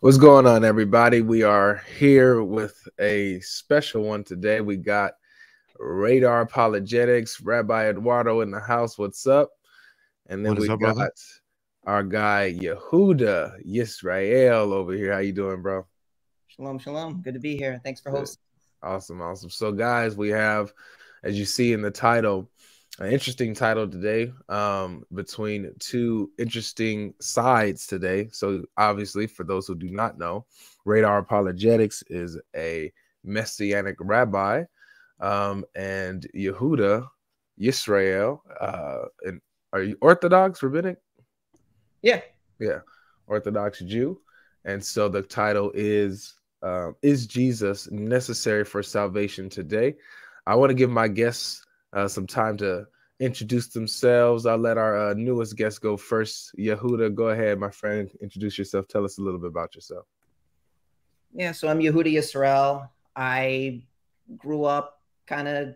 What's going on, everybody? We are here with a special one today. We got Radar Apologetics, Rabbi Eduardo in the house. What's up? And then we up, got brother? our guy Yehuda Yisrael over here. How you doing, bro? Shalom, shalom. Good to be here. Thanks for hosting. Awesome, awesome. So, guys, we have, as you see in the title, an interesting title today um, between two interesting sides today. So, obviously, for those who do not know, Radar Apologetics is a messianic rabbi, um, and Yehuda Yisrael, uh, and are you Orthodox rabbinic? Yeah, yeah, Orthodox Jew, and so the title is uh, "Is Jesus Necessary for Salvation Today?" I want to give my guests uh, some time to introduce themselves. I'll let our uh, newest guest go first. Yehuda, go ahead, my friend. Introduce yourself. Tell us a little bit about yourself. Yeah, so I'm Yehuda Yisrael. I grew up kind of.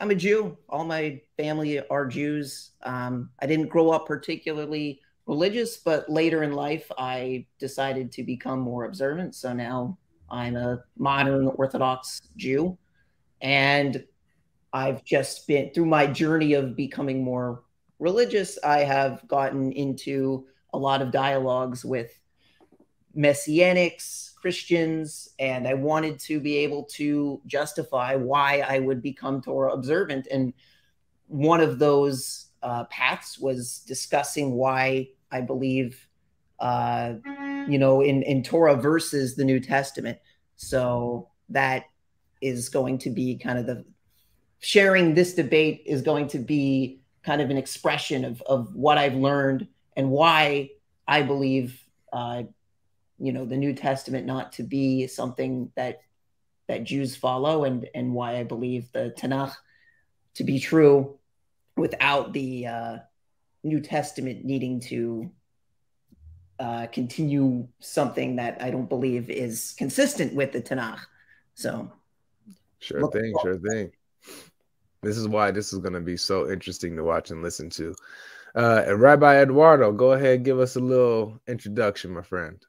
I'm a Jew. All my family are Jews. Um, I didn't grow up particularly religious, but later in life, I decided to become more observant. So now I'm a modern Orthodox Jew. And I've just been through my journey of becoming more religious. I have gotten into a lot of dialogues with messianics, Christians, and I wanted to be able to justify why I would become Torah observant. And one of those uh, paths was discussing why I believe, uh, you know, in, in Torah versus the New Testament. So that is going to be kind of the sharing this debate is going to be kind of an expression of, of what I've learned and why I believe, uh, you know, the New Testament not to be something that that Jews follow, and and why I believe the Tanakh to be true, without the uh, New Testament needing to uh, continue something that I don't believe is consistent with the Tanakh. So, sure thing, sure thing. This is why this is going to be so interesting to watch and listen to. Uh, and Rabbi Eduardo, go ahead, give us a little introduction, my friend.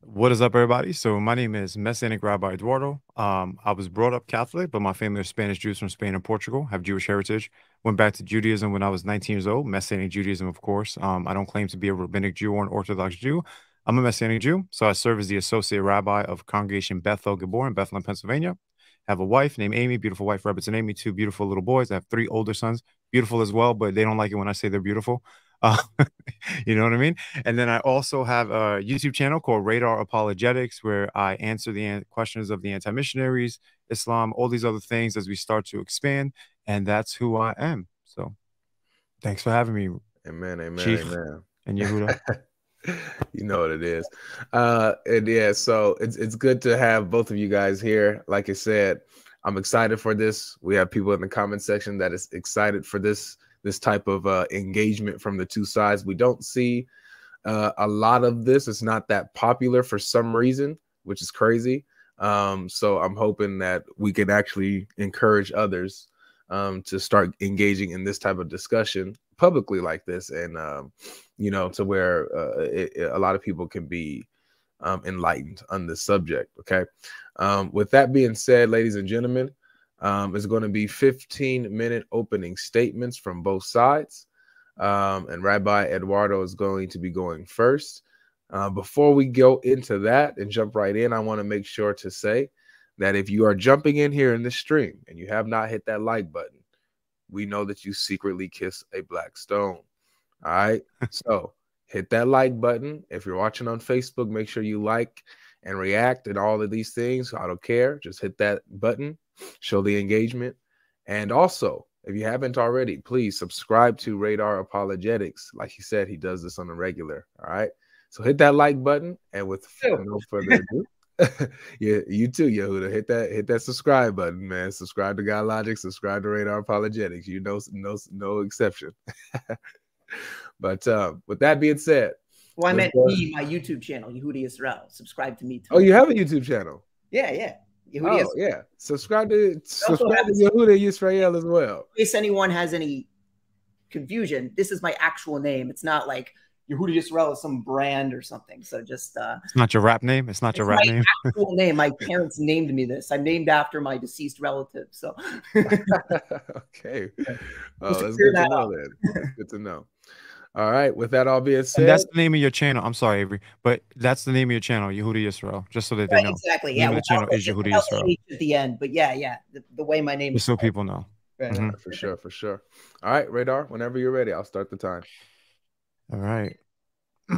What is up, everybody? So my name is Messianic Rabbi Eduardo. Um, I was brought up Catholic, but my family are Spanish Jews from Spain and Portugal, have Jewish heritage. Went back to Judaism when I was 19 years old, Messianic Judaism, of course. Um, I don't claim to be a rabbinic Jew or an Orthodox Jew. I'm a Messianic Jew, so I serve as the associate rabbi of Congregation Bethel Gibor in Bethlehem, Pennsylvania have a wife named Amy, beautiful wife, Robertson Amy, two beautiful little boys. I have three older sons, beautiful as well, but they don't like it when I say they're beautiful. Uh, you know what I mean? And then I also have a YouTube channel called Radar Apologetics, where I answer the questions of the anti missionaries, Islam, all these other things as we start to expand. And that's who I am. So thanks for having me. Amen. Amen. Chief amen. And Yehuda. you know what it is. Uh and yeah, so it's it's good to have both of you guys here. Like I said, I'm excited for this. We have people in the comment section that is excited for this this type of uh engagement from the two sides. We don't see uh a lot of this. It's not that popular for some reason, which is crazy. Um so I'm hoping that we can actually encourage others um to start engaging in this type of discussion publicly like this and um, you know to where uh, it, it, a lot of people can be um, enlightened on this subject okay? Um, with that being said ladies and gentlemen um, it's going to be 15 minute opening statements from both sides. Um, and rabbi eduardo is going to be going first. Uh, before we go into that and jump right in i want to make sure to say that if you are jumping in here in this stream and you have not hit that like button we know that you secretly kiss a black stone. All right. so hit that like button. If you're watching on Facebook, make sure you like and react and all of these things. I don't care. Just hit that button, show the engagement. And also, if you haven't already, please subscribe to Radar Apologetics. Like he said, he does this on a regular. All right. So hit that like button. And with no further ado, yeah, you too, Yehuda. Hit that hit that subscribe button, man. Subscribe to God Logic, subscribe to Radar Apologetics. You know, no no exception. but uh, with that being said, well, I meant me, my YouTube channel, Yehuda Israel. Subscribe to me too. Oh, you have a YouTube channel? Yeah, yeah. Yehuda oh, yeah. Subscribe to subscribe to Yehuda Israel as well. In case anyone has any confusion, this is my actual name. It's not like Yehuda Yisrael is some brand or something. So just uh, it's not your rap name. It's not your rap name. Actual name. My parents named me this. I'm named after my deceased relative. So okay, oh, that's good that to know. Then good to know. All right. With that all being said, and that's the name of your channel. I'm sorry, Avery, but that's the name of your channel, Yehuda Yisrael. Just so that they know. Exactly. The yeah. the channel is Yehuda Yisrael. At the end, but yeah, yeah. The, the way my name just is so people know. Right. Mm-hmm. For sure. For sure. All right, Radar. Whenever you're ready, I'll start the time. All right.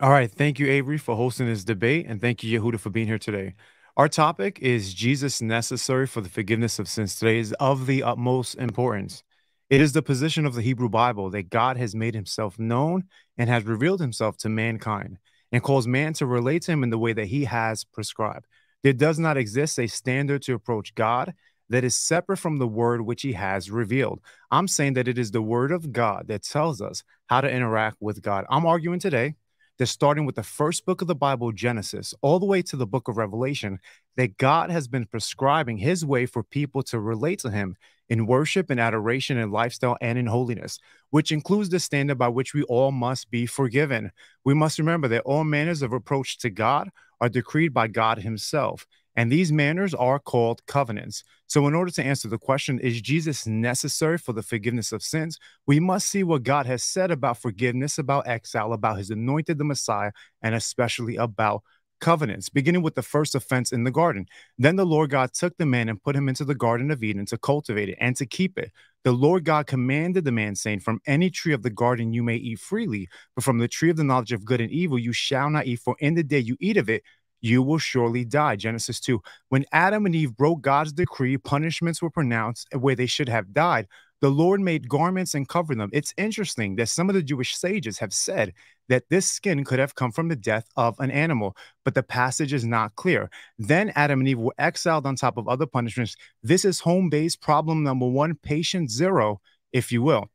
All right. Thank you, Avery, for hosting this debate. And thank you, Yehuda, for being here today. Our topic is Jesus necessary for the forgiveness of sins. Today is of the utmost importance. It is the position of the Hebrew Bible that God has made himself known and has revealed himself to mankind and calls man to relate to him in the way that he has prescribed. There does not exist a standard to approach God that is separate from the word which he has revealed. I'm saying that it is the word of God that tells us how to interact with God. I'm arguing today that starting with the first book of the Bible, Genesis, all the way to the book of Revelation, that God has been prescribing his way for people to relate to him in worship and adoration and lifestyle and in holiness, which includes the standard by which we all must be forgiven. We must remember that all manners of approach to God are decreed by God himself. And these manners are called covenants. So, in order to answer the question, is Jesus necessary for the forgiveness of sins? We must see what God has said about forgiveness, about exile, about his anointed the Messiah, and especially about covenants, beginning with the first offense in the garden. Then the Lord God took the man and put him into the Garden of Eden to cultivate it and to keep it. The Lord God commanded the man, saying, From any tree of the garden you may eat freely, but from the tree of the knowledge of good and evil you shall not eat, for in the day you eat of it, you will surely die. Genesis 2. When Adam and Eve broke God's decree, punishments were pronounced where they should have died. The Lord made garments and covered them. It's interesting that some of the Jewish sages have said that this skin could have come from the death of an animal, but the passage is not clear. Then Adam and Eve were exiled on top of other punishments. This is home base problem number one, patient zero, if you will.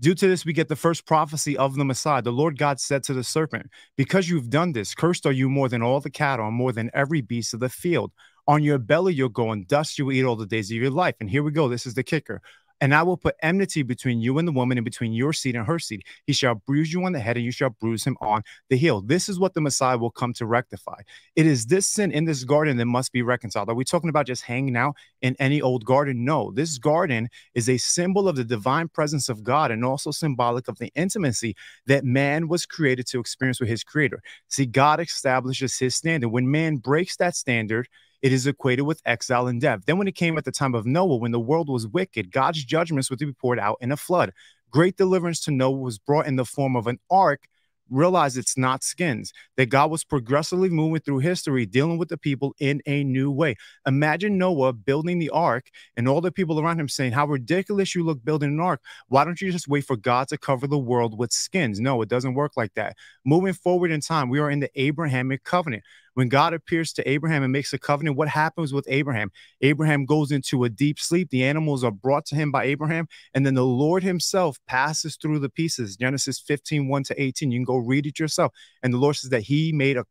Due to this, we get the first prophecy of the Messiah. The Lord God said to the serpent, Because you've done this, cursed are you more than all the cattle, and more than every beast of the field. On your belly you'll go, and dust you will eat all the days of your life. And here we go. This is the kicker. And I will put enmity between you and the woman, and between your seed and her seed. He shall bruise you on the head, and you shall bruise him on the heel. This is what the Messiah will come to rectify. It is this sin in this garden that must be reconciled. Are we talking about just hanging out in any old garden? No. This garden is a symbol of the divine presence of God and also symbolic of the intimacy that man was created to experience with his creator. See, God establishes his standard. When man breaks that standard, it is equated with exile and death. Then, when it came at the time of Noah, when the world was wicked, God's judgments would be poured out in a flood. Great deliverance to Noah was brought in the form of an ark realize it's not skins, that God was progressively moving through history, dealing with the people in a new way. Imagine Noah building the ark and all the people around him saying, How ridiculous you look building an ark. Why don't you just wait for God to cover the world with skins? No, it doesn't work like that. Moving forward in time, we are in the Abrahamic covenant. When God appears to Abraham and makes a covenant, what happens with Abraham? Abraham goes into a deep sleep. The animals are brought to him by Abraham, and then the Lord himself passes through the pieces. Genesis 15, 1 to 18. You can go read it yourself. And the Lord says that he made a,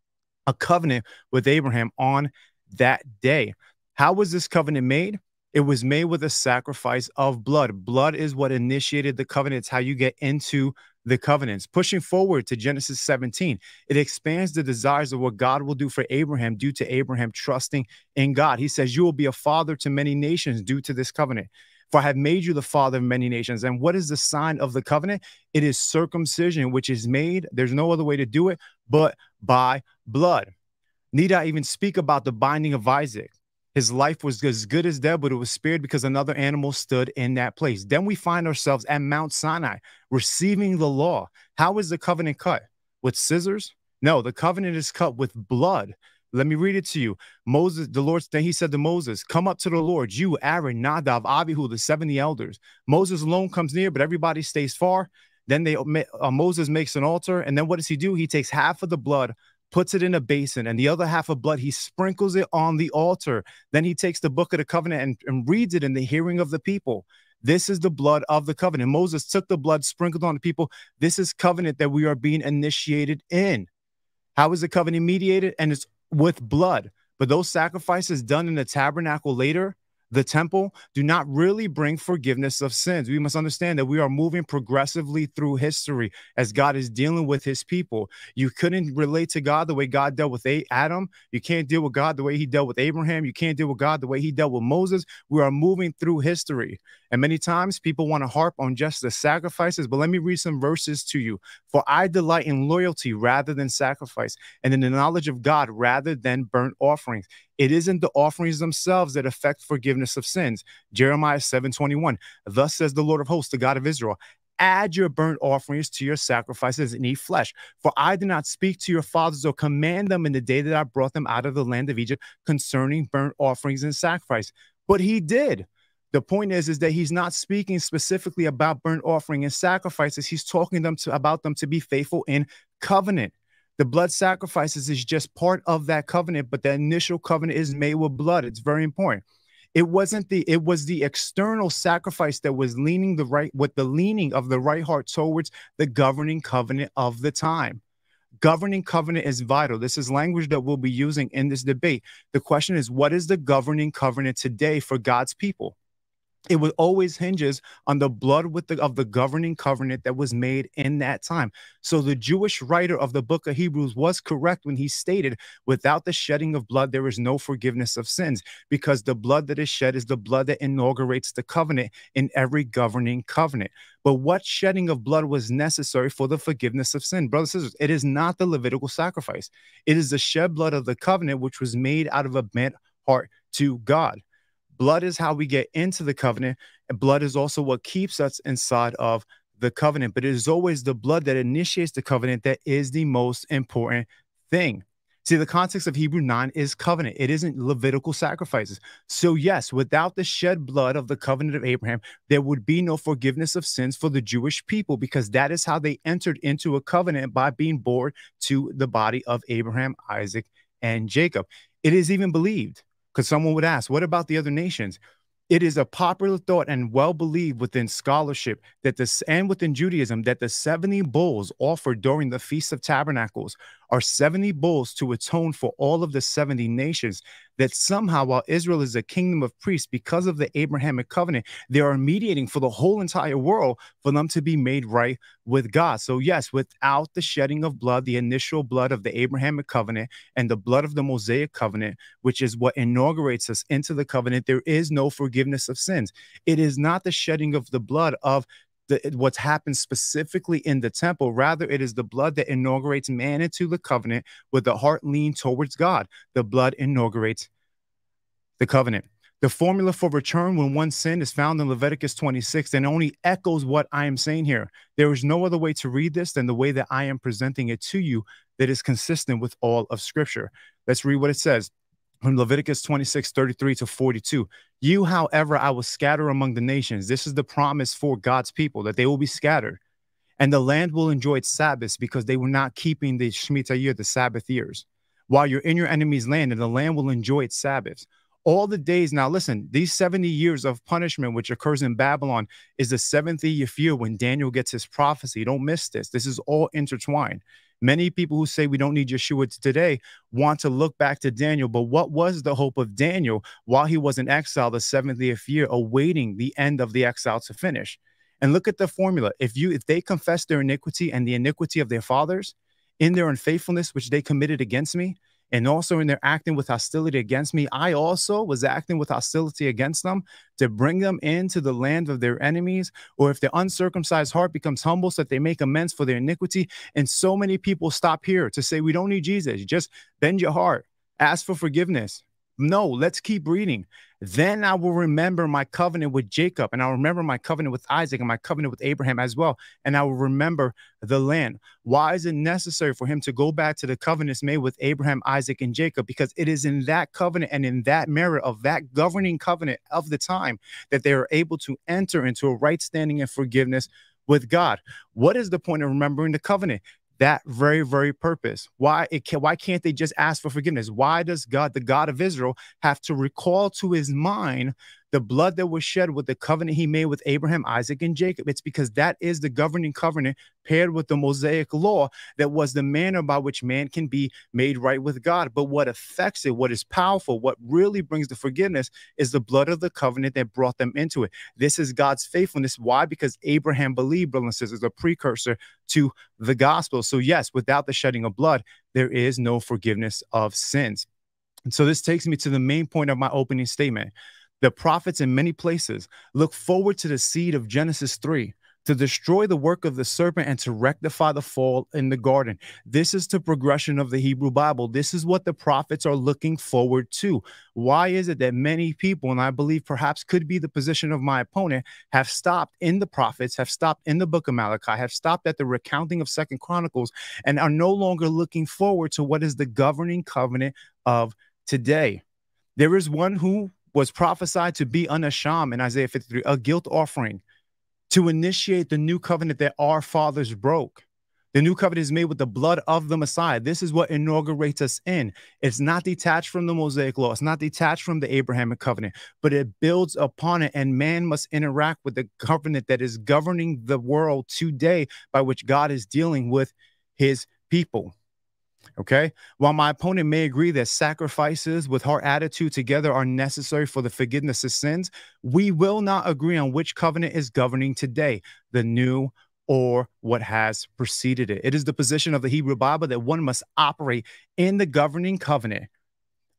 a covenant with Abraham on that day. How was this covenant made? It was made with a sacrifice of blood. Blood is what initiated the covenant. It's how you get into the covenants. Pushing forward to Genesis 17, it expands the desires of what God will do for Abraham due to Abraham trusting in God. He says, You will be a father to many nations due to this covenant. For I have made you the father of many nations. And what is the sign of the covenant? It is circumcision, which is made. There's no other way to do it but by blood. Need I even speak about the binding of Isaac? His life was as good as dead, but it was spared because another animal stood in that place. Then we find ourselves at Mount Sinai receiving the law. How is the covenant cut? With scissors? No, the covenant is cut with blood. Let me read it to you. Moses, the Lord, then he said to Moses, Come up to the Lord, you, Aaron, Nadav, Abihu, the 70 elders. Moses alone comes near, but everybody stays far. Then they uh, Moses makes an altar, and then what does he do? He takes half of the blood puts it in a basin, and the other half of blood, he sprinkles it on the altar. Then he takes the book of the covenant and, and reads it in the hearing of the people. This is the blood of the covenant. Moses took the blood, sprinkled on the people. This is covenant that we are being initiated in. How is the covenant mediated? And it's with blood. But those sacrifices done in the tabernacle later, the temple do not really bring forgiveness of sins. We must understand that we are moving progressively through history as God is dealing with his people. You couldn't relate to God the way God dealt with Adam. You can't deal with God the way he dealt with Abraham. You can't deal with God the way he dealt with Moses. We are moving through history. And many times people want to harp on just the sacrifices, but let me read some verses to you. For I delight in loyalty rather than sacrifice, and in the knowledge of God rather than burnt offerings. It isn't the offerings themselves that affect forgiveness of sins. Jeremiah 7:21. Thus says the Lord of hosts, the God of Israel, add your burnt offerings to your sacrifices and eat flesh. For I did not speak to your fathers or command them in the day that I brought them out of the land of Egypt concerning burnt offerings and sacrifice. But he did. The point is, is that he's not speaking specifically about burnt offering and sacrifices. He's talking them to, about them to be faithful in covenant. The blood sacrifices is just part of that covenant, but the initial covenant is made with blood. It's very important. It wasn't the it was the external sacrifice that was leaning the right with the leaning of the right heart towards the governing covenant of the time. Governing covenant is vital. This is language that we'll be using in this debate. The question is, what is the governing covenant today for God's people? It was always hinges on the blood with the, of the governing covenant that was made in that time. So the Jewish writer of the book of Hebrews was correct when he stated, without the shedding of blood, there is no forgiveness of sins, because the blood that is shed is the blood that inaugurates the covenant in every governing covenant. But what shedding of blood was necessary for the forgiveness of sin? Brothers and sisters, it is not the Levitical sacrifice. It is the shed blood of the covenant, which was made out of a bent heart to God. Blood is how we get into the covenant, and blood is also what keeps us inside of the covenant. But it is always the blood that initiates the covenant that is the most important thing. See, the context of Hebrew 9 is covenant. It isn't Levitical sacrifices. So, yes, without the shed blood of the covenant of Abraham, there would be no forgiveness of sins for the Jewish people because that is how they entered into a covenant by being born to the body of Abraham, Isaac, and Jacob. It is even believed because someone would ask, what about the other nations? It is a popular thought and well believed within scholarship that this and within Judaism that the 70 bulls offered during the Feast of Tabernacles are 70 bulls to atone for all of the 70 nations that somehow, while Israel is a kingdom of priests, because of the Abrahamic covenant, they are mediating for the whole entire world for them to be made right with God. So, yes, without the shedding of blood, the initial blood of the Abrahamic covenant and the blood of the Mosaic covenant, which is what inaugurates us into the covenant, there is no forgiveness of sins. It is not the shedding of the blood of the, what's happened specifically in the temple. Rather, it is the blood that inaugurates man into the covenant with the heart leaned towards God. The blood inaugurates the covenant. The formula for return when one sin is found in Leviticus 26 and only echoes what I am saying here. There is no other way to read this than the way that I am presenting it to you that is consistent with all of Scripture. Let's read what it says from Leviticus 26, 33 to 42. You, however, I will scatter among the nations. This is the promise for God's people that they will be scattered. And the land will enjoy its Sabbaths because they were not keeping the Shemitah year, the Sabbath years. While you're in your enemy's land, and the land will enjoy its Sabbaths. All the days, now listen, these 70 years of punishment, which occurs in Babylon, is the 70th year when Daniel gets his prophecy. Don't miss this. This is all intertwined. Many people who say we don't need Yeshua today want to look back to Daniel, but what was the hope of Daniel while he was in exile the 70th year, awaiting the end of the exile to finish? And look at the formula. If you if they confess their iniquity and the iniquity of their fathers in their unfaithfulness which they committed against me, and also in their acting with hostility against me, I also was acting with hostility against them to bring them into the land of their enemies. Or if their uncircumcised heart becomes humble so that they make amends for their iniquity. And so many people stop here to say, we don't need Jesus. Just bend your heart, ask for forgiveness, no, let's keep reading. Then I will remember my covenant with Jacob, and I'll remember my covenant with Isaac and my covenant with Abraham as well. And I will remember the land. Why is it necessary for him to go back to the covenants made with Abraham, Isaac, and Jacob? Because it is in that covenant and in that merit of that governing covenant of the time that they are able to enter into a right standing and forgiveness with God. What is the point of remembering the covenant? That very very purpose. Why it can, why can't they just ask for forgiveness? Why does god the god of israel have to recall to his mind the blood that was shed with the covenant he made with Abraham, Isaac, and Jacob. It's because that is the governing covenant paired with the Mosaic law that was the manner by which man can be made right with God. But what affects it, what is powerful, what really brings the forgiveness is the blood of the covenant that brought them into it. This is God's faithfulness. Why? Because Abraham believed, brothers and sisters, a precursor to the gospel. So, yes, without the shedding of blood, there is no forgiveness of sins. And so this takes me to the main point of my opening statement. The prophets in many places look forward to the seed of Genesis 3 to destroy the work of the serpent and to rectify the fall in the garden. This is the progression of the Hebrew Bible. This is what the prophets are looking forward to. Why is it that many people, and I believe perhaps could be the position of my opponent, have stopped in the prophets, have stopped in the book of Malachi, have stopped at the recounting of Second Chronicles, and are no longer looking forward to what is the governing covenant of today. There is one who was prophesied to be an asham in Isaiah 53, a guilt offering to initiate the new covenant that our fathers broke. The new covenant is made with the blood of the Messiah. This is what inaugurates us in. It's not detached from the Mosaic law, it's not detached from the Abrahamic covenant, but it builds upon it. And man must interact with the covenant that is governing the world today by which God is dealing with his people. Okay. While my opponent may agree that sacrifices with heart attitude together are necessary for the forgiveness of sins, we will not agree on which covenant is governing today, the new or what has preceded it. It is the position of the Hebrew Bible that one must operate in the governing covenant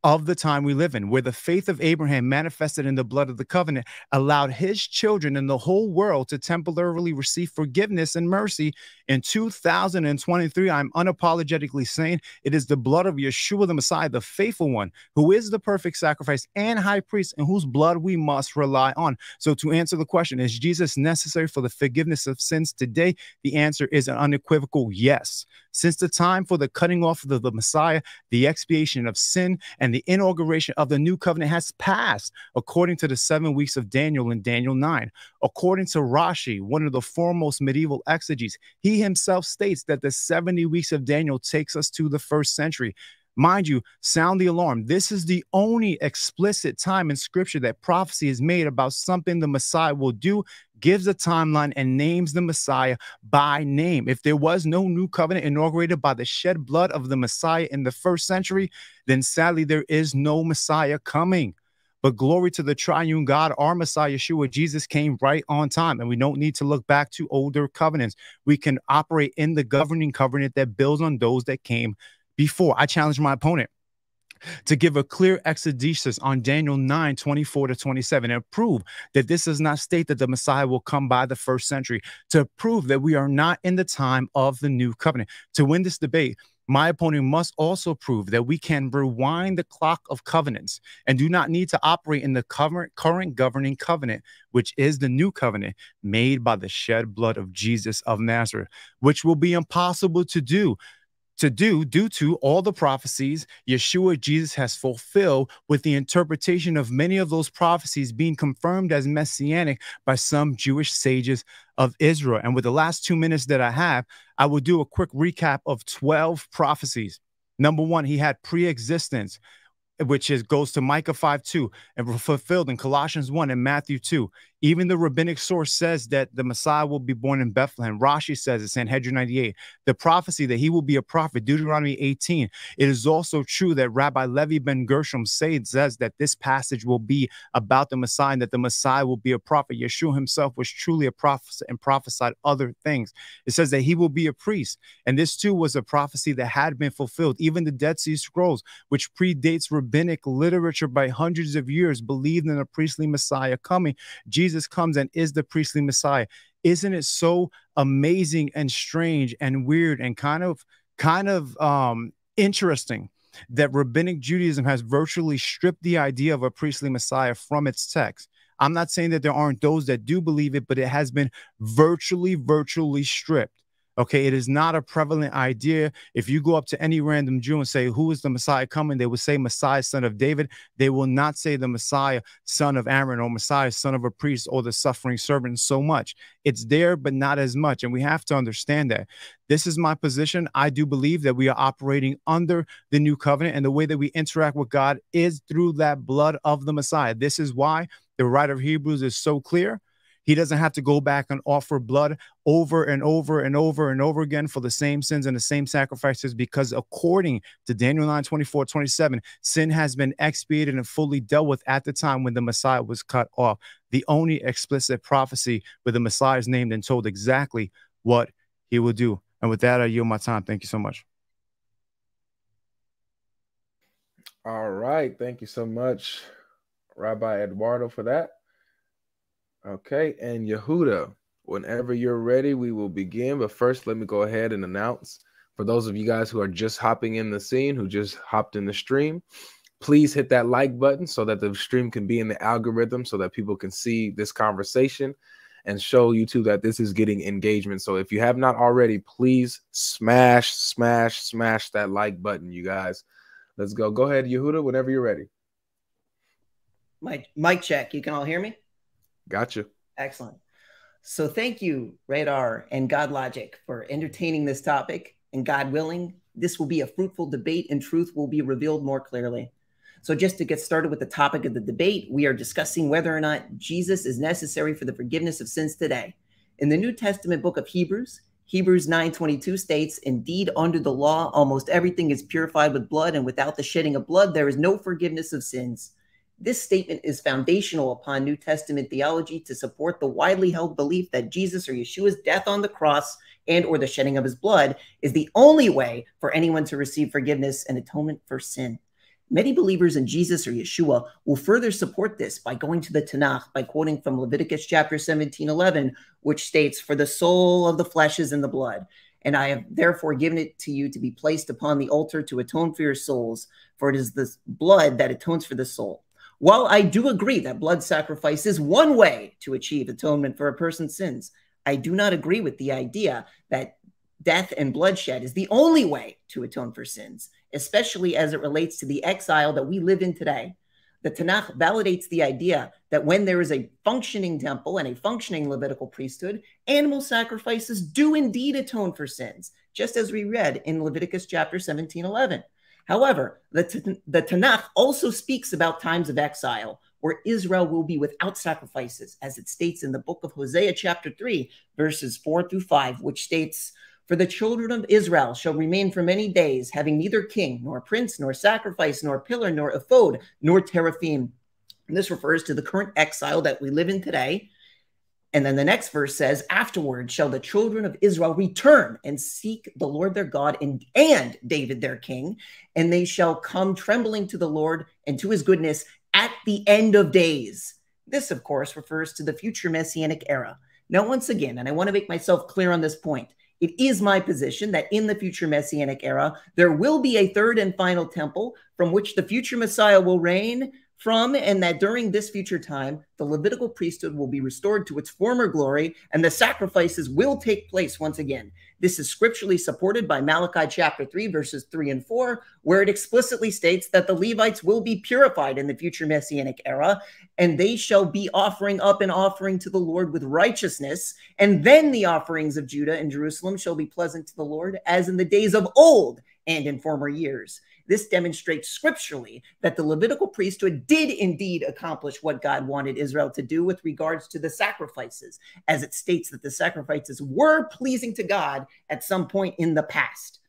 of the time we live in, where the faith of Abraham manifested in the blood of the covenant allowed his children and the whole world to temporarily receive forgiveness and mercy. In 2023, I'm unapologetically saying it is the blood of Yeshua the Messiah, the faithful one, who is the perfect sacrifice and high priest, and whose blood we must rely on. So, to answer the question, is Jesus necessary for the forgiveness of sins today? The answer is an unequivocal yes. Since the time for the cutting off of the, the Messiah, the expiation of sin, and the inauguration of the new covenant has passed, according to the seven weeks of Daniel in Daniel 9. According to Rashi, one of the foremost medieval exegetes, he himself states that the 70 weeks of Daniel takes us to the first century. Mind you, sound the alarm. This is the only explicit time in scripture that prophecy is made about something the Messiah will do, gives a timeline, and names the Messiah by name. If there was no new covenant inaugurated by the shed blood of the Messiah in the first century, then sadly, there is no Messiah coming. But glory to the triune God, our Messiah, Yeshua, Jesus came right on time. And we don't need to look back to older covenants. We can operate in the governing covenant that builds on those that came before. I challenged my opponent to give a clear exegesis on Daniel 9 24 to 27 and prove that this does not state that the Messiah will come by the first century, to prove that we are not in the time of the new covenant. To win this debate, my opponent must also prove that we can rewind the clock of covenants and do not need to operate in the current, current governing covenant, which is the new covenant made by the shed blood of Jesus of Nazareth, which will be impossible to do to do due to all the prophecies Yeshua Jesus has fulfilled, with the interpretation of many of those prophecies being confirmed as messianic by some Jewish sages of Israel. And with the last two minutes that I have, I will do a quick recap of 12 prophecies. Number one, he had pre existence which is goes to Micah 5 2 and fulfilled in Colossians 1 and Matthew 2. Even the rabbinic source says that the Messiah will be born in Bethlehem. Rashi says it, Sanhedrin 98. The prophecy that he will be a prophet, Deuteronomy 18. It is also true that Rabbi Levi ben Gershom says that this passage will be about the Messiah and that the Messiah will be a prophet. Yeshua himself was truly a prophet and prophesied other things. It says that he will be a priest. And this too was a prophecy that had been fulfilled. Even the Dead Sea Scrolls, which predates rabbinic literature by hundreds of years, believed in a priestly Messiah coming. Jesus Jesus comes and is the priestly Messiah. Isn't it so amazing and strange and weird and kind of kind of um interesting that rabbinic Judaism has virtually stripped the idea of a priestly Messiah from its text? I'm not saying that there aren't those that do believe it, but it has been virtually, virtually stripped. Okay, it is not a prevalent idea. If you go up to any random Jew and say, Who is the Messiah coming? They will say, Messiah, son of David. They will not say the Messiah, son of Aaron, or Messiah, son of a priest, or the suffering servant so much. It's there, but not as much. And we have to understand that. This is my position. I do believe that we are operating under the new covenant, and the way that we interact with God is through that blood of the Messiah. This is why the writer of Hebrews is so clear. He doesn't have to go back and offer blood over and over and over and over again for the same sins and the same sacrifices because according to Daniel 9 24 27, sin has been expiated and fully dealt with at the time when the Messiah was cut off. The only explicit prophecy where the Messiah is named and told exactly what he will do. And with that, I yield my time. Thank you so much. All right. Thank you so much, Rabbi Eduardo, for that. Okay. And Yehuda, whenever you're ready, we will begin. But first, let me go ahead and announce for those of you guys who are just hopping in the scene, who just hopped in the stream, please hit that like button so that the stream can be in the algorithm so that people can see this conversation and show YouTube that this is getting engagement. So if you have not already, please smash, smash, smash that like button, you guys. Let's go. Go ahead, Yehuda, whenever you're ready. Mic, mic check. You can all hear me? Gotcha. Excellent. So thank you, Radar and God Logic, for entertaining this topic. And God willing, this will be a fruitful debate and truth will be revealed more clearly. So, just to get started with the topic of the debate, we are discussing whether or not Jesus is necessary for the forgiveness of sins today. In the New Testament book of Hebrews, Hebrews 9:22 states, "Indeed, under the law, almost everything is purified with blood, and without the shedding of blood, there is no forgiveness of sins." This statement is foundational upon New Testament theology to support the widely held belief that Jesus or Yeshua's death on the cross and or the shedding of his blood is the only way for anyone to receive forgiveness and atonement for sin. Many believers in Jesus or Yeshua will further support this by going to the Tanakh by quoting from Leviticus chapter 17, 11, which states, For the soul of the flesh is in the blood, and I have therefore given it to you to be placed upon the altar to atone for your souls, for it is the blood that atones for the soul. While I do agree that blood sacrifice is one way to achieve atonement for a person's sins, I do not agree with the idea that death and bloodshed is the only way to atone for sins especially as it relates to the exile that we live in today. The Tanakh validates the idea that when there is a functioning temple and a functioning Levitical priesthood, animal sacrifices do indeed atone for sins, just as we read in Leviticus chapter 17 11. However, the, the Tanakh also speaks about times of exile where Israel will be without sacrifices, as it states in the book of Hosea, chapter 3, verses 4 through 5, which states, for the children of Israel shall remain for many days, having neither king, nor prince, nor sacrifice, nor pillar, nor ephod, nor teraphim. And this refers to the current exile that we live in today. And then the next verse says, Afterward shall the children of Israel return and seek the Lord their God and, and David their king, and they shall come trembling to the Lord and to his goodness at the end of days. This, of course, refers to the future messianic era. Now, once again, and I want to make myself clear on this point, it is my position that in the future messianic era, there will be a third and final temple from which the future Messiah will reign from, and that during this future time, the Levitical priesthood will be restored to its former glory, and the sacrifices will take place once again. This is scripturally supported by Malachi chapter 3, verses 3 and 4, where it explicitly states that the Levites will be purified in the future messianic era, and they shall be offering up an offering to the Lord with righteousness. And then the offerings of Judah and Jerusalem shall be pleasant to the Lord, as in the days of old and in former years. This demonstrates scripturally that the Levitical priesthood did indeed accomplish what God wanted Israel to do with regards to the sacrifices, as it states that the sacrifices were pleasing to God at some point in the past.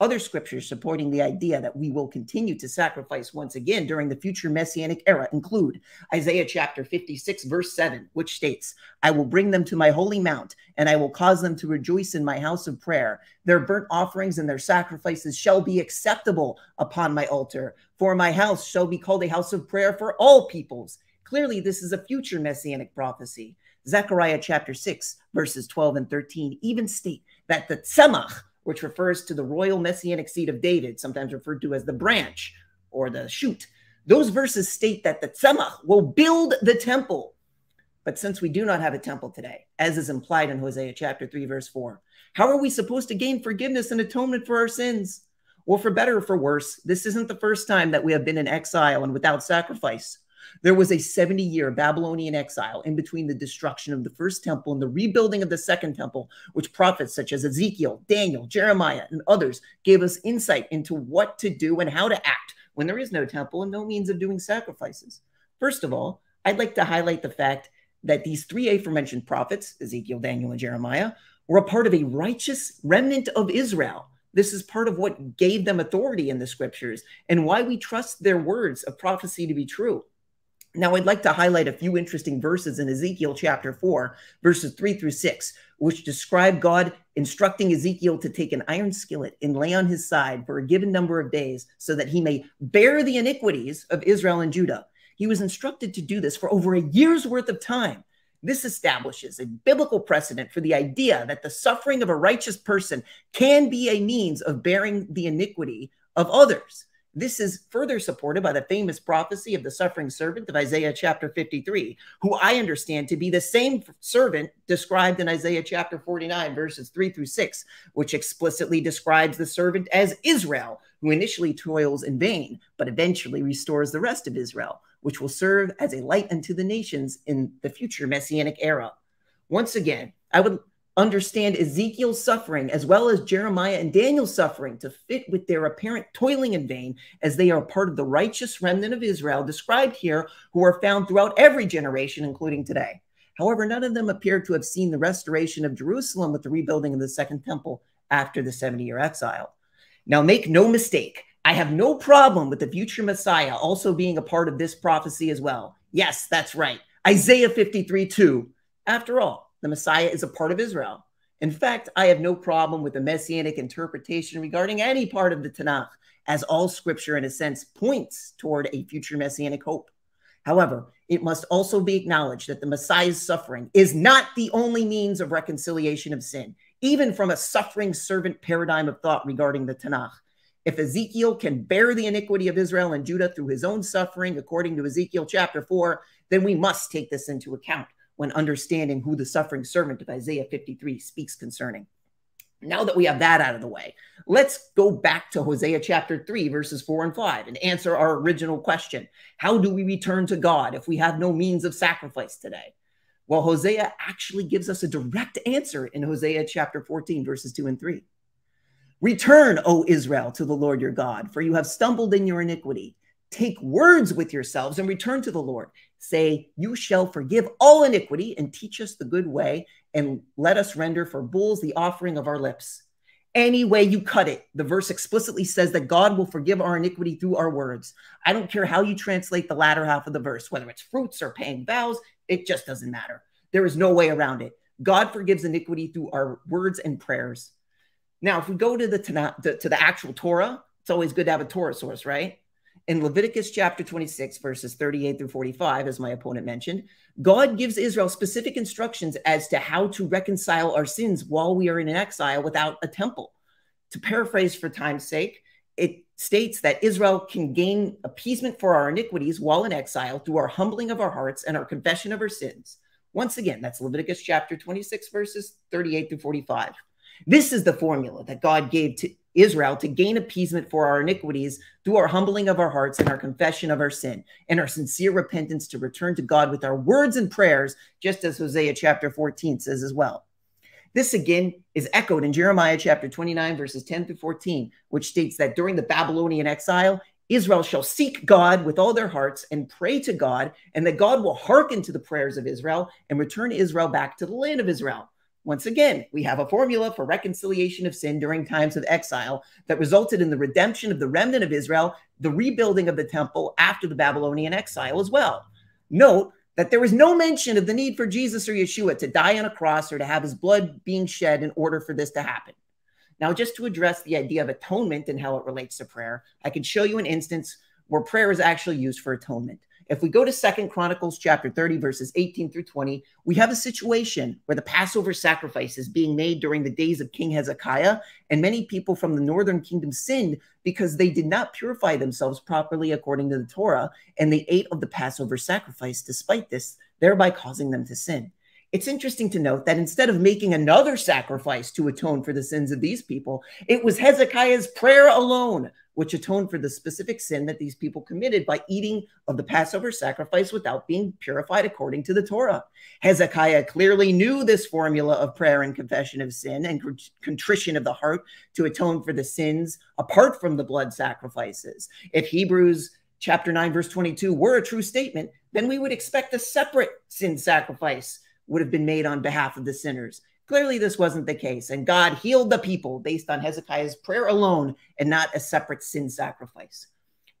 Other scriptures supporting the idea that we will continue to sacrifice once again during the future messianic era include Isaiah chapter 56, verse 7, which states, I will bring them to my holy mount, and I will cause them to rejoice in my house of prayer. Their burnt offerings and their sacrifices shall be acceptable upon my altar, for my house shall be called a house of prayer for all peoples. Clearly, this is a future messianic prophecy. Zechariah chapter 6, verses 12 and 13 even state that the Tzemach, which refers to the royal messianic seed of David, sometimes referred to as the branch or the shoot. Those verses state that the Tzemach will build the temple. But since we do not have a temple today, as is implied in Hosea chapter 3, verse 4, how are we supposed to gain forgiveness and atonement for our sins? Well, for better or for worse, this isn't the first time that we have been in exile and without sacrifice. There was a 70 year Babylonian exile in between the destruction of the first temple and the rebuilding of the second temple, which prophets such as Ezekiel, Daniel, Jeremiah, and others gave us insight into what to do and how to act when there is no temple and no means of doing sacrifices. First of all, I'd like to highlight the fact that these three aforementioned prophets, Ezekiel, Daniel, and Jeremiah, were a part of a righteous remnant of Israel. This is part of what gave them authority in the scriptures and why we trust their words of prophecy to be true. Now, I'd like to highlight a few interesting verses in Ezekiel chapter 4, verses 3 through 6, which describe God instructing Ezekiel to take an iron skillet and lay on his side for a given number of days so that he may bear the iniquities of Israel and Judah. He was instructed to do this for over a year's worth of time. This establishes a biblical precedent for the idea that the suffering of a righteous person can be a means of bearing the iniquity of others. This is further supported by the famous prophecy of the suffering servant of Isaiah chapter 53, who I understand to be the same servant described in Isaiah chapter 49, verses 3 through 6, which explicitly describes the servant as Israel, who initially toils in vain, but eventually restores the rest of Israel which will serve as a light unto the nations in the future messianic era. Once again, I would understand Ezekiel's suffering as well as Jeremiah and Daniel's suffering to fit with their apparent toiling in vain, as they are part of the righteous remnant of Israel described here, who are found throughout every generation, including today. However, none of them appear to have seen the restoration of Jerusalem with the rebuilding of the Second Temple after the 70 year exile. Now, make no mistake, I have no problem with the future Messiah also being a part of this prophecy as well. Yes, that's right. Isaiah 53 2. After all, the Messiah is a part of Israel. In fact, I have no problem with the messianic interpretation regarding any part of the Tanakh, as all scripture, in a sense, points toward a future messianic hope. However, it must also be acknowledged that the Messiah's suffering is not the only means of reconciliation of sin, even from a suffering servant paradigm of thought regarding the Tanakh. If Ezekiel can bear the iniquity of Israel and Judah through his own suffering, according to Ezekiel chapter 4, then we must take this into account when understanding who the suffering servant of Isaiah 53 speaks concerning. Now that we have that out of the way, let's go back to Hosea chapter 3, verses 4 and 5, and answer our original question How do we return to God if we have no means of sacrifice today? Well, Hosea actually gives us a direct answer in Hosea chapter 14, verses 2 and 3. Return, O Israel, to the Lord your God, for you have stumbled in your iniquity. Take words with yourselves and return to the Lord. Say, You shall forgive all iniquity and teach us the good way, and let us render for bulls the offering of our lips. Any way you cut it, the verse explicitly says that God will forgive our iniquity through our words. I don't care how you translate the latter half of the verse, whether it's fruits or paying vows, it just doesn't matter. There is no way around it. God forgives iniquity through our words and prayers. Now, if we go to the, to the actual Torah, it's always good to have a Torah source, right? In Leviticus chapter 26, verses 38 through 45, as my opponent mentioned, God gives Israel specific instructions as to how to reconcile our sins while we are in exile without a temple. To paraphrase for time's sake, it states that Israel can gain appeasement for our iniquities while in exile through our humbling of our hearts and our confession of our sins. Once again, that's Leviticus chapter 26, verses 38 through 45. This is the formula that God gave to Israel to gain appeasement for our iniquities through our humbling of our hearts and our confession of our sin and our sincere repentance to return to God with our words and prayers, just as Hosea chapter 14 says as well. This again is echoed in Jeremiah chapter 29, verses 10 through 14, which states that during the Babylonian exile, Israel shall seek God with all their hearts and pray to God, and that God will hearken to the prayers of Israel and return Israel back to the land of Israel. Once again, we have a formula for reconciliation of sin during times of exile that resulted in the redemption of the remnant of Israel, the rebuilding of the temple after the Babylonian exile as well. Note that there is no mention of the need for Jesus or Yeshua to die on a cross or to have his blood being shed in order for this to happen. Now, just to address the idea of atonement and how it relates to prayer, I can show you an instance where prayer is actually used for atonement. If we go to Second Chronicles chapter 30, verses 18 through 20, we have a situation where the Passover sacrifice is being made during the days of King Hezekiah, and many people from the northern kingdom sinned because they did not purify themselves properly according to the Torah, and they ate of the Passover sacrifice despite this, thereby causing them to sin. It's interesting to note that instead of making another sacrifice to atone for the sins of these people, it was Hezekiah's prayer alone which atoned for the specific sin that these people committed by eating of the Passover sacrifice without being purified according to the Torah. Hezekiah clearly knew this formula of prayer and confession of sin and contrition of the heart to atone for the sins apart from the blood sacrifices. If Hebrews chapter 9, verse 22 were a true statement, then we would expect a separate sin sacrifice would have been made on behalf of the sinners. Clearly, this wasn't the case, and God healed the people based on Hezekiah's prayer alone and not a separate sin sacrifice.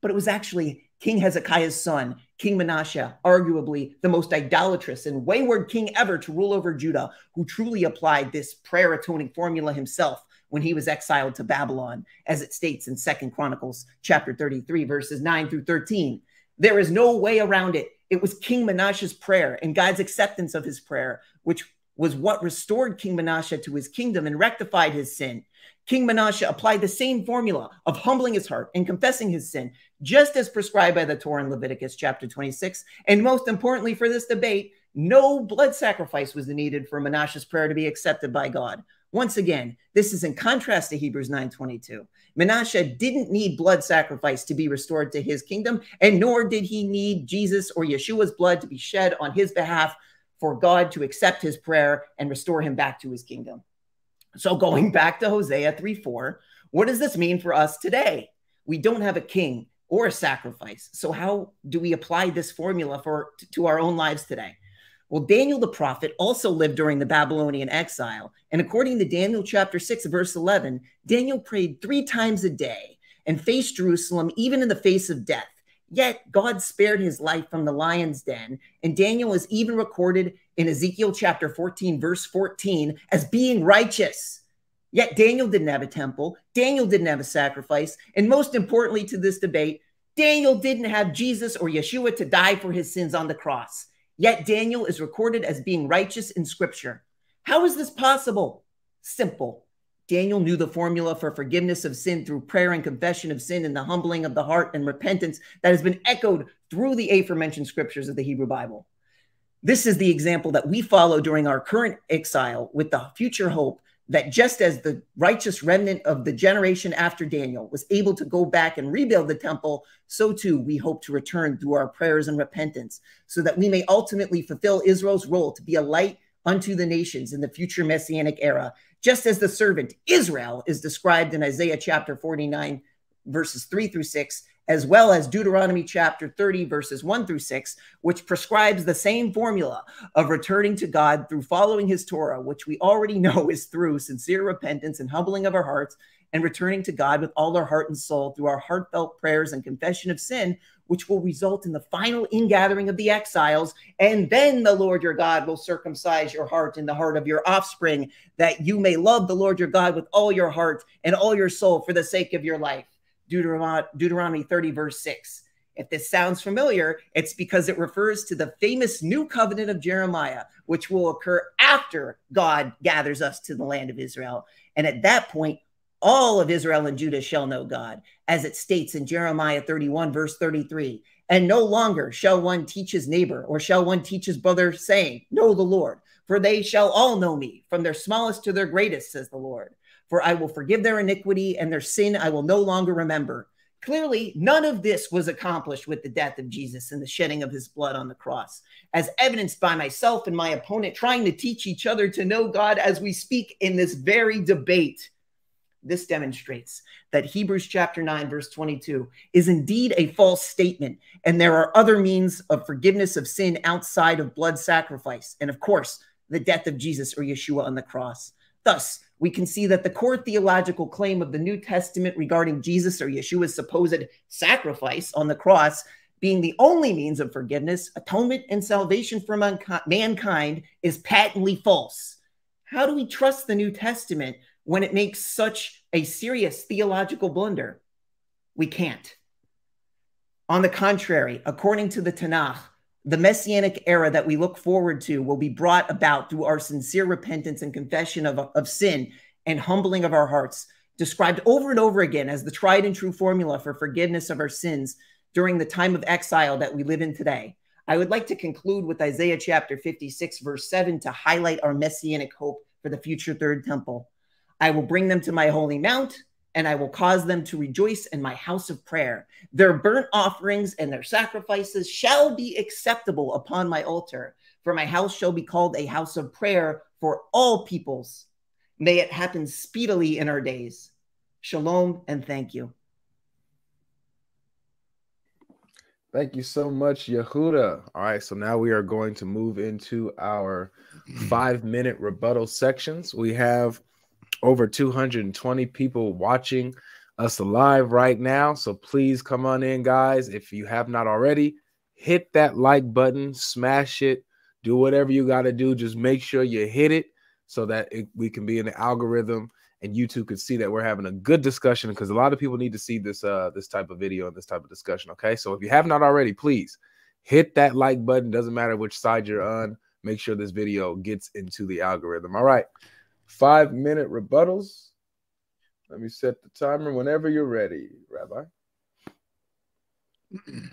But it was actually King Hezekiah's son, King Manasseh, arguably the most idolatrous and wayward king ever to rule over Judah, who truly applied this prayer atoning formula himself when he was exiled to Babylon, as it states in Second Chronicles chapter 33, verses 9 through 13. There is no way around it. It was King Manasseh's prayer and God's acceptance of his prayer, which was what restored King Manasseh to his kingdom and rectified his sin. King Manasseh applied the same formula of humbling his heart and confessing his sin, just as prescribed by the Torah in Leviticus chapter 26. And most importantly for this debate, no blood sacrifice was needed for Manasseh's prayer to be accepted by God. Once again, this is in contrast to Hebrews 9:22. Manasseh didn't need blood sacrifice to be restored to his kingdom, and nor did he need Jesus or Yeshua's blood to be shed on his behalf for God to accept his prayer and restore him back to his kingdom. So, going back to Hosea 3 4, what does this mean for us today? We don't have a king or a sacrifice. So, how do we apply this formula for to our own lives today? Well, Daniel the prophet also lived during the Babylonian exile. And according to Daniel chapter 6, verse 11, Daniel prayed three times a day and faced Jerusalem even in the face of death. Yet God spared his life from the lion's den. And Daniel is even recorded in Ezekiel chapter 14, verse 14, as being righteous. Yet Daniel didn't have a temple. Daniel didn't have a sacrifice. And most importantly to this debate, Daniel didn't have Jesus or Yeshua to die for his sins on the cross. Yet Daniel is recorded as being righteous in scripture. How is this possible? Simple. Daniel knew the formula for forgiveness of sin through prayer and confession of sin and the humbling of the heart and repentance that has been echoed through the aforementioned scriptures of the Hebrew Bible. This is the example that we follow during our current exile with the future hope that just as the righteous remnant of the generation after Daniel was able to go back and rebuild the temple, so too we hope to return through our prayers and repentance, so that we may ultimately fulfill Israel's role to be a light unto the nations in the future messianic era, just as the servant Israel is described in Isaiah chapter 49, verses 3 through 6, as well as Deuteronomy chapter 30, verses 1 through 6, which prescribes the same formula of returning to God through following his Torah, which we already know is through sincere repentance and humbling of our hearts, and returning to God with all our heart and soul through our heartfelt prayers and confession of sin, which will result in the final ingathering of the exiles. And then the Lord your God will circumcise your heart and the heart of your offspring, that you may love the Lord your God with all your heart and all your soul for the sake of your life. Deuteronomy 30, verse 6. If this sounds familiar, it's because it refers to the famous new covenant of Jeremiah, which will occur after God gathers us to the land of Israel. And at that point, all of Israel and Judah shall know God, as it states in Jeremiah 31, verse 33. And no longer shall one teach his neighbor or shall one teach his brother, saying, Know the Lord, for they shall all know me, from their smallest to their greatest, says the Lord. For I will forgive their iniquity and their sin I will no longer remember. Clearly, none of this was accomplished with the death of Jesus and the shedding of his blood on the cross, as evidenced by myself and my opponent trying to teach each other to know God as we speak in this very debate. This demonstrates that Hebrews chapter 9, verse 22 is indeed a false statement, and there are other means of forgiveness of sin outside of blood sacrifice, and of course, the death of Jesus or Yeshua on the cross. Thus, we can see that the core theological claim of the New Testament regarding Jesus or Yeshua's supposed sacrifice on the cross being the only means of forgiveness, atonement, and salvation for mankind is patently false. How do we trust the New Testament when it makes such a serious theological blunder? We can't. On the contrary, according to the Tanakh, the messianic era that we look forward to will be brought about through our sincere repentance and confession of, of sin and humbling of our hearts, described over and over again as the tried and true formula for forgiveness of our sins during the time of exile that we live in today. I would like to conclude with Isaiah chapter 56, verse 7, to highlight our messianic hope for the future third temple. I will bring them to my holy mount and I will cause them to rejoice in my house of prayer. Their burnt offerings and their sacrifices shall be acceptable upon my altar, for my house shall be called a house of prayer for all peoples. May it happen speedily in our days. Shalom and thank you. Thank you so much, Yehuda. All right, so now we are going to move into our five minute rebuttal sections. We have over 220 people watching us live right now. So please come on in, guys. If you have not already, hit that like button, smash it, do whatever you got to do. Just make sure you hit it so that it, we can be in the algorithm and YouTube could see that we're having a good discussion because a lot of people need to see this uh this type of video and this type of discussion. Okay, so if you have not already, please hit that like button. Doesn't matter which side you're on. Make sure this video gets into the algorithm. All right, five minute rebuttals. Let me set the timer whenever you're ready, Rabbi.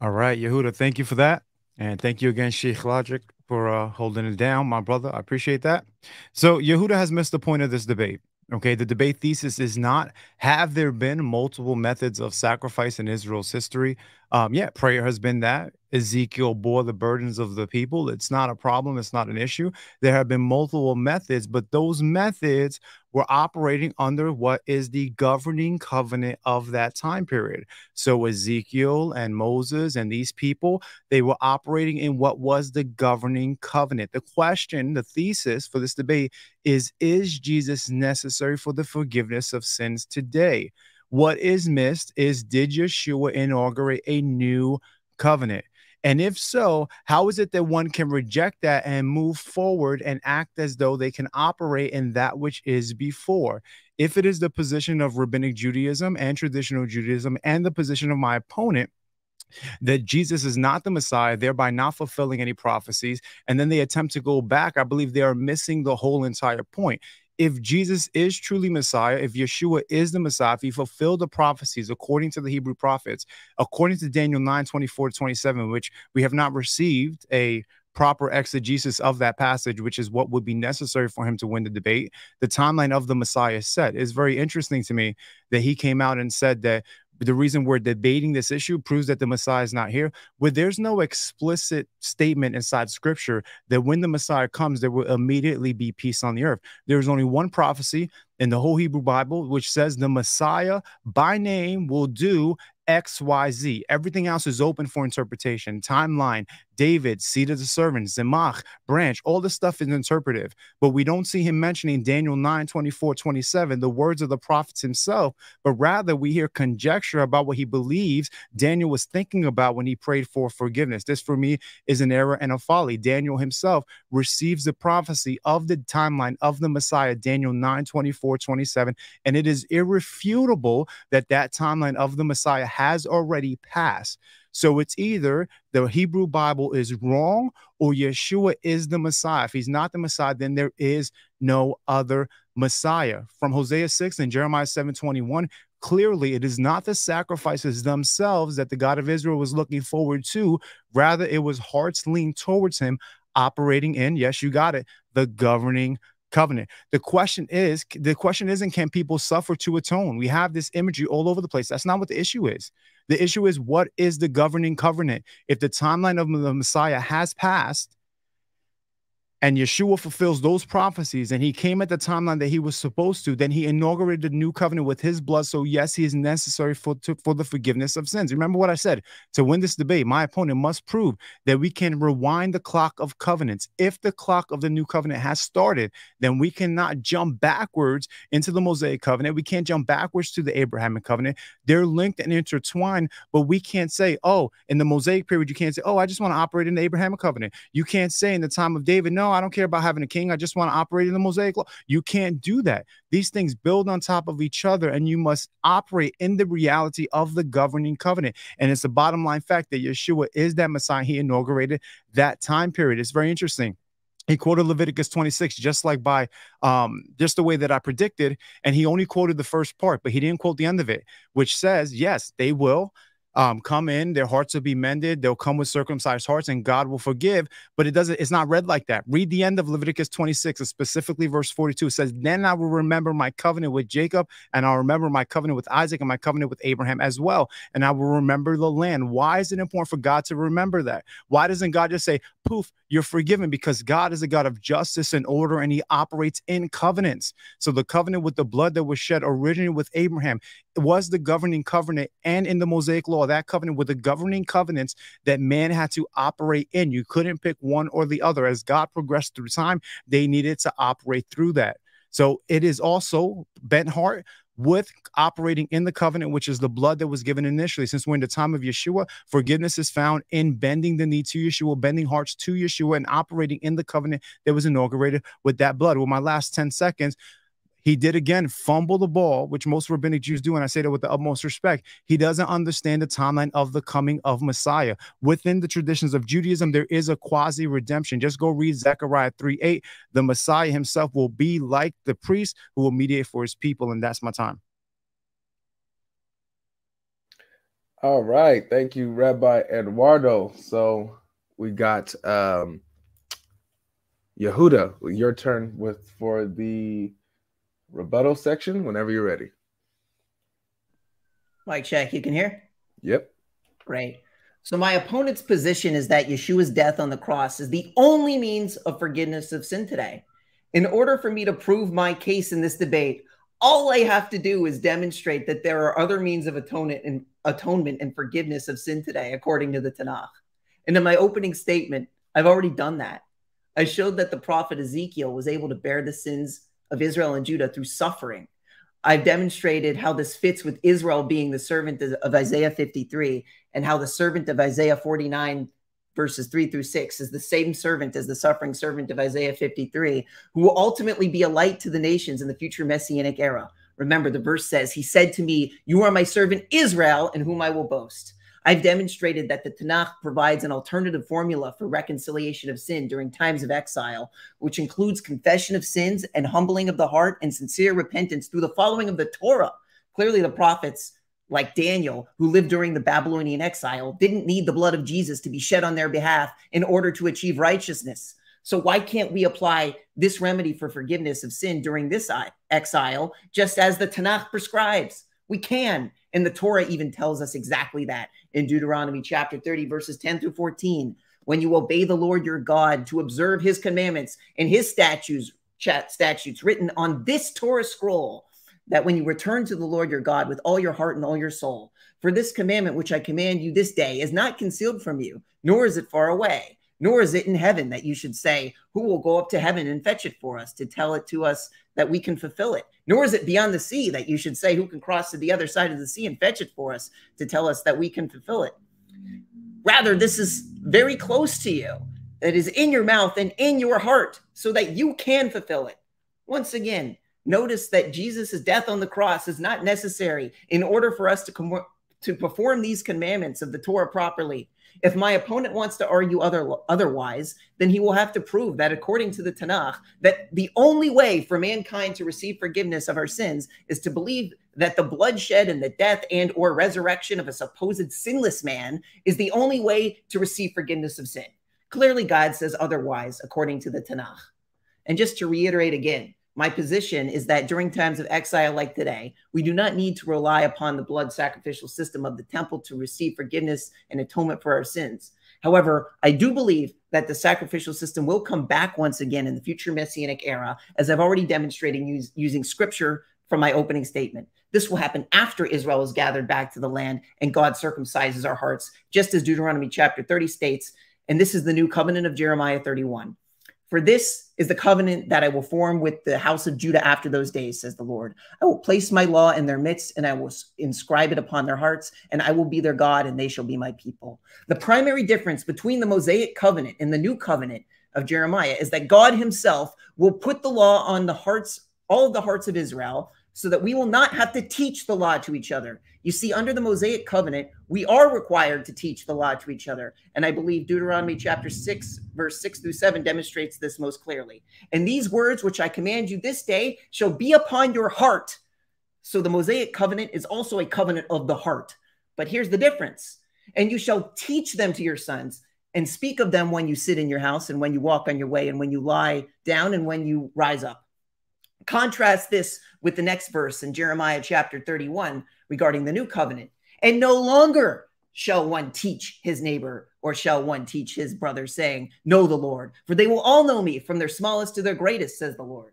All right, Yehuda, thank you for that. And thank you again, Sheikh Logic, for uh, holding it down, my brother. I appreciate that. So, Yehuda has missed the point of this debate. Okay, the debate thesis is not have there been multiple methods of sacrifice in Israel's history? Um, yeah, prayer has been that. Ezekiel bore the burdens of the people. It's not a problem, it's not an issue. There have been multiple methods, but those methods were operating under what is the governing covenant of that time period. So Ezekiel and Moses and these people, they were operating in what was the governing covenant. The question, the thesis for this debate is Is Jesus necessary for the forgiveness of sins today? What is missed is Did Yeshua inaugurate a new covenant? And if so, how is it that one can reject that and move forward and act as though they can operate in that which is before? If it is the position of rabbinic Judaism and traditional Judaism and the position of my opponent, that Jesus is not the Messiah, thereby not fulfilling any prophecies, and then they attempt to go back, I believe they are missing the whole entire point if Jesus is truly Messiah, if Yeshua is the Messiah, if he fulfilled the prophecies according to the Hebrew prophets, according to Daniel 9 24 to 27, which we have not received a proper exegesis of that passage, which is what would be necessary for him to win the debate. The timeline of the Messiah set is very interesting to me that he came out and said that the reason we're debating this issue proves that the Messiah is not here. But there's no explicit statement inside scripture that when the Messiah comes, there will immediately be peace on the earth. There's only one prophecy in the whole Hebrew Bible which says the Messiah by name will do XYZ. Everything else is open for interpretation. Timeline, David, seed of the servant, Zemach, branch, all this stuff is interpretive. But we don't see him mentioning Daniel 9, 24, 27, the words of the prophets himself, but rather we hear conjecture about what he believes Daniel was thinking about when he prayed for forgiveness. This for me is an error and a folly. Daniel himself receives the prophecy of the timeline of the Messiah, Daniel 9, 24, 27, and it is irrefutable that that timeline of the Messiah has already passed. So it's either the Hebrew Bible is wrong or Yeshua is the Messiah. If he's not the Messiah, then there is no other Messiah. From Hosea 6 and Jeremiah 7 21, clearly it is not the sacrifices themselves that the God of Israel was looking forward to. Rather, it was hearts leaned towards him, operating in, yes, you got it, the governing covenant. The question is, the question isn't can people suffer to atone? We have this imagery all over the place. That's not what the issue is. The issue is what is the governing covenant? If the timeline of the Messiah has passed, and Yeshua fulfills those prophecies and he came at the timeline that he was supposed to, then he inaugurated a new covenant with his blood. So, yes, he is necessary for, to, for the forgiveness of sins. Remember what I said to win this debate, my opponent must prove that we can rewind the clock of covenants. If the clock of the new covenant has started, then we cannot jump backwards into the Mosaic covenant. We can't jump backwards to the Abrahamic covenant. They're linked and intertwined, but we can't say, oh, in the Mosaic period, you can't say, oh, I just want to operate in the Abrahamic covenant. You can't say in the time of David, no, I don't care about having a king. I just want to operate in the Mosaic law. You can't do that. These things build on top of each other, and you must operate in the reality of the governing covenant. And it's a bottom line fact that Yeshua is that Messiah. He inaugurated that time period. It's very interesting he quoted Leviticus 26 just like by um just the way that I predicted and he only quoted the first part but he didn't quote the end of it which says yes they will um, come in, their hearts will be mended, they'll come with circumcised hearts, and God will forgive. But it doesn't, it's not read like that. Read the end of Leviticus 26, specifically verse 42. It says, Then I will remember my covenant with Jacob, and I'll remember my covenant with Isaac and my covenant with Abraham as well. And I will remember the land. Why is it important for God to remember that? Why doesn't God just say, poof, you're forgiven? Because God is a God of justice and order, and he operates in covenants. So the covenant with the blood that was shed originally with Abraham was the governing covenant and in the Mosaic law, that covenant with the governing covenants that man had to operate in. You couldn't pick one or the other. As God progressed through time, they needed to operate through that. So it is also bent heart with operating in the covenant, which is the blood that was given initially. Since we're in the time of Yeshua, forgiveness is found in bending the knee to Yeshua, bending hearts to Yeshua, and operating in the covenant that was inaugurated with that blood. Well, my last 10 seconds, he did again fumble the ball, which most rabbinic Jews do. And I say that with the utmost respect. He doesn't understand the timeline of the coming of Messiah. Within the traditions of Judaism, there is a quasi redemption. Just go read Zechariah 3 8. The Messiah himself will be like the priest who will mediate for his people. And that's my time. All right. Thank you, Rabbi Eduardo. So we got um Yehuda, your turn with for the rebuttal section whenever you're ready. Mike check, you can hear? Yep. Great. So my opponent's position is that Yeshua's death on the cross is the only means of forgiveness of sin today. In order for me to prove my case in this debate, all I have to do is demonstrate that there are other means of atonement and atonement and forgiveness of sin today, according to the Tanakh. And in my opening statement, I've already done that. I showed that the prophet Ezekiel was able to bear the sins of Israel and Judah through suffering. I've demonstrated how this fits with Israel being the servant of Isaiah 53 and how the servant of Isaiah 49 verses 3 through 6 is the same servant as the suffering servant of Isaiah 53 who will ultimately be a light to the nations in the future messianic era. Remember the verse says he said to me, "You are my servant Israel in whom I will boast." I've demonstrated that the Tanakh provides an alternative formula for reconciliation of sin during times of exile, which includes confession of sins and humbling of the heart and sincere repentance through the following of the Torah. Clearly, the prophets, like Daniel, who lived during the Babylonian exile, didn't need the blood of Jesus to be shed on their behalf in order to achieve righteousness. So, why can't we apply this remedy for forgiveness of sin during this uh, exile, just as the Tanakh prescribes? We can. And the Torah even tells us exactly that in Deuteronomy chapter 30, verses 10 through 14. When you obey the Lord your God to observe his commandments and his statutes, statutes written on this Torah scroll, that when you return to the Lord your God with all your heart and all your soul, for this commandment which I command you this day is not concealed from you, nor is it far away, nor is it in heaven that you should say, Who will go up to heaven and fetch it for us to tell it to us that we can fulfill it? Nor is it beyond the sea that you should say, Who can cross to the other side of the sea and fetch it for us to tell us that we can fulfill it? Rather, this is very close to you. It is in your mouth and in your heart so that you can fulfill it. Once again, notice that Jesus' death on the cross is not necessary in order for us to, to perform these commandments of the Torah properly if my opponent wants to argue other, otherwise, then he will have to prove that according to the Tanakh, that the only way for mankind to receive forgiveness of our sins is to believe that the bloodshed and the death and or resurrection of a supposed sinless man is the only way to receive forgiveness of sin. Clearly, God says otherwise, according to the Tanakh. And just to reiterate again, my position is that during times of exile like today, we do not need to rely upon the blood sacrificial system of the temple to receive forgiveness and atonement for our sins. However, I do believe that the sacrificial system will come back once again in the future messianic era, as I've already demonstrated use, using scripture from my opening statement. This will happen after Israel is gathered back to the land and God circumcises our hearts, just as Deuteronomy chapter 30 states. And this is the new covenant of Jeremiah 31. For this is the covenant that I will form with the house of Judah after those days, says the Lord. I will place my law in their midst, and I will inscribe it upon their hearts, and I will be their God, and they shall be my people. The primary difference between the Mosaic covenant and the new covenant of Jeremiah is that God himself will put the law on the hearts, all of the hearts of Israel, so that we will not have to teach the law to each other. You see, under the Mosaic covenant, we are required to teach the law to each other. And I believe Deuteronomy chapter 6, verse 6 through 7 demonstrates this most clearly. And these words which I command you this day shall be upon your heart. So the Mosaic covenant is also a covenant of the heart. But here's the difference. And you shall teach them to your sons and speak of them when you sit in your house and when you walk on your way and when you lie down and when you rise up. Contrast this with the next verse in Jeremiah chapter 31 regarding the new covenant. And no longer shall one teach his neighbor or shall one teach his brother, saying, Know the Lord, for they will all know me from their smallest to their greatest, says the Lord.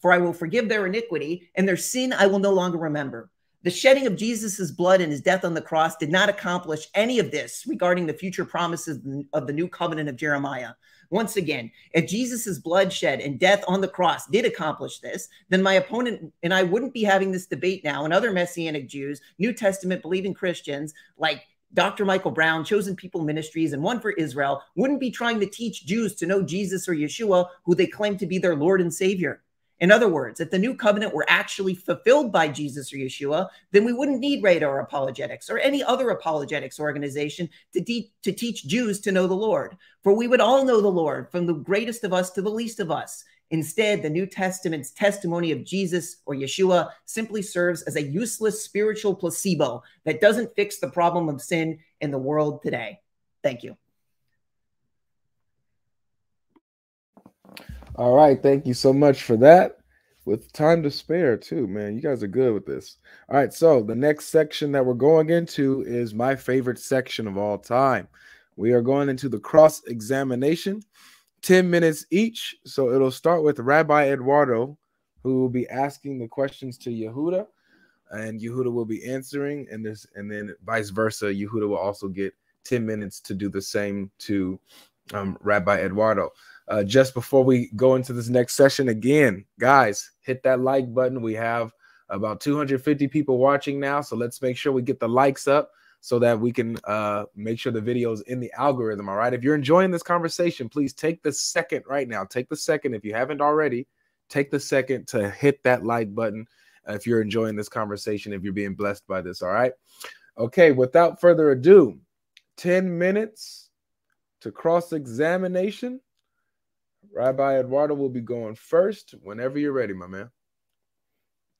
For I will forgive their iniquity, and their sin I will no longer remember. The shedding of Jesus' blood and his death on the cross did not accomplish any of this regarding the future promises of the new covenant of Jeremiah. Once again, if Jesus' bloodshed and death on the cross did accomplish this, then my opponent and I wouldn't be having this debate now, and other Messianic Jews, New Testament believing Christians like Dr. Michael Brown, Chosen People Ministries, and One for Israel wouldn't be trying to teach Jews to know Jesus or Yeshua, who they claim to be their Lord and Savior. In other words, if the new covenant were actually fulfilled by Jesus or Yeshua, then we wouldn't need Radar Apologetics or any other apologetics organization to, de- to teach Jews to know the Lord. For we would all know the Lord, from the greatest of us to the least of us. Instead, the New Testament's testimony of Jesus or Yeshua simply serves as a useless spiritual placebo that doesn't fix the problem of sin in the world today. Thank you. All right. Thank you so much for that. With time to spare, too, man. You guys are good with this. All right. So, the next section that we're going into is my favorite section of all time. We are going into the cross examination, 10 minutes each. So, it'll start with Rabbi Eduardo, who will be asking the questions to Yehuda, and Yehuda will be answering, and this, and then vice versa. Yehuda will also get 10 minutes to do the same to um, Rabbi Eduardo uh, just before we go into this next session again guys hit that like button. We have about 250 people watching now so let's make sure we get the likes up so that we can uh, make sure the video is in the algorithm all right? If you're enjoying this conversation please take the second right now take the second if you haven't already take the second to hit that like button if you're enjoying this conversation if you're being blessed by this all right? Okay without further ado 10 minutes to cross examination Rabbi Eduardo will be going first whenever you're ready, my man.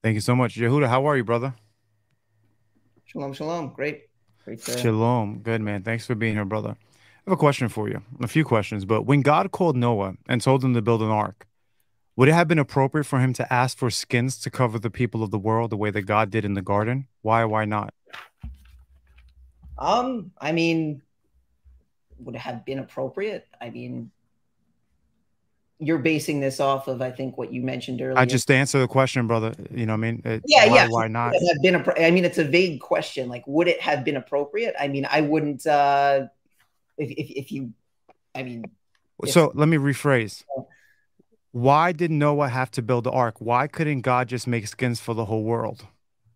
Thank you so much. Yehuda, how are you, brother? Shalom, shalom. Great. Great to... Shalom. Good, man. Thanks for being here, brother. I have a question for you. A few questions, but when God called Noah and told him to build an ark, would it have been appropriate for him to ask for skins to cover the people of the world the way that God did in the garden? Why why not? Um, I mean, would it have been appropriate? I mean, you're basing this off of, I think, what you mentioned earlier. I just answer the question, brother. You know, I mean, it, yeah, why, yeah. Why not? Have been. I mean, it's a vague question. Like, would it have been appropriate? I mean, I wouldn't. uh If if, if you, I mean. If, so let me rephrase. Why did Noah have to build the ark? Why couldn't God just make skins for the whole world?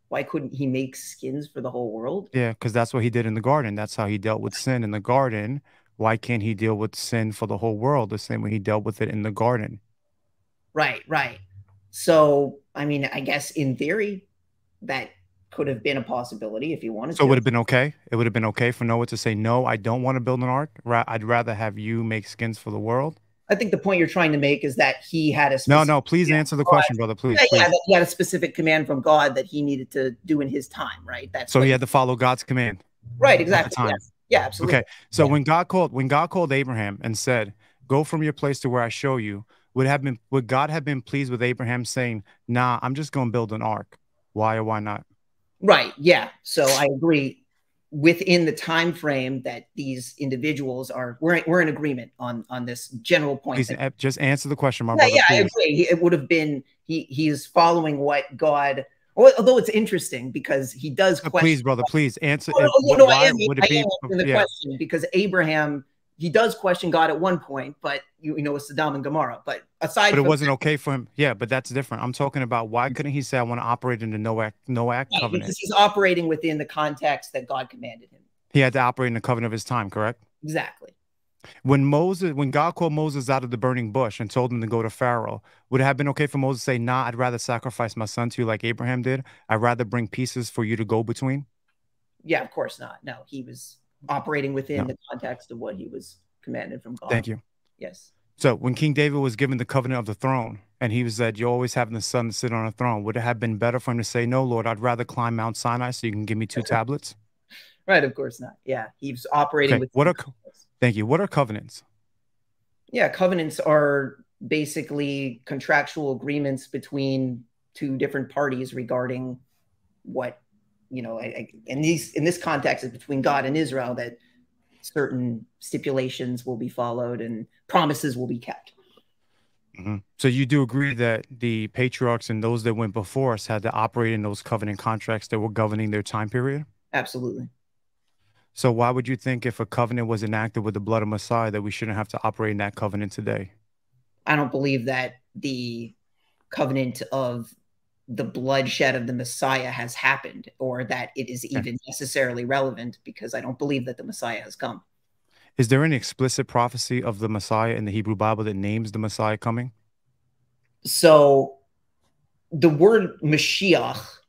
Why couldn't he make skins for the whole world? Yeah, because that's what he did in the garden. That's how he dealt with sin in the garden why can't he deal with sin for the whole world the same way he dealt with it in the garden? Right, right. So, I mean, I guess in theory, that could have been a possibility if you wanted to. so to. would have been okay? It would have been okay for Noah to say, no, I don't want to build an ark. I'd rather have you make skins for the world. I think the point you're trying to make is that he had a no, no. Please answer the question, brother. Please. Yeah, please. yeah he had a specific command from God that he needed to do in his time, right? That's so he had to follow God's command. Right. Exactly. Yes. Yeah, absolutely. Okay. So yeah. when God called when God called Abraham and said, "Go from your place to where I show you," would have been would God have been pleased with Abraham saying, "Nah, I'm just going to build an ark." Why or why not? Right. Yeah. So I agree within the time frame that these individuals are we're, we're in agreement on on this general point please, that, just answer the question my yeah, brother yeah please. i agree it would have been he he is following what god although it's interesting because he does question. Please, brother, please answer. Oh, no, oh, why, I am, would it I be, the yeah. question because Abraham he does question God at one point, but you, you know it's Sodom and Gomorrah. But aside, but it wasn't that, okay for him. Yeah, but that's different. I'm talking about why mm-hmm. couldn't he say I want to operate in the Noah Noah yeah, covenant? Because he's operating within the context that God commanded him. He had to operate in the covenant of his time, correct? Exactly. When Moses, when God called Moses out of the burning bush and told him to go to Pharaoh, would it have been okay for Moses to say, "Nah, I'd rather sacrifice my son to you like Abraham did. I'd rather bring pieces for you to go between." Yeah, of course not. No, he was operating within no. the context of what he was commanded from God. Thank you. Yes. So when King David was given the covenant of the throne, and he was said, "You're always having the son to sit on a throne," would it have been better for him to say, "No, Lord, I'd rather climb Mount Sinai so you can give me two tablets"? Right, of course not. Yeah, he's operating Okay, with what co- thank you. What are covenants? Yeah, covenants are basically contractual agreements between two different parties regarding what you know. I, I, in these in this context, is between God and Israel that certain stipulations will be followed and promises will be kept. Mhm. So you do agree that the patriarchs and those that went before us had to operate in those covenant contracts that were governing their time period? Absolutely. So why would you think if a covenant was enacted with the blood of Messiah that we shouldn't have to operate in that covenant today? I don't believe that the covenant of the bloodshed of the Messiah has happened or that it is even necessarily relevant because I don't believe that the Messiah has come. Is there any explicit prophecy of the Messiah in the Hebrew Bible that names the Messiah coming? So the word Mashiach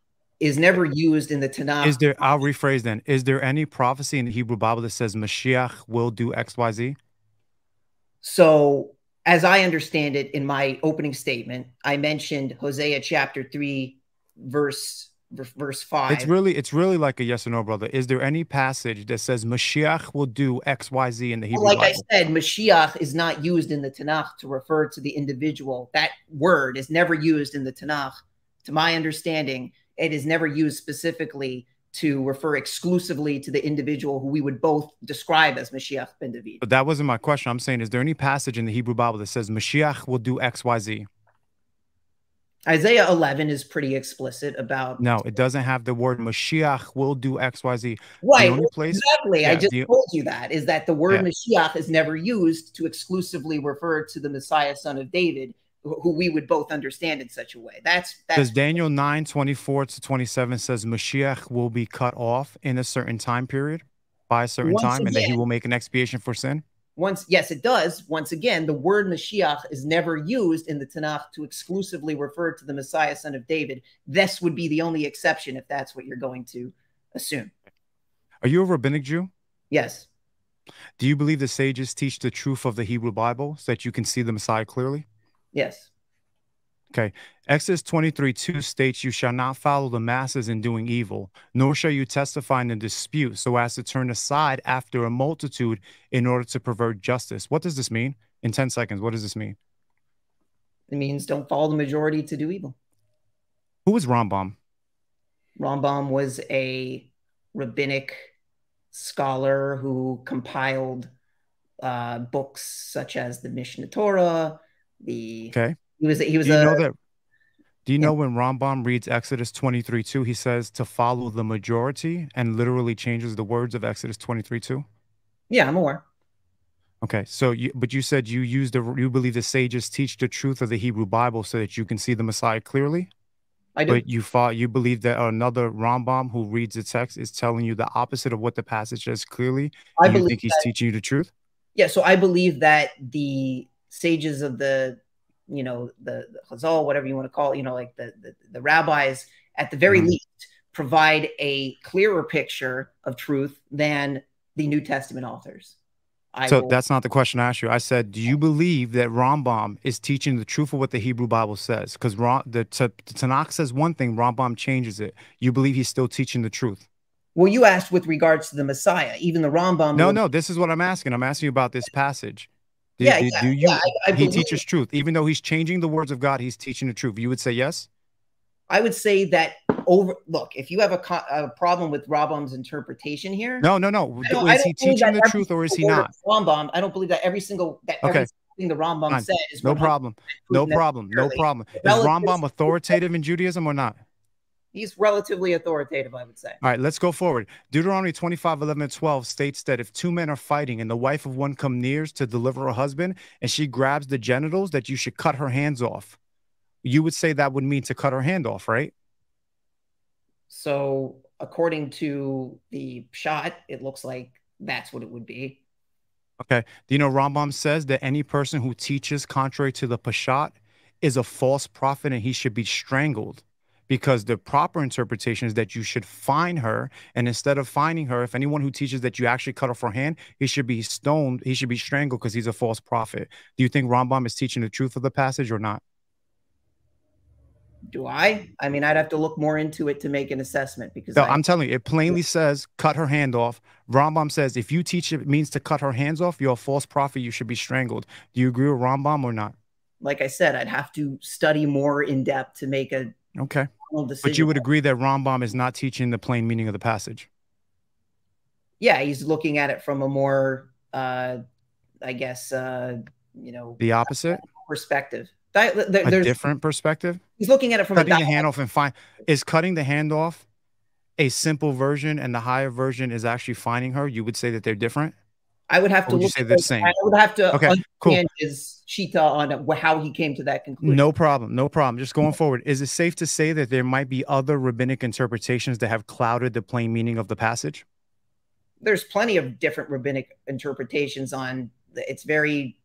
is never used in the Tanakh. Is there I'll rephrase then. Is there any prophecy in the Hebrew Bible that says Mashiach will do XYZ? So, as I understand it in my opening statement, I mentioned Hosea chapter 3, verse verse 5. It's really it's really like a yes or no, brother. Is there any passage that says Mashiach will do XYZ in the Hebrew like Bible? I said, Mashiach is not used in the Tanakh to refer to the individual. That word is never used in the Tanakh. To my understanding, it is never used specifically to refer exclusively to the individual who we would both describe as Mashiach ben David. But that wasn't my question. I'm saying, is there any passage in the Hebrew Bible that says Mashiach will do XYZ? Isaiah 11 is pretty explicit about No, it doesn't have the word Mashiach will do XYZ. right. only place- exactly. I just told you that is that the word Yeah. Mashiach is never used to exclusively refer to the Messiah, son of David, who we would both understand in such a way. That's that's Because Daniel 9, 24 to 27 says Mashiach will be cut off in a certain time period by a certain Once time, and that he will make an expiation for sin. once yes it does once again the word mashiach is never used in the tanakh to exclusively refer to the messiah son of david this would be the only exception if that's what you're going to assume Are you a rabbinic Jew? yes Do you believe the sages teach the truth of the Hebrew Bible so that you can see the Messiah clearly? Yes Okay. Exodus 23 2 states, You shall not follow the masses in doing evil, nor shall you testify in a dispute so as to turn aside after a multitude in order to pervert justice. What does this mean? In 10 seconds, what does this mean? it means don't follow the majority to do evil Who was Rambam? rambam was a rabbinic scholar who compiled uh, books such as the mishnah torah the Okay. he was he was Do you a know that? Do you Yeah. know when Rambam reads Exodus 23 2, he says to follow the majority and literally changes the words of Exodus 23 2? yeah i'm aware Okay, so you, but you said you use the you believe the sages teach the truth of the Hebrew Bible so that you can see the Messiah clearly, i do but you thought you believe that another Rambam who reads the text is telling you the opposite of what the passage says clearly. i believe think he's teaching you the truth? Yeah, so I believe that the sages of the, you know, the, the Chazal, whatever you want to call it, you know, like the the, the rabbis, at the very Mhm. least, provide a clearer picture of truth than the New Testament authors. I So will- that's not the question I asked you. I said, do you believe that Rambam is teaching the truth of what the Hebrew Bible says? Because the, T- the Tanakh says one thing, Rambam changes it. You believe he's still teaching the truth? well, you asked with regards to the Messiah, even the Rambam. No, will- no. This is what I'm asking. I'm asking you about this passage. Do, Yeah, do, yeah, do you? yeah, I, I he teaches truth, even though he's changing the words of God. He's teaching the truth. You would say yes. I would say that over. Look, if you have a, co- a problem with Rambam's interpretation here, No, no, no. I don't- I Is he teaching the truth or is he not? Rambam, I don't believe that every single that Okay. every thing the Rambam Fine. said is No 100% problem. No problem. No problem. Is Rambam authoritative in Judaism or not? He's relatively authoritative, I would say. All right, let's go forward. Deuteronomy 25, 11, and 12 states that if two men are fighting and the wife of one come nears to deliver her husband and she grabs the genitals, that you should cut her hands off. You would say that would mean to cut her hand off, right? So, according to the Pashat, it looks like that's what it would be. Okay. Do you know Rambam says that any person who teaches contrary to the Pashat is a false prophet and he should be strangled? Because the proper interpretation is that you should fine her, and instead of fining her, if anyone who teaches that you actually cut off her hand, he should be stoned, he should be strangled because he's a false prophet. Do you think Rambam is teaching the truth of the passage or not? Do I? I mean, I'd have to look more into it to make an assessment because no, I, I'm telling you, it plainly says cut her hand off. Rambam says if you teach it means to cut her hands off, you're a false prophet. You should be strangled. Do you agree with Rambam or not? like I said, I'd have to study more in depth to make a Okay. But you would agree that Rambam is not teaching the plain meaning of the passage. yeah, he's looking at it from a more, uh, I guess, uh, you know, The opposite, perspective. Di- there- a different perspective. he's looking at it from a Cutting the hand off and fine is cutting the hand off a simple version and the higher version is actually finding her. You would say that they're different. I would have to would look. say the same? I would have to Okay, understand cool. his shita on how he came to that conclusion. No problem. No problem. Just going forward, is it safe to say that there might be other rabbinic interpretations that have clouded the plain meaning of the passage? There's plenty of different rabbinic interpretations on. It's very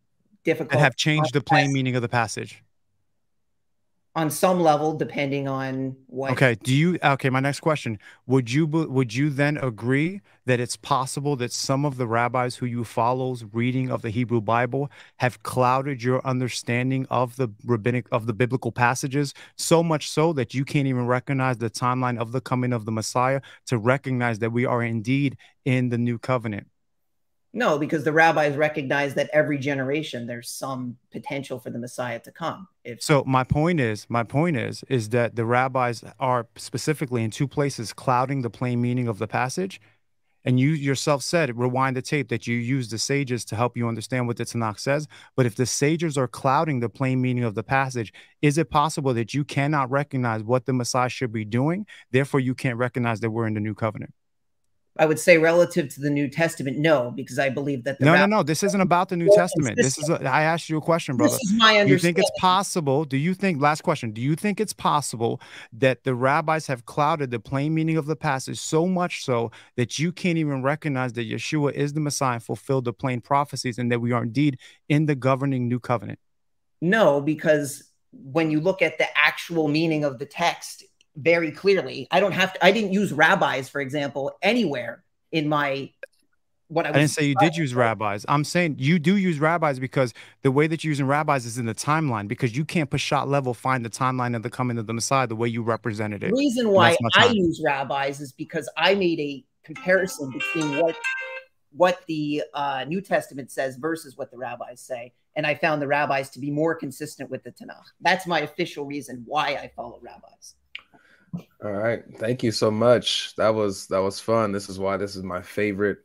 difficult. That have changed the plain meaning of the passage? On some level, depending on what. Okay. Do you okay? My next question: Would you would you then agree that it's possible that some of the rabbis who you follow's reading of the Hebrew Bible have clouded your understanding of the rabbinic of the biblical passages so much so that you can't even recognize the timeline of the coming of the Messiah to recognize that we are indeed in the new covenant? No, because the rabbis recognize that every generation there's some potential for the Messiah to come. If So my point is, my point is, is that the rabbis are specifically in two places clouding the plain meaning of the passage. And you yourself said, rewind the tape, that you use the sages to help you understand what the Tanakh says. But if the sages are clouding the plain meaning of the passage, is it possible that you cannot recognize what the Messiah should be doing? Therefore, you can't recognize that we're in the new covenant. I would say relative to the New Testament, no, because I believe that the No, no, no. This isn't about the New Testament. This is. A, I asked you a question, brother. This is my Do you think it's possible? Do you think, last question, do you think it's possible that the rabbis have clouded the plain meaning of the passage so much so that you can't even recognize that Yeshua is the Messiah and fulfilled the plain prophecies and that we are indeed in the governing new covenant? No, because when you look at the actual meaning of the text very clearly, I don't have to, I didn't use rabbis, for example, anywhere in my what I I didn't say you did use rabbis. I'm saying you do use rabbis because the way that you're using rabbis is in the timeline because you can't push shot level find the timeline of the coming of the Messiah the way you represented it. The reason why I use rabbis is because I made a comparison between what what the uh, New Testament says versus what the rabbis say, and I found the rabbis to be more consistent with the Tanakh. That's my official reason why I follow rabbis. All right. Thank you so much. That was that was fun. This is why this is my favorite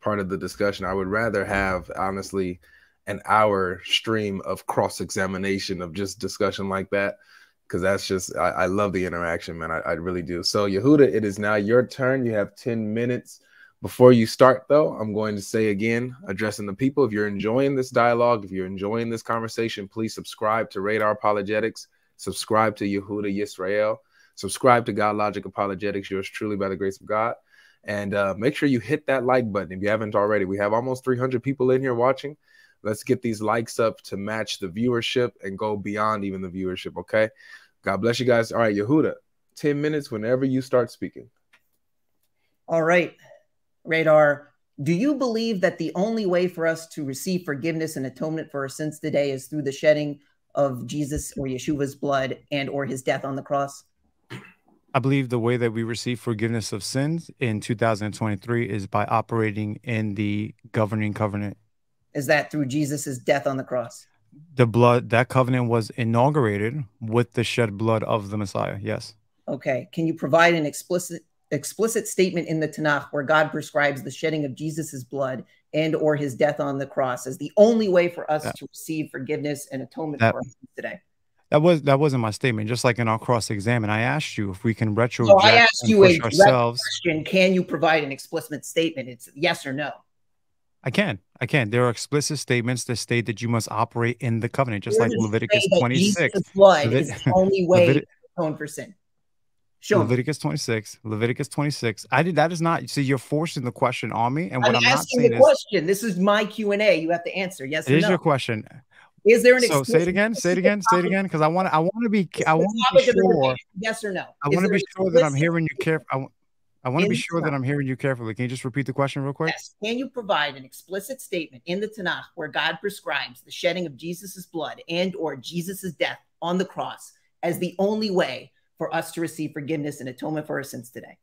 part of the discussion. I would rather have honestly an hour stream of cross-examination of just discussion like that. Cause that's just I, I love the interaction, man. I, I really do. So Yehuda, it is now your turn. You have 10 minutes. Before you start, though, I'm going to say again, addressing the people, if you're enjoying this dialogue, if you're enjoying this conversation, please subscribe to Radar Apologetics, subscribe to Yehuda Yisrael subscribe to God Logic Apologetics, yours truly by the grace of God. And uh, make sure you hit that like button if you haven't already. We have almost 300 people in here watching. Let's get these likes up to match the viewership and go beyond even the viewership. Okay. God bless you guys. All right, Yehuda, 10 minutes whenever you start speaking. All right, Radar. Do you believe that the only way for us to receive forgiveness and atonement for our sins today is through the shedding of Jesus or Yeshua's blood and or his death on the cross? I believe the way that we receive forgiveness of sins in 2023 is by operating in the governing covenant. Is that through Jesus' death on the cross? The blood, that covenant was inaugurated with the shed blood of the Messiah. Yes. Okay. Can you provide an explicit explicit statement in the Tanakh where God prescribes the shedding of Jesus' blood and or his death on the cross as the only way for us That- to receive forgiveness and atonement That- for sins today? That was that wasn't my statement. Just like in our cross examine, I asked you if we can retro So I asked you a ourselves. question. Can you provide an explicit statement? It's yes or no. I can, I can. There are explicit statements that state that you must operate in the covenant, just Where like Leviticus 26. Blood Levit- is the only way Levit- to atone for sin. Show. Leviticus 26. Leviticus 26. I did that is not see you're forcing the question on me, and what I'm I'm, not asking saying the is question. This is my Q and A. You have to answer yes it or is no. your question. Is there an So say it again, say it this is the again, say it again, because I want to I want to be I want to be topic of the sure. Yes or no? I want to be sure that I'm hearing you carefully. I, want- I want to be sure that I'm hearing you carefully. Can you just repeat the question real quick? Yes. Can you provide an explicit statement in the Tanakh where God prescribes the shedding of Jesus' blood and or Jesus' death on the cross as the only way for us to receive forgiveness and atonement for our sins today.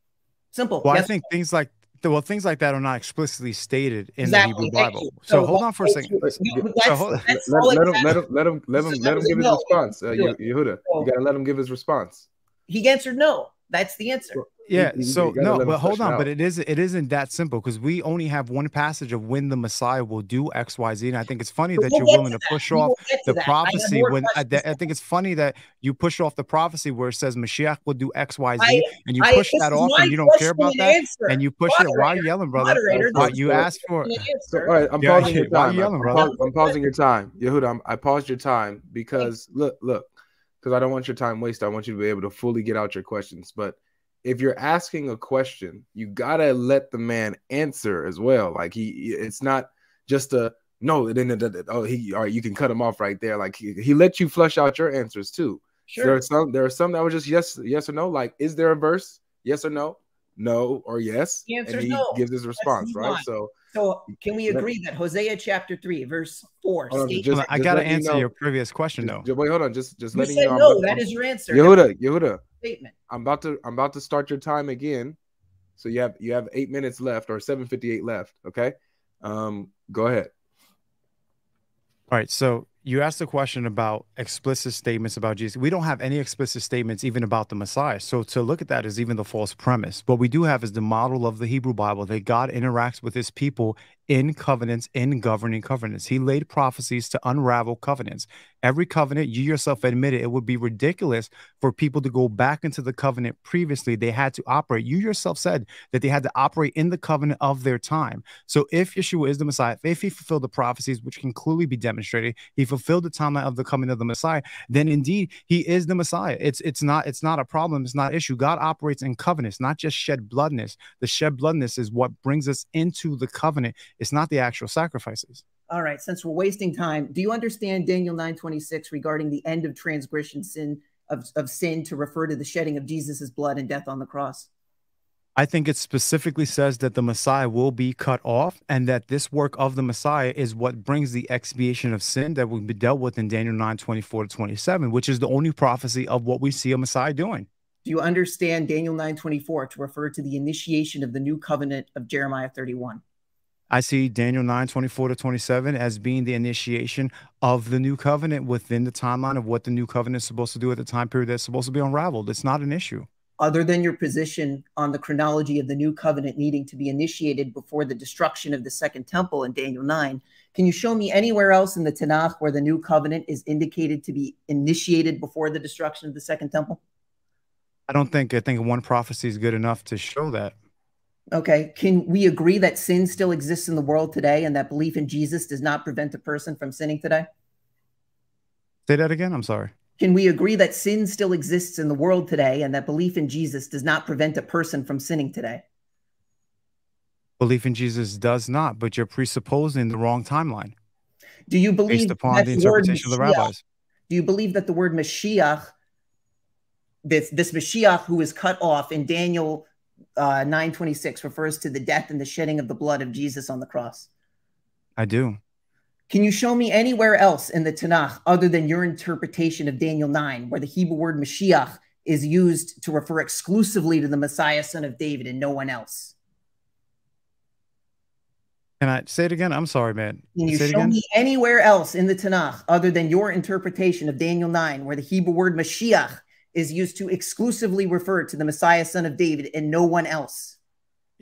Simple. Well, yes I think things like well, things like that are not explicitly stated in Exactly, the Hebrew Bible. So, So hold on for a second. that's- So hold- that's Let, let him, let him, let him, let him, let him give his no. response. Uh, Do Ye- it. Yehuda, So- you gotta let him give his response. He answered no. That's the answer. Yeah, you- you so gotta no, but hold flesh it on, but out. it is it isn't that simple because we only have one passage of when the Messiah will do X, Y, Z, and I think it's funny that we'll you're willing to to that. push We will off the that. Prophecy more when I, questions. I think it's funny that you push off the prophecy where it says Mashiach will do X, Y, Z, I- and you push this that is off and you don't care about and that answer. and you push it. Why are you yelling, brother? Why you is asked for? an So, answer. all right, I'm Yeah, pausing your why are time. you yelling, I'm, brother? I'm pausing your time. Yehuda, I'm, I paused your time because look, look, because I don't want your time wasted. I want you to be able to fully get out your questions. But if you're asking a question, you gotta let the man answer as well. Like he, it's not just a no. Then oh, he all right. You can cut him off right there. Like he, he let you flush out your answers too. There Sure. are some. There are some that were just yes, yes or no. Like, is there a verse? Yes or no? No or yes? The answer and he no. gives his response, right? So So can we Let- agree that Hosea chapter three, verse four, on, states just- I gotta letting you answer know- your previous question though. just- wait, hold on. Just just you letting said you know. I'm no. about- That I'm- is your answer. Yehuda, Yehuda. statement. I'm about to I'm about to start your time again. So you have you have eight minutes left or 758 left. Okay. Um, go ahead. All right. So you asked a question about explicit statements about Jesus. We don't have any explicit statements even about the Messiah. So to look at that is even the false premise. What we do have is the model of the Hebrew Bible that God interacts with his people in covenants, in governing covenants. He laid prophecies to unravel covenants. Every covenant, you yourself admitted it would be ridiculous for people to go back into the covenant previously. They had to operate. You yourself said that they had to operate in the covenant of their time. So if Yeshua is the Messiah, if he fulfilled the prophecies, which can clearly be demonstrated, he fulfilled the timeline of the coming of the Messiah, then indeed he is the Messiah. It's it's not it's not a problem, it's not an issue. God operates in covenants, not just shed bloodness. The shed bloodness is what brings us into the covenant. It's not the actual sacrifices. All right. Since we're wasting time, do you understand Daniel nine twenty six regarding the end of transgression, sin of, of sin to refer to the shedding of Jesus' blood and death on the cross? I think it specifically says that the Messiah will be cut off and that this work of the Messiah is what brings the expiation of sin that will be dealt with in Daniel 9 24 to 27, which is the only prophecy of what we see a Messiah doing. Do you understand Daniel nine twenty four to refer to the initiation of the new covenant of Jeremiah 31? I see Daniel 9 24 to 27 as being the initiation of the new covenant within the timeline of what the new covenant is supposed to do at the time period that's supposed to be unraveled. It's not an issue. Other than your position on the chronology of the new covenant needing to be initiated before the destruction of the second temple in Daniel 9, can you show me anywhere else in the Tanakh where the new covenant is indicated to be initiated before the destruction of the second temple? I don't think I think one prophecy is good enough to show that. Okay. Can we agree that sin still exists in the world today and that belief in Jesus does not prevent a person from sinning today? Say that again. I'm sorry. Can we agree that sin still exists in the world today and that belief in Jesus does not prevent a person from sinning today? Belief in Jesus does not, but you're presupposing the wrong timeline Do you believe based upon that the word interpretation of the rabbis. Do you believe that the word Mashiach, this this Mashiach who is cut off in Daniel uh, nine twenty six, refers to the death and the shedding of the blood of Jesus on the cross? I do. Can you show me anywhere else in the Tanakh other than your interpretation of Daniel 9 where the Hebrew word Mashiach is used to refer exclusively to the Messiah, son of David, and no one else? Can I say it again? I'm sorry, man. Can you say show me anywhere else in the Tanakh other than your interpretation of Daniel 9 where the Hebrew word Mashiach is used to exclusively refer to the Messiah, son of David, and no one else?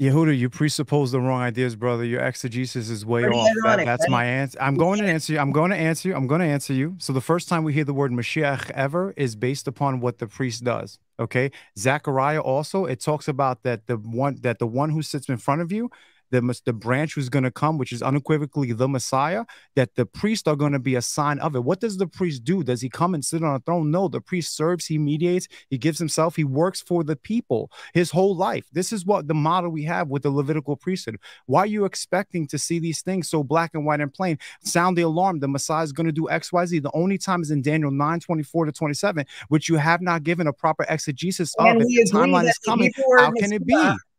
Yehuda, you presuppose the wrong ideas, brother. Your exegesis is way Pretty off. That- that's right? my answer. I'm going to answer you. I'm going to answer you. I'm going to answer you. So the first time we hear the word Mashiach ever is based upon what the priest does. Okay. Zechariah also, it talks about that the one that the one who sits in front of you, the the branch who's going to come, which is unequivocally the Messiah, that the priests are going to be a sign of it. What does the priest do? Does he come and sit on a throne? No, the priest serves, he mediates, he gives himself, he works for the people his whole life. This is what the model we have with the Levitical priesthood. Why are you expecting to see these things so black and white and plain? Sound the alarm. The Messiah is going to do XYZ. The only time is in Daniel 9 24 to 27, which you have not given a proper exegesis of. And the timeline is coming, how can it be?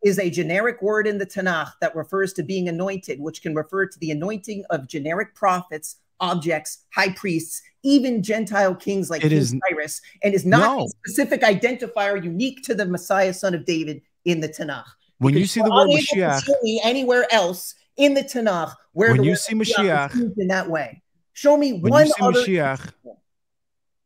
Is a generic word in the Tanakh that refers to being anointed, which can refer to the anointing of generic prophets, objects, high priests, even Gentile kings like It King is- Cyrus, and is not No. a specific identifier unique to the Messiah, son of David, in the Tanakh. When you Because see you're the word Mashiach, show me anywhere else in the Tanakh where When the you word see is Mashiach- used in that way. Show me when one you see other Mashiach,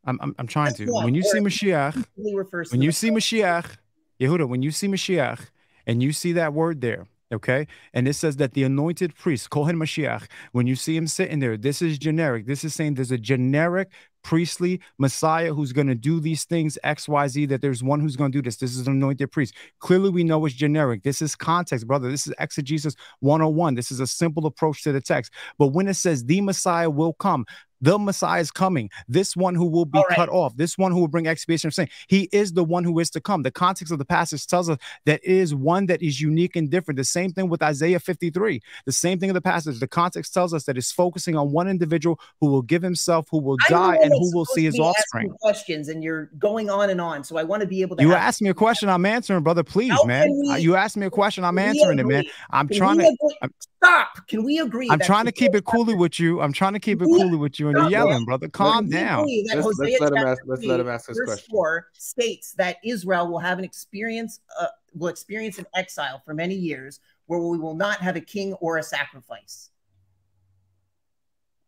I'm, I'm, I'm trying to. When you see Mashiach, specifically refers to when you see. Mashiach, Yehuda, when you see Mashiach and you see that word there, okay, and it says that the anointed priest, Kohen Mashiach, when you see him sitting there, this is generic. This is saying there's a generic priestly Messiah who's going to do these things, X, Y, Z, that there's one who's going to do this. This is an anointed priest. Clearly, we know it's generic. This is context, brother. This is exegesis 101. This is a simple approach to the text. But when it says the Messiah will come, the Messiah is coming. This one who will be right. cut off. This one who will bring expiation of sin. He is the one who is to come. The context of the passage tells us that it is one that is unique and different. The same thing with Isaiah 53. The same thing in the passage. The context tells us that it's focusing on one individual who will give himself, who will die, and who will see his offspring. Questions and you're going on and on. So I want to be able to. You asked me a question, I'm answering, brother. Please, How man. we- you asked me a question, I'm answering it, man. I'm trying to. agree- I'm- stop. Can we agree? I'm trying to keep it coolly with you. I'm trying to keep it coolly with you, and you're yelling, brother. Calm we down. Let's- let's let him ask- let's let him ask his verse question. Four states that Israel will have an experience, uh, will experience an exile for many years, where we will not have a king or a sacrifice.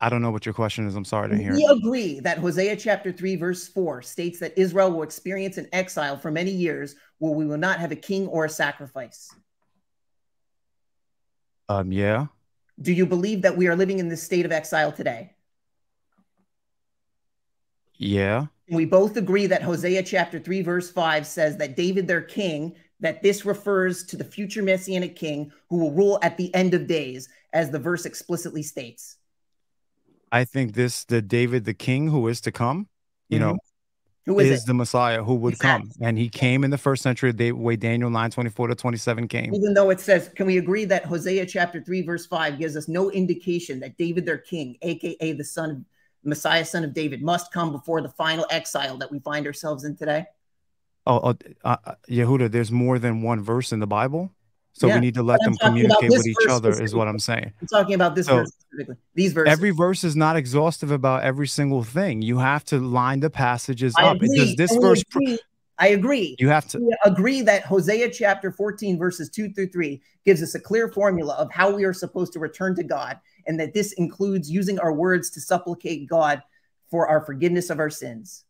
I don't know what your question is. I'm sorry to hear. We agree that Hosea chapter 3, verse 4 states that Israel will experience an exile for many years where we will not have a king or a sacrifice. Um, yeah. Do you believe that we are living in this state of exile today? Yeah. We both agree that Hosea chapter 3, verse 5 says that David, their king, that this refers to the future messianic king who will rule at the end of days, as the verse explicitly states. I think this the David the King who is to come, you know, mm-hmm. Who is, is, the Messiah who would come. And he came in the first century the way Daniel 9, 24 to 27 came. Even though it says, can we agree that Hosea chapter 3, verse 5 gives us no indication that David, their king, aka the son of Messiah, son of David, must come before the final exile that we find ourselves in today? Oh, oh uh, uh, Yehuda, there's more than one verse in the Bible. So Yeah, we need to let them communicate with each other, is what I'm saying. I'm talking about this So, verse specifically. These verses. Every verse is not exhaustive about every single thing. You have to line the passages I up. agree. Does this we verse, agree- I agree. you have to, We agree that Hosea chapter 14, verses 2 through 3, gives us a clear formula of how we are supposed to return to God, and that this includes using our words to supplicate God for our forgiveness of our sins.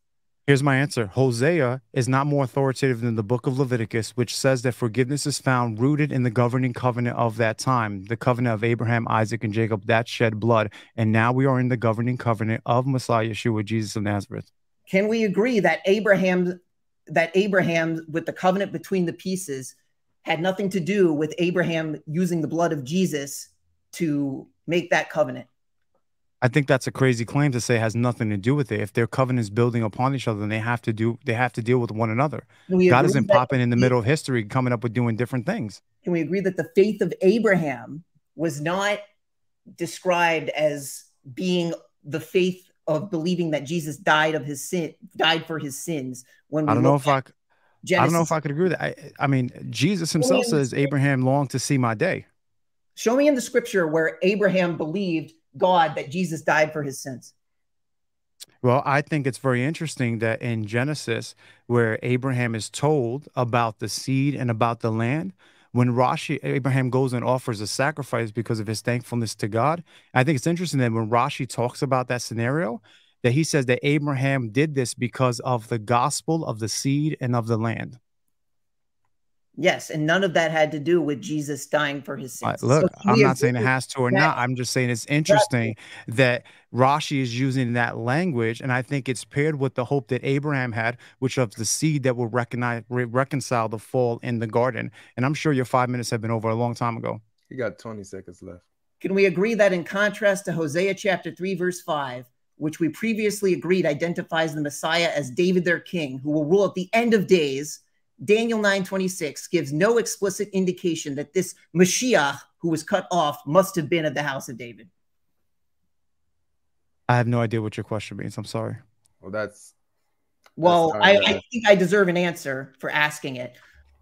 Here's my answer. Hosea is not more authoritative than the book of Leviticus, which says that forgiveness is found rooted in the governing covenant of that time, the covenant of Abraham, Isaac, and Jacob that shed blood. And now we are in the governing covenant of Messiah Yeshua, Jesus of Nazareth. Can we agree that Abraham, that Abraham, with the covenant between the pieces, had nothing to do with Abraham using the blood of Jesus to make that covenant? I think that's a crazy claim to say it has nothing to do with it. If their covenant is building upon each other, then they have to do they have to deal with one another. God isn't popping in the middle of history, coming up with doing different things. can we agree that the faith of Abraham was not described as being the faith of believing that Jesus died of his sin, died for his sins? When we I don't know if I, c- I Genesis, don't know if I could agree with that. I, I mean, Jesus himself says Abraham longed to see my day. Show me in the scripture where Abraham believed God that Jesus died for his sins. Well, I think it's very interesting that in Genesis, where Abraham is told about the seed and about the land, when Rashi Abraham goes and offers a sacrifice because of his thankfulness to God, I think it's interesting that when Rashi talks about that scenario, that he says that Abraham did this because of the gospel of the seed and of the land. Yes, and none of that had to do with Jesus dying for his sins. look, So I'm not saying it has to or that- not. I'm just saying it's interesting that Rashi is using that language, and I think it's paired with the hope that Abraham had, which of the seed that will recognize re- reconcile the fall in the garden. And I'm sure your five minutes have been over a long time ago. You got 20 seconds left. Can we agree that in contrast to Hosea chapter 3, verse 5, which we previously agreed identifies the Messiah as David their king, who will rule at the end of days, Daniel 9:26 gives no explicit indication that this Mashiach who was cut off must have been of the house of David. I have no idea what your question means. I'm sorry. Well, that's Well, That's I, I think I deserve an answer for asking it.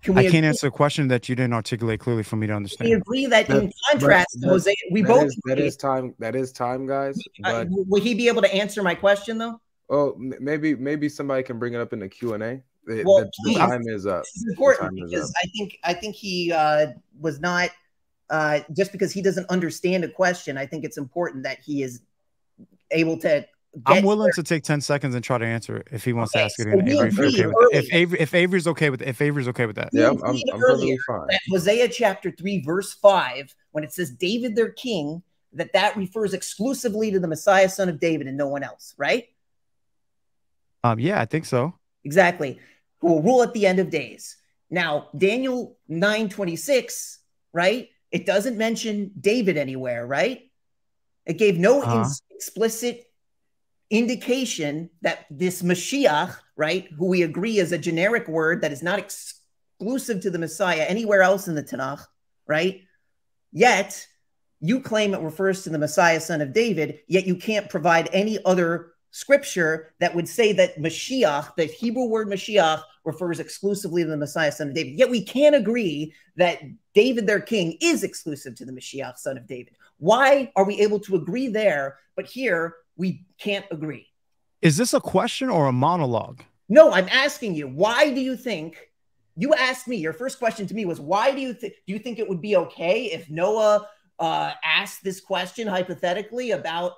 Can we I can't agree? answer a question that you didn't articulate clearly for me to understand. We agree that, that in contrast, but, Hosea, we that both is, that is time. That is time, guys. Uh, but, uh, will he be able to answer my question though? Oh, maybe maybe somebody can bring it up in the Q and A. Well, the, the time is up. This is important because I think I think he uh, was not uh, just because he doesn't understand a question. I think it's important that he is able to I'm willing there. to take 10 seconds and try to answer it if he wants okay, to ask it. So in Avery, okay if, Avery, if Avery's okay with it, if Avery's okay with that. Yeah, I'm, I'm, I'm perfectly fine. Hosea chapter 3, verse 5, when it says David their king, that that refers exclusively to the Messiah, son of David, and no one else, right? Um, yeah, I think so. Exactly. Who will rule at the end of days. Now, Daniel 9 26, right? It doesn't mention David anywhere, right? It gave no uh-huh. explicit indication that this Mashiach, right, who we agree is a generic word that is not exclusive to the Messiah anywhere else in the Tanakh, right? Yet you claim it refers to the Messiah, son of David, yet you can't provide any other scripture that would say that Mashiach, the Hebrew word Mashiach, refers exclusively to the Messiah, son of David. Yet we can't agree that David, their king, is exclusive to the Mashiach, son of David. Why are we able to agree there, but here we can't agree. Is this a question or a monologue? No, I'm asking you. Why do you think? You asked me. Your first question to me was, "Why do you think? Do you think it would be okay if Noah uh, asked this question hypothetically about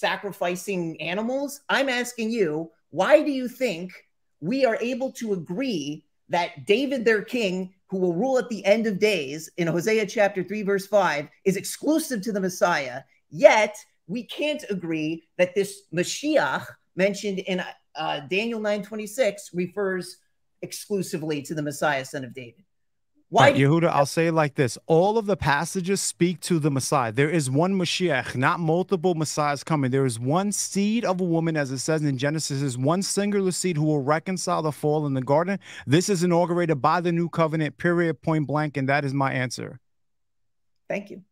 sacrificing animals?" I'm asking you, why do you think we are able to agree that David, their king, who will rule at the end of days in Hosea chapter 3, verse 5, is exclusive to the Messiah, yet we can't agree that this Mashiach mentioned in uh, Daniel 9:26 refers exclusively to the Messiah, son of David. Why, right, Yehuda? I'll say it like this: all of the passages speak to the Messiah. There is one Mashiach, not multiple Messiahs coming. There is one seed of a woman, as it says in Genesis, is one singular seed who will reconcile the fall in the garden. This is inaugurated by the new covenant. Period. Point blank, and that is my answer. Thank you.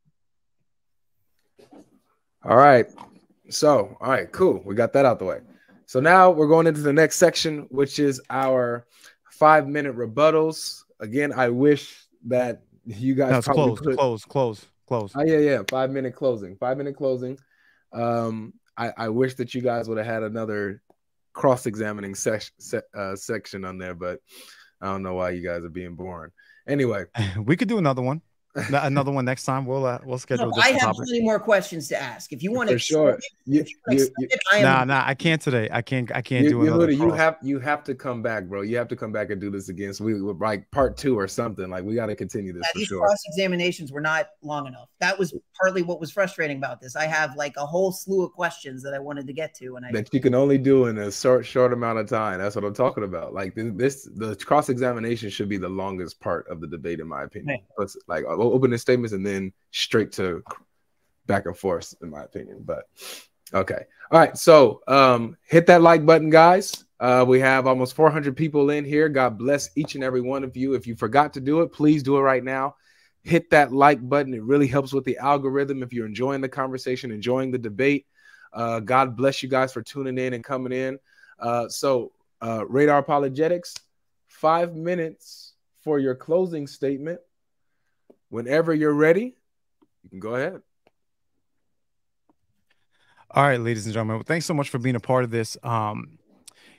All right. So, all right, cool. We got that out the way. So now we're going into the next section, which is our five minute rebuttals. Again, I wish that you guys no, close, put... close, close, close. Oh yeah, yeah. Five minute closing. Five minute closing. Um, I, I wish that you guys would have had another cross examining sec- se- uh, section on there, but I don't know why you guys are being boring. Anyway, we could do another one another one next time. We'll uh, we'll schedule. No, I have topic. plenty more questions to ask. If you want to, sure. You, you, you, it, nah, nah, I can't today. I can't. I can't do another. You have you have to come back, bro. You have to come back and do this again. So we were like part two or something. Like we got to continue this. Yeah, these sure. cross examinations were not long enough. That was partly what was frustrating about this. I have like a whole slew of questions that I wanted to get to, and I that you can only do in a short short amount of time. That's what I'm talking about. Like this, the cross examination should be the longest part of the debate, in my opinion. Right. Like opening statements and then straight to back and forth, in my opinion. But okay. All right. So um, hit that like button, guys. Uh, we have almost 400 people in here. God bless each and every one of you. If you forgot to do it, please do it right now. Hit that like button. It really helps with the algorithm. If you're enjoying the conversation, enjoying the debate, uh, God bless you guys for tuning in and coming in. Uh, so, uh, Radar Apologetics, five minutes for your closing statement. Whenever you're ready, you can go ahead. All right, ladies and gentlemen, thanks so much for being a part of this. Um,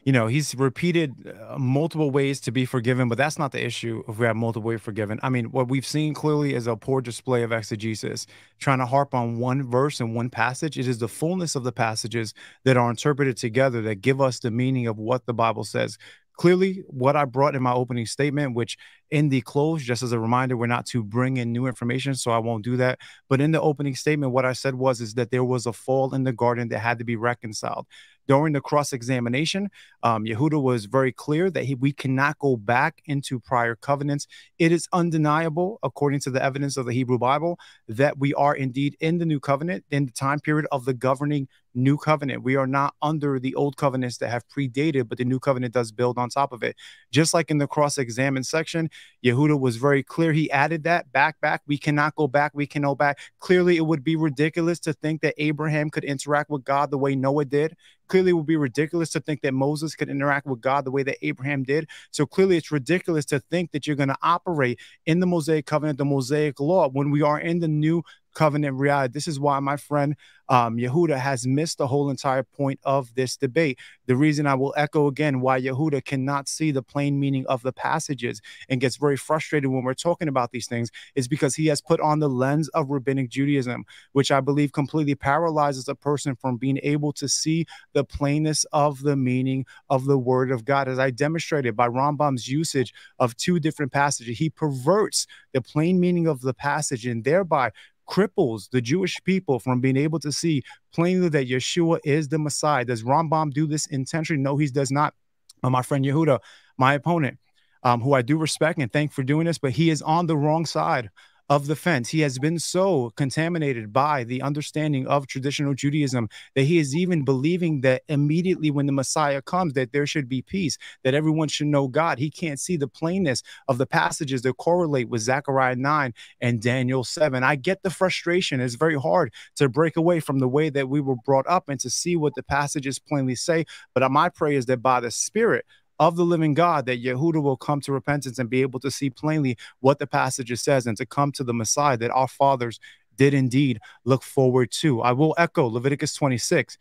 you know, he's repeated uh, multiple ways to be forgiven, but that's not the issue if we have multiple ways forgiven. I mean, what we've seen clearly is a poor display of exegesis, trying to harp on one verse and one passage. It is the fullness of the passages that are interpreted together that give us the meaning of what the Bible says clearly what I brought in my opening statement, which in the close, just as a reminder, we're not to bring in new information, so I won't do that. But in the opening statement, what I said was is that there was a fall in the garden that had to be reconciled. During the cross examination, um, Yehuda was very clear that he, we cannot go back into prior covenants. It is undeniable, according to the evidence of the Hebrew Bible, that we are indeed in the new covenant in the time period of the governing new covenant. We are not under the old covenants that have predated, but the new covenant does build on top of it. Just like in the cross examine section, Yehuda was very clear. He added that back, back. We cannot go back. We can go back. Clearly, it would be ridiculous to think that Abraham could interact with God the way Noah did. Clearly it would be ridiculous to think that Moses could interact with God the way that Abraham did. So clearly it's ridiculous to think that you're going to operate in the Mosaic covenant, the Mosaic law, when we are in the new covenant reality. This is why my friend um, Yehuda has missed the whole entire point of this debate. The reason I will echo again why Yehuda cannot see the plain meaning of the passages and gets very frustrated when we're talking about these things is because he has put on the lens of rabbinic Judaism, which I believe completely paralyzes a person from being able to see the plainness of the meaning of the word of God. As I demonstrated by Rambam's usage of two different passages, he perverts the plain meaning of the passage and thereby cripples the Jewish people from being able to see plainly that Yeshua is the Messiah. Does Rambam do this intentionally? No, he does not. Uh, my friend Yehuda, my opponent, um, who I do respect and thank for doing this, but he is on the wrong side of the fence. He has been so contaminated by the understanding of traditional Judaism that he is even believing that immediately when the Messiah comes, that there should be peace, that everyone should know God. He can't see the plainness of the passages that correlate with Zechariah 9 and Daniel 7. I get the frustration. It's very hard to break away from the way that we were brought up and to see what the passages plainly say. But my prayer is that by the Spirit, of the living God that Yehuda will come to repentance and be able to see plainly what the passage says and to come to the Messiah that our fathers did indeed look forward to. I will echo Leviticus 26.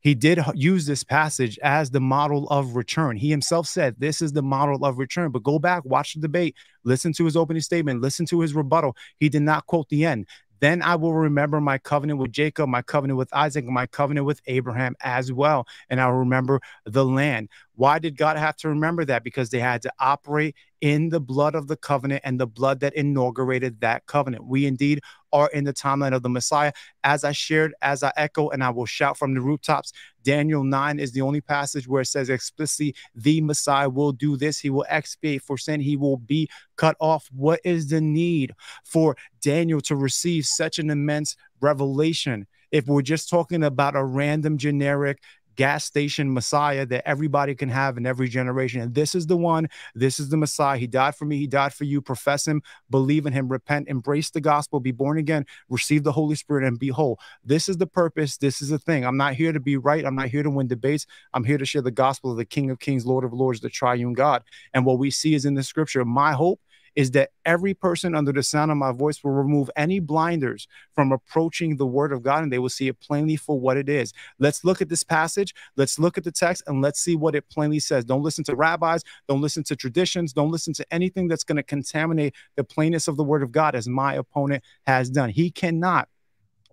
He did use this passage as the model of return. He himself said, This is the model of return. But go back, watch the debate, listen to his opening statement, listen to his rebuttal. He did not quote the end. Then I will remember my covenant with Jacob, my covenant with Isaac, my covenant with Abraham as well. And I'll remember the land. Why did God have to remember that? Because they had to operate in the blood of the covenant and the blood that inaugurated that covenant. We indeed are in the timeline of the Messiah. As I shared, as I echo, and I will shout from the rooftops, Daniel 9 is the only passage where it says explicitly, the Messiah will do this. He will expiate for sin. He will be cut off. What is the need for Daniel to receive such an immense revelation? If we're just talking about a random generic gas station Messiah that everybody can have in every generation. And this is the one, this is the Messiah. He died for me, He died for you. Profess Him, believe in Him, repent, embrace the gospel, be born again, receive the Holy Spirit, and be whole. This is the purpose. This is the thing. I'm not here to be right. I'm not here to win debates. I'm here to share the gospel of the King of Kings, Lord of Lords, the triune God. And what we see is in the scripture, my hope is that every person under the sound of my voice will remove any blinders from approaching the word of God and they will see it plainly for what it is. Let's look at this passage. Let's look at the text and let's see what it plainly says. Don't listen to rabbis. Don't listen to traditions. Don't listen to anything that's going to contaminate the plainness of the word of God as my opponent has done. He cannot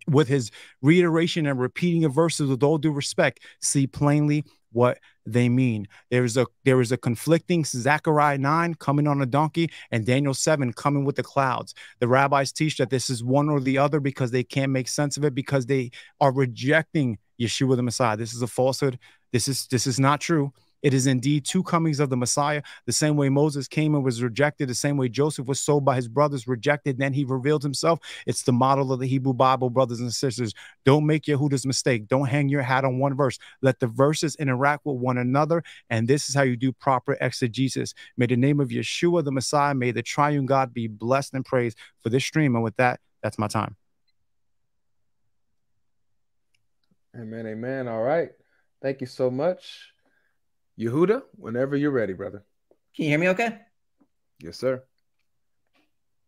with his reiteration and repeating of verses with all due respect see plainly what they mean. There is a there is a conflicting Zechariah 9 coming on a donkey and Daniel 7 coming with the clouds. The rabbis teach that this is one or the other because they can't make sense of it because they are rejecting Yeshua the Messiah. This is a falsehood. This is this is not true. It is indeed two comings of the Messiah. The same way Moses came and was rejected, the same way Joseph was sold by his brothers, rejected, then he revealed himself. It's the model of the Hebrew Bible, brothers and sisters. Don't make Yehuda's mistake. Don't hang your hat on one verse. Let the verses interact with one another. And this is how you do proper exegesis. May the name of Yeshua, the Messiah, may the triune God be blessed and praised for this stream. And with that, that's my time. Amen. Amen. All right. Thank you so much. Yehuda, whenever you're ready, brother. Can you hear me okay? Yes, sir.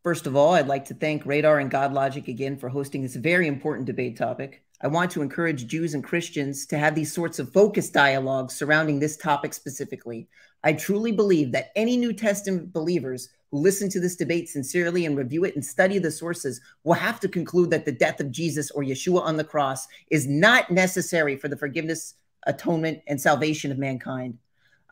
First of all, I'd like to thank Radar and God Logic again for hosting this very important debate topic. I want to encourage Jews and Christians to have these sorts of focused dialogues surrounding this topic specifically. I truly believe that any New Testament believers who listen to this debate sincerely and review it and study the sources will have to conclude that the death of Jesus or Yeshua on the cross is not necessary for the forgiveness atonement, and salvation of mankind.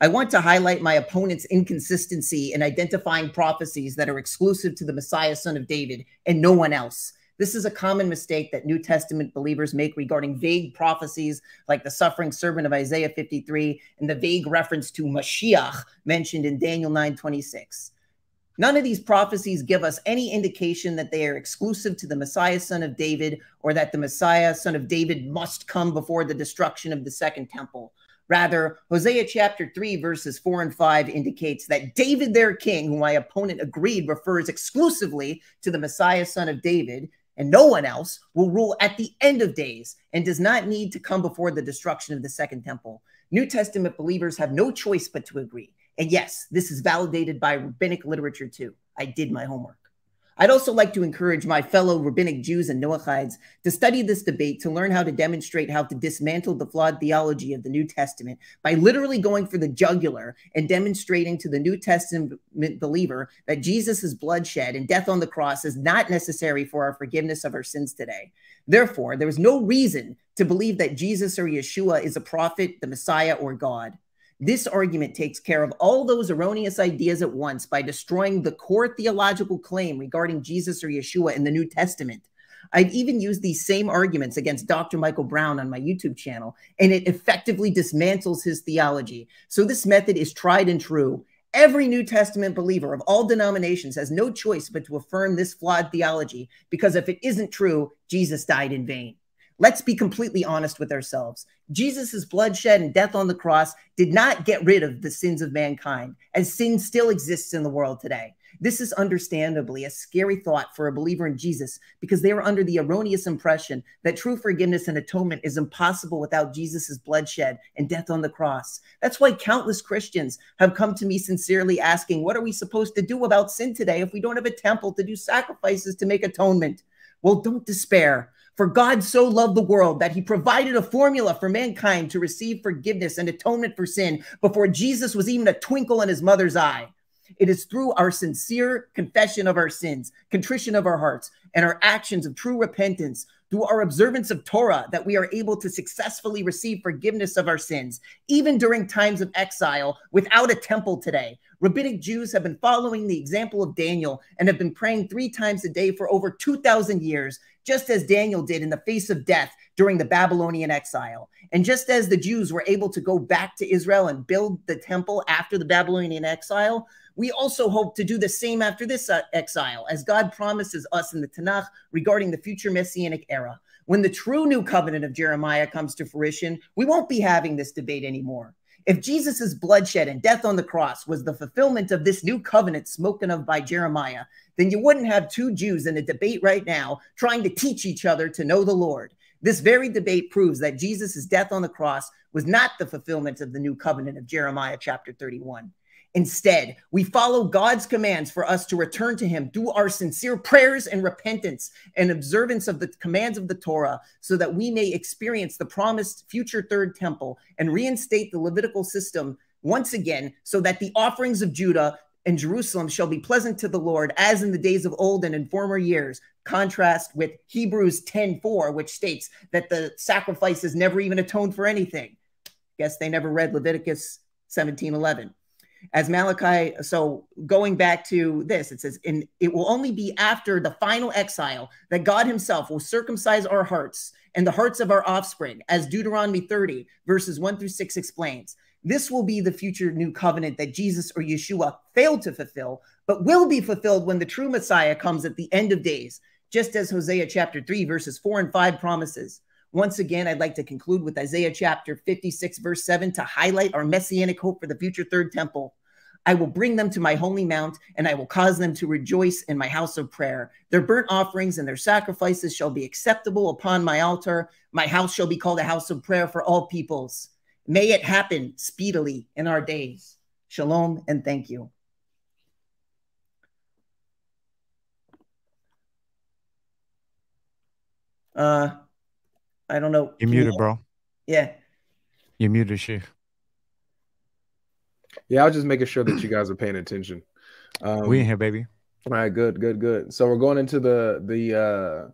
I want to highlight my opponent's inconsistency in identifying prophecies that are exclusive to the Messiah, son of David, and no one else. This is a common mistake that New Testament believers make regarding vague prophecies like the suffering servant of Isaiah 53 and the vague reference to Mashiach mentioned in Daniel 9:26. None of these prophecies give us any indication that they are exclusive to the Messiah, son of David, or that the Messiah, son of David, must come before the destruction of the second temple. Rather, Hosea chapter 3, verses 4 and 5 indicates that David, their king, whom my opponent agreed refers exclusively to the Messiah, son of David, and no one else will rule at the end of days and does not need to come before the destruction of the second temple. New Testament believers have no choice but to agree. And yes, this is validated by rabbinic literature too. I did my homework. I'd also like to encourage my fellow rabbinic Jews and Noachides to study this debate to learn how to demonstrate how to dismantle the flawed theology of the New Testament by literally going for the jugular and demonstrating to the New Testament believer that Jesus' bloodshed and death on the cross is not necessary for our forgiveness of our sins today. Therefore, there is no reason to believe that Jesus or Yeshua is a prophet, the Messiah, or God. This argument takes care of all those erroneous ideas at once by destroying the core theological claim regarding Jesus or Yeshua in the New Testament. I've even used these same arguments against Dr. Michael Brown on my YouTube channel, and it effectively dismantles his theology. So, this method is tried and true. Every New Testament believer of all denominations has no choice but to affirm this flawed theology because if it isn't true, Jesus died in vain. Let's be completely honest with ourselves. Jesus' bloodshed and death on the cross did not get rid of the sins of mankind, as sin still exists in the world today. This is understandably a scary thought for a believer in Jesus because they are under the erroneous impression that true forgiveness and atonement is impossible without Jesus' bloodshed and death on the cross. That's why countless Christians have come to me sincerely asking, What are we supposed to do about sin today if we don't have a temple to do sacrifices to make atonement? Well, don't despair. For God so loved the world that he provided a formula for mankind to receive forgiveness and atonement for sin before Jesus was even a twinkle in his mother's eye. It is through our sincere confession of our sins, contrition of our hearts, and our actions of true repentance, through our observance of Torah, that we are able to successfully receive forgiveness of our sins, even during times of exile without a temple today. Rabbinic Jews have been following the example of Daniel and have been praying three times a day for over 2,000 years, just as Daniel did in the face of death during the Babylonian exile. And just as the Jews were able to go back to Israel and build the temple after the Babylonian exile, we also hope to do the same after this uh, exile, as God promises us in the Tanakh regarding the future messianic era. When the true new covenant of Jeremiah comes to fruition, we won't be having this debate anymore. If Jesus' bloodshed and death on the cross was the fulfillment of this new covenant spoken of by Jeremiah, then you wouldn't have two Jews in a debate right now trying to teach each other to know the Lord. This very debate proves that Jesus' death on the cross was not the fulfillment of the new covenant of Jeremiah chapter 31. Instead, we follow God's commands for us to return to Him through our sincere prayers and repentance and observance of the commands of the Torah, so that we may experience the promised future third temple and reinstate the Levitical system once again, so that the offerings of Judah and Jerusalem shall be pleasant to the Lord, as in the days of old and in former years. Contrast with Hebrews 10 4, which states that the sacrifices never even atoned for anything. Guess they never read Leviticus 17 11 as Malachi. So going back to this, it says, and it will only be after the final exile that God himself will circumcise our hearts and the hearts of our offspring, as Deuteronomy 30, verses 1 through 6 explains. This will be the future new covenant that Jesus or Yeshua failed to fulfill, but will be fulfilled when the true Messiah comes at the end of days, just as Hosea chapter 3, verses 4 and 5 promises. Once again, I'd like to conclude with Isaiah chapter 56, verse 7 to highlight our messianic hope for the future third temple. I will bring them to my holy mount, and I will cause them to rejoice in my house of prayer. Their burnt offerings and their sacrifices shall be acceptable upon my altar. My house shall be called a house of prayer for all peoples. May it happen speedily in our days. Shalom and thank you. Uh, I don't know. You're muted, bro. Yeah. You're muted, Sheikh. Yeah, I was just making sure that you guys are paying attention. Um, we in here, baby. All right, good, good, good. So we're going into the the uh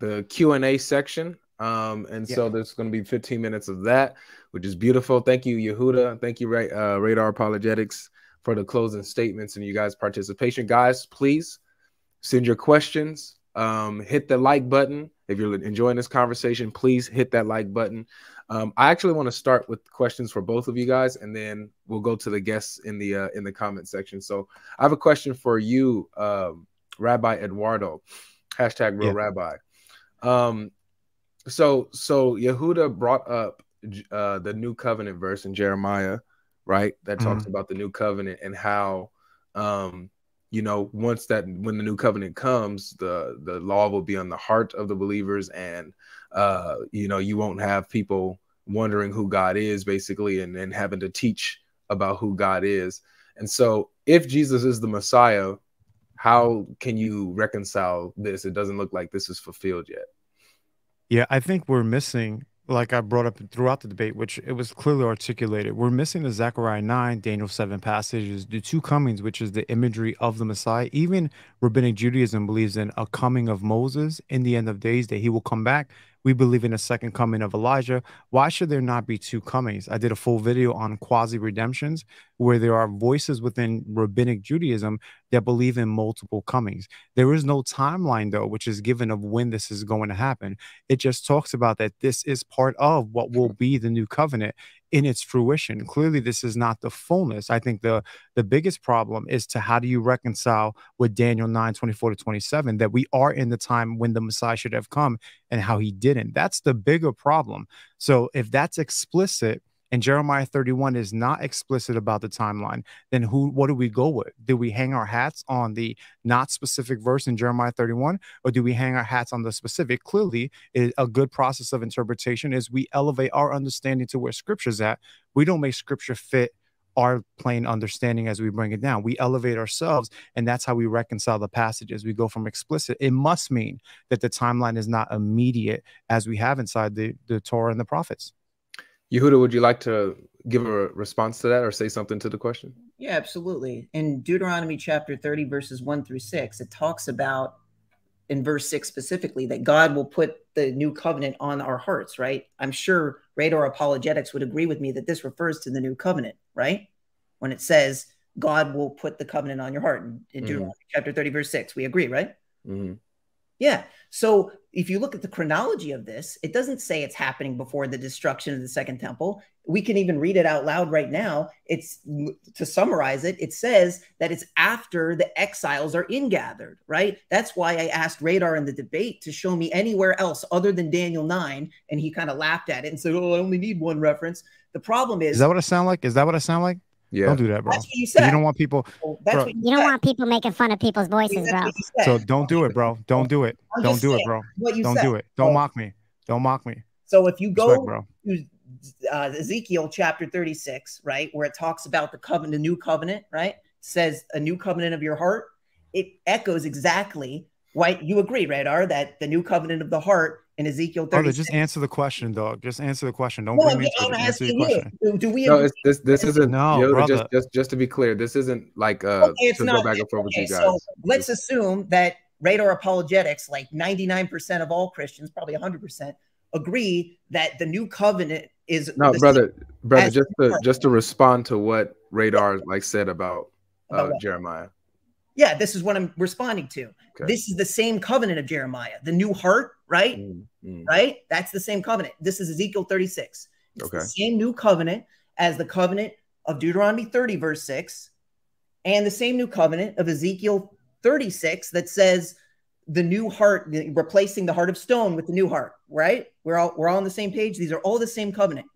the Q and A section. Um, and yeah. so there's going to be 15 minutes of that, which is beautiful. Thank you, Yehuda. Thank you, uh, Radar Apologetics, for the closing statements and you guys' participation. Guys, please send your questions. Um, hit the like button if you're enjoying this conversation. Please hit that like button. Um, I actually want to start with questions for both of you guys, and then we'll go to the guests in the uh, in the comment section. So I have a question for you, um, Rabbi Eduardo, hashtag real yeah. rabbi. Um, so so Yehuda brought up uh, the new covenant verse in Jeremiah, right? That talks mm-hmm. about the new covenant and how um, you know, once that when the new covenant comes, the the law will be on the heart of the believers, and uh, you know, you won't have people wondering who God is, basically, and then having to teach about who God is. And so, if Jesus is the Messiah, how can you reconcile this? It doesn't look like this is fulfilled yet. Yeah, I think we're missing like I brought up throughout the debate, which it was clearly articulated, we're missing the Zechariah 9, Daniel 7 passages, the two comings, which is the imagery of the Messiah. Even rabbinic Judaism believes in a coming of Moses in the end of days, that he will come back. We believe in a second coming of Elijah. Why should there not be two comings? I did a full video on quasi redemptions where there are voices within rabbinic Judaism that believe in multiple comings. There is no timeline, though, which is given of when this is going to happen. It just talks about that this is part of what will be the new covenant in its fruition. Clearly, this is not the fullness. I think the the biggest problem is to how do you reconcile with Daniel 9, 24 to 27, that we are in the time when the Messiah should have come and how he didn't. That's the bigger problem. So if that's explicit, and Jeremiah 31 is not explicit about the timeline, then who what do we go with? Do we hang our hats on the not specific verse in Jeremiah 31 or do we hang our hats on the specific? Clearly, a good process of interpretation is we elevate our understanding to where scripture's at. We don't make scripture fit our plain understanding as we bring it down. We elevate ourselves, and that's how we reconcile the passages. We go from explicit. It must mean that the timeline is not immediate as we have inside the, the Torah and the prophets. Yehuda, would you like to give a response to that or say something to the question? Yeah, absolutely. In Deuteronomy chapter 30, verses 1 through 6, it talks about in verse 6 specifically that God will put the new covenant on our hearts, right? I'm sure Radar Apologetics would agree with me that this refers to the new covenant, right? When it says God will put the covenant on your heart in, in mm-hmm. Deuteronomy chapter 30, verse 6. We agree, right? Mm-hmm. Yeah. So if you look at the chronology of this, it doesn't say it's happening before the destruction of the second temple. We can even read it out loud right now. It's to summarize it, it says that it's after the exiles are ingathered, right? That's why I asked Radar in the debate to show me anywhere else other than Daniel 9. And he kind of laughed at it and said, Oh, I only need one reference. The problem is Is that what I sound like? Is that what I sound like? Yeah. Don't do that, bro. That's what you said. You don't want people. Well, bro, you, you don't want people making fun of people's voices, bro. So don't do it, bro. Don't do it. I'm don't do saying, it, bro. don't said. do it. Don't mock me. Don't mock me. So if you go Respect, to uh, Ezekiel chapter 36, right, where it talks about the covenant, the new covenant, right, says a new covenant of your heart, it echoes exactly what you agree, right, are that the new covenant of the heart in Ezekiel 36. Brother, just answer the question, dog. Just answer the question. Don't bring me into answer the question. Do, do we? No, this this isn't. No, Yoda, brother. Just, just just to be clear, this isn't like uh okay, it's to not, go back and forth okay, with you guys. So let's assume that radar apologetics, like 99% of all Christians, probably 100%, agree that the new covenant is no, brother, brother. Just to just to respond to what radar like said about, uh, about Jeremiah. Yeah, this is what I'm responding to. Okay. This is the same covenant of Jeremiah, the new heart, right? Mm, mm. Right? That's the same covenant. This is Ezekiel 36. It's okay. the same new covenant as the covenant of Deuteronomy 30, verse 6, and the same new covenant of Ezekiel 36 that says the new heart, replacing the heart of stone with the new heart, right? We're all we're all on the same page. These are all the same covenant.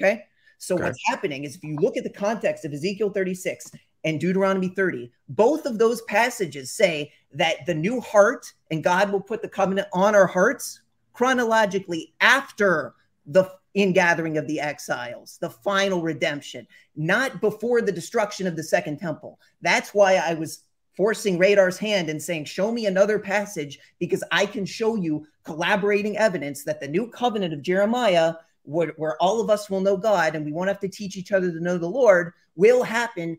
Okay. So okay. what's happening is if you look at the context of Ezekiel 36 and Deuteronomy 30, both of those passages say that the new heart and God will put the covenant on our hearts chronologically after the ingathering of the exiles, the final redemption, not before the destruction of the second temple. That's why I was forcing Radar's hand and saying, Show me another passage because I can show you collaborating evidence that the new covenant of Jeremiah, where, all of us will know God and we won't have to teach each other to know the Lord, will happen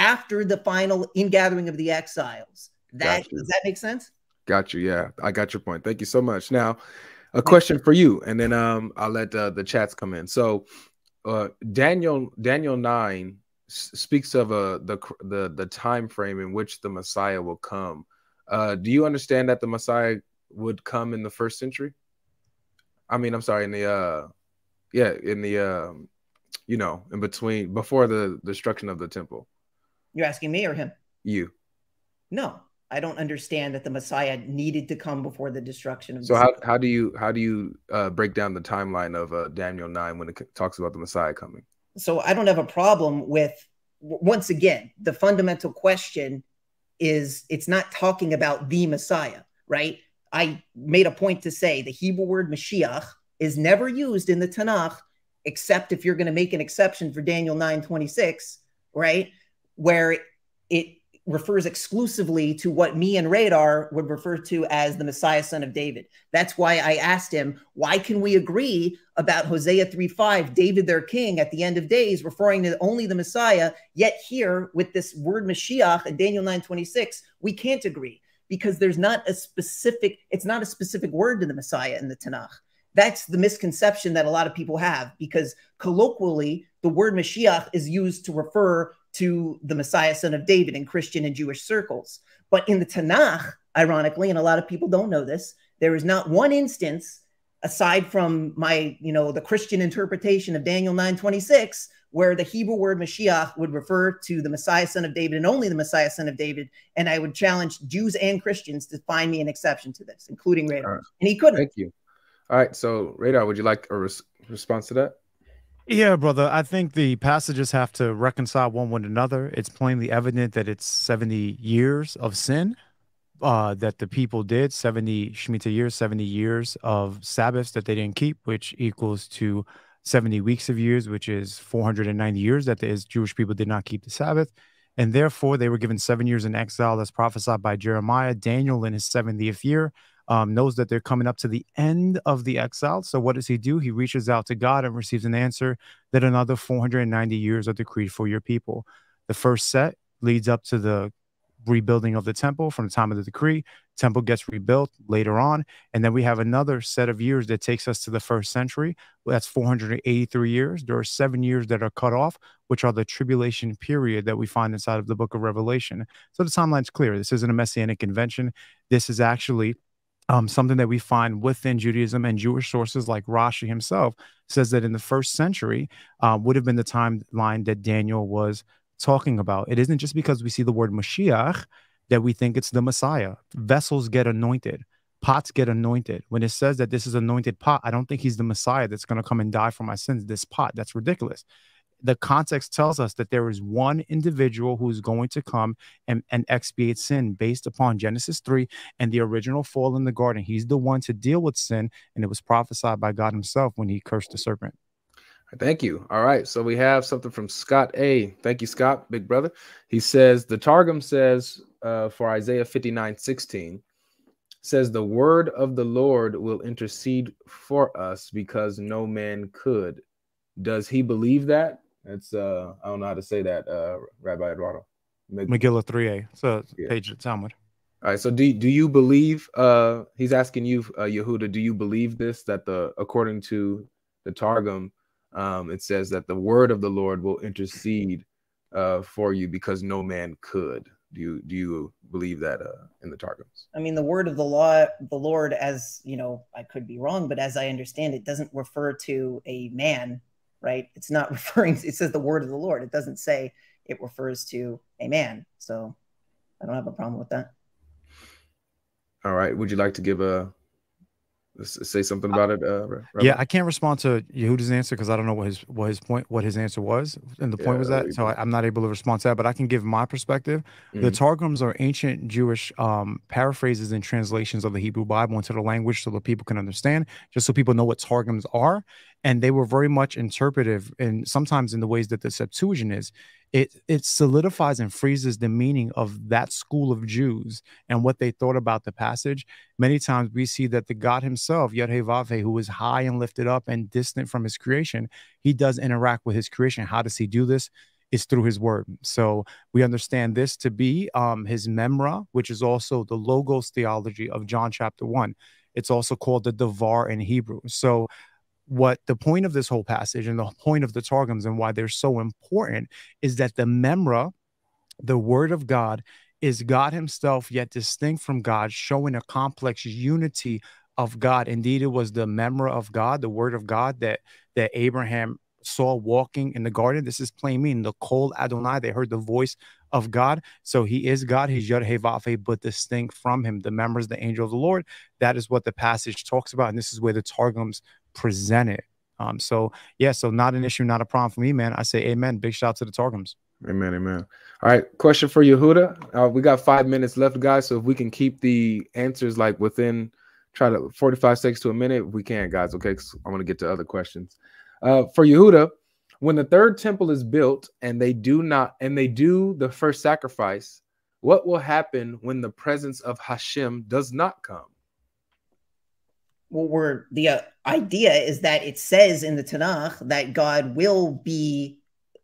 after the final ingathering of the exiles. That does that make sense? Got you. Yeah, I got your point. Thank you so much. Now, a question for you, and then um, I'll let uh, the chats come in. So, uh, Daniel Daniel nine speaks of uh, the the the time frame in which the Messiah will come. Uh, do you understand that the Messiah would come in the first century? I mean, I'm sorry, in the uh, yeah, in the um, you know, in between before the destruction of the temple. You're asking me or him? You. No, I don't understand that the Messiah needed to come before the destruction of. So how, how do you how do you uh, break down the timeline of uh, Daniel nine when it talks about the Messiah coming? So I don't have a problem with once again the fundamental question is it's not talking about the Messiah, right? I made a point to say the Hebrew word Mashiach is never used in the Tanakh, except if you're going to make an exception for Daniel 9 26, right? Where it refers exclusively to what me and Radar would refer to as the Messiah, son of David. That's why I asked him, why can we agree about Hosea 3 5, David their king at the end of days, referring to only the Messiah, yet here with this word Mashiach in Daniel 9.26, we can't agree because there's not a specific, it's not a specific word to the Messiah in the Tanakh. That's the misconception that a lot of people have because colloquially, the word Mashiach is used to refer to the Messiah, son of David, in Christian and Jewish circles. But in the Tanakh, ironically, and a lot of people don't know this, there is not one instance aside from my, you know, the Christian interpretation of Daniel 9:26, where the Hebrew word Mashiach would refer to the Messiah, son of David, and only the Messiah, son of David. And I would challenge Jews and Christians to find me an exception to this, including Radar. Right. And he couldn't. Thank you. All right. So, Radar, would you like a res- response to that? Yeah, brother. I think the passages have to reconcile one with another. It's plainly evident that it's 70 years of sin uh, that the people did 70 Shemitah years, 70 years of Sabbaths that they didn't keep, which equals to 70 weeks of years, which is 490 years that the Jewish people did not keep the Sabbath. And therefore, they were given seven years in exile, as prophesied by Jeremiah. Daniel, in his 70th year, um, knows that they're coming up to the end of the exile. So what does he do? He reaches out to God and receives an answer that another 490 years are decreed for your people. The first set leads up to the rebuilding of the temple from the time of the decree. Temple gets rebuilt later on, and then we have another set of years that takes us to the first century. That's 483 years. There are seven years that are cut off, which are the tribulation period that we find inside of the book of Revelation. So the timeline's clear. This isn't a messianic invention. This is actually um, something that we find within Judaism and Jewish sources like Rashi himself says that in the first century uh, would have been the timeline that Daniel was talking about. It isn't just because we see the word Mashiach that we think it's the Messiah. Vessels get anointed, pots get anointed. When it says that this is anointed pot, I don't think he's the Messiah that's going to come and die for my sins. This pot, that's ridiculous the context tells us that there is one individual who's going to come and, and expiate sin based upon Genesis 3 and the original fall in the garden. He's the one to deal with sin, and it was prophesied by God Himself when He cursed the serpent. Thank you. All right. So we have something from Scott A. Thank you, Scott, big brother. He says the Targum says uh, for Isaiah 59 16 says the word of the Lord will intercede for us because no man could. Does he believe that? It's uh I don't know how to say that, uh Rabbi Eduardo. Megillah 3a. So yeah. page of Talmud. All right. So do do you believe uh he's asking you, uh Yehuda, do you believe this that the according to the Targum, um, it says that the word of the Lord will intercede uh for you because no man could. Do you do you believe that uh in the Targums? I mean the word of the law the Lord as you know, I could be wrong, but as I understand it, doesn't refer to a man right? It's not referring, it says the word of the Lord. It doesn't say it refers to a man. So I don't have a problem with that. All right. Would you like to give a say something about it? Uh, yeah, I can't respond to Yehuda's answer because I don't know what his what his point what his answer was, and the point yeah, was that. So I, am not able to respond to that, but I can give my perspective. Mm-hmm. The Targums are ancient Jewish um, paraphrases and translations of the Hebrew Bible into the language so that people can understand, just so people know what Targums are and they were very much interpretive and sometimes in the ways that the Septuagint is. It it solidifies and freezes the meaning of that school of Jews and what they thought about the passage. Many times we see that the God Himself, Yadhevave, who is high and lifted up and distant from His creation, He does interact with His creation. How does He do this? is through his word. So we understand this to be um, his memra, which is also the logos theology of John chapter one. It's also called the Devar in Hebrew. So what the point of this whole passage and the point of the Targums and why they're so important is that the Memra, the word of God, is God Himself, yet distinct from God, showing a complex unity of God. Indeed, it was the Memra of God, the word of God that that Abraham saw walking in the garden. This is plain meaning the kol Adonai. They heard the voice of God. So he is God. He's Yod Hevafe, but distinct from him. The members, the angel of the Lord. That is what the passage talks about. And this is where the Targums present it. Um, so yeah, so not an issue, not a problem for me, man. I say amen. Big shout out to the Targums. Amen. Amen. All right. Question for Yehuda. Uh, we got five minutes left, guys. So if we can keep the answers like within try to 45 seconds to a minute, we can, guys. Okay. I want to get to other questions. Uh, for Yehuda, when the third temple is built and they do not and they do the first sacrifice, what will happen when the presence of Hashem does not come? Well, we're the uh, idea is that it says in the Tanakh that God will be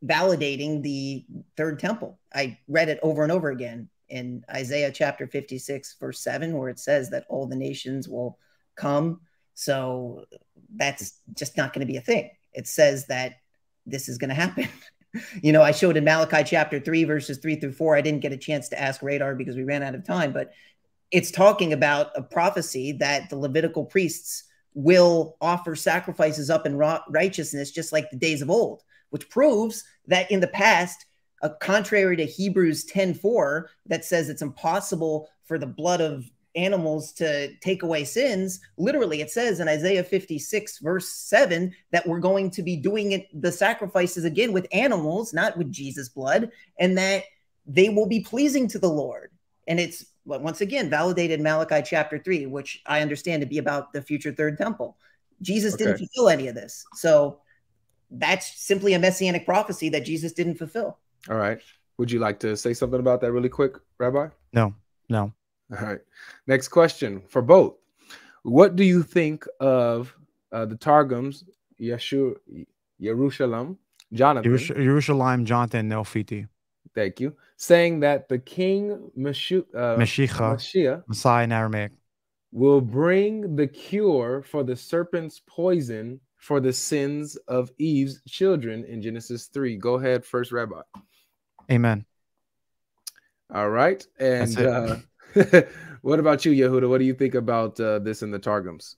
validating the third temple. I read it over and over again in Isaiah chapter 56, verse 7, where it says that all the nations will come. So that's just not going to be a thing. It says that this is going to happen. you know, I showed in Malachi chapter 3, verses 3 through 4. I didn't get a chance to ask Radar because we ran out of time, but it's talking about a prophecy that the Levitical priests will offer sacrifices up in righteousness, just like the days of old, which proves that in the past, uh, contrary to Hebrews 10:4 that says it's impossible for the blood of animals to take away sins, literally it says in Isaiah 56 verse 7 that we're going to be doing it the sacrifices again with animals, not with Jesus blood, and that they will be pleasing to the Lord. And it's once again validated Malachi chapter 3, which I understand to be about the future third temple. Jesus okay. didn't fulfill any of this. So that's simply a messianic prophecy that Jesus didn't fulfill. All right. Would you like to say something about that really quick, Rabbi? No, no. All right. Next question for both. What do you think of uh, the Targums, Yeshua, Yerushalayim, Jonathan? Yerushalayim, Jonathan, Neofiti. Thank you. Saying that the king Meshu, uh, Mashiach, Messiah in Aramaic, will bring the cure for the serpent's poison for the sins of Eve's children in Genesis 3. Go ahead, first rabbi. Amen. All right. And uh, what about you, Yehuda? What do you think about uh, this in the Targums?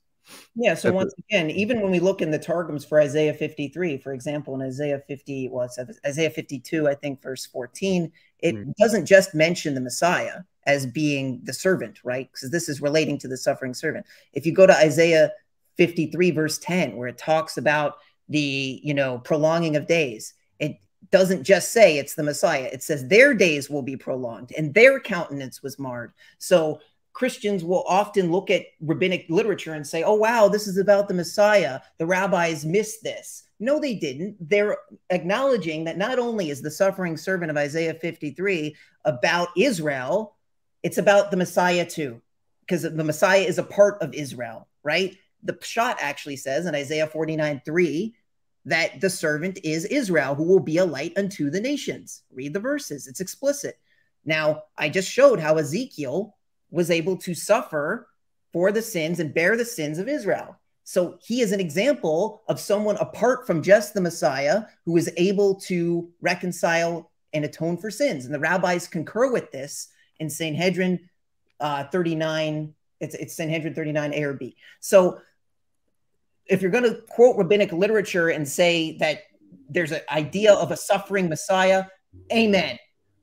Yeah, so once again, even when we look in the Targums for Isaiah 53, for example, in Isaiah 50, well, it's Isaiah 52, I think, verse 14, it mm. doesn't just mention the Messiah as being the servant, right? Because this is relating to the suffering servant. If you go to Isaiah 53 verse 10 where it talks about the you know prolonging of days it doesn't just say it's the messiah it says their days will be prolonged and their countenance was marred so christians will often look at rabbinic literature and say oh wow this is about the messiah. The rabbis missed this. No they didn't. They're acknowledging that not only is the suffering servant of isaiah 53 about israel it's about the messiah too because the messiah is a part of israel right? The Pshat actually says in Isaiah 49 3 that the servant is Israel, who will be a light unto the nations. Read the verses, it's explicit. Now, I just showed how Ezekiel was able to suffer for the sins and bear the sins of Israel. So he is an example of someone apart from just the Messiah who is able to reconcile and atone for sins. And the rabbis concur with this in Sanhedrin uh, 39. It's, it's Sanhedrin 39 A or B. So if you're going to quote rabbinic literature and say that there's an idea of a suffering Messiah, amen.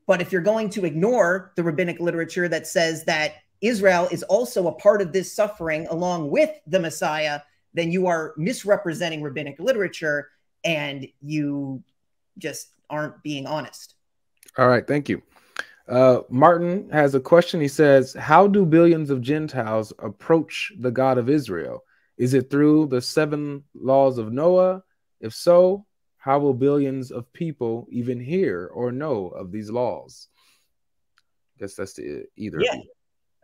But if you're going to ignore the rabbinic literature that says that Israel is also a part of this suffering along with the Messiah, then you are misrepresenting rabbinic literature and you just aren't being honest. All right, thank you. Uh, Martin has a question. He says, How do billions of Gentiles approach the God of Israel? Is it through the seven laws of Noah? If so, how will billions of people even hear or know of these laws? I guess that's the either. Yeah.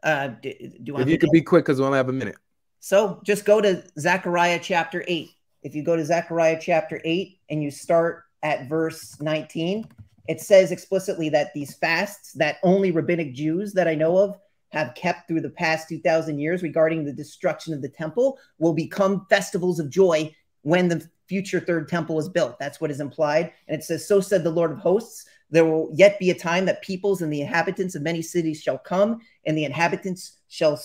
Uh, do, do if you could be quick, because we only have a minute. So just go to Zechariah chapter 8. If you go to Zechariah chapter 8 and you start at verse 19, it says explicitly that these fasts that only rabbinic Jews that I know of have kept through the past 2,000 years regarding the destruction of the temple will become festivals of joy when the future third temple is built. That's what is implied. And it says, So said the Lord of hosts, there will yet be a time that peoples and the inhabitants of many cities shall come, and the inhabitants shall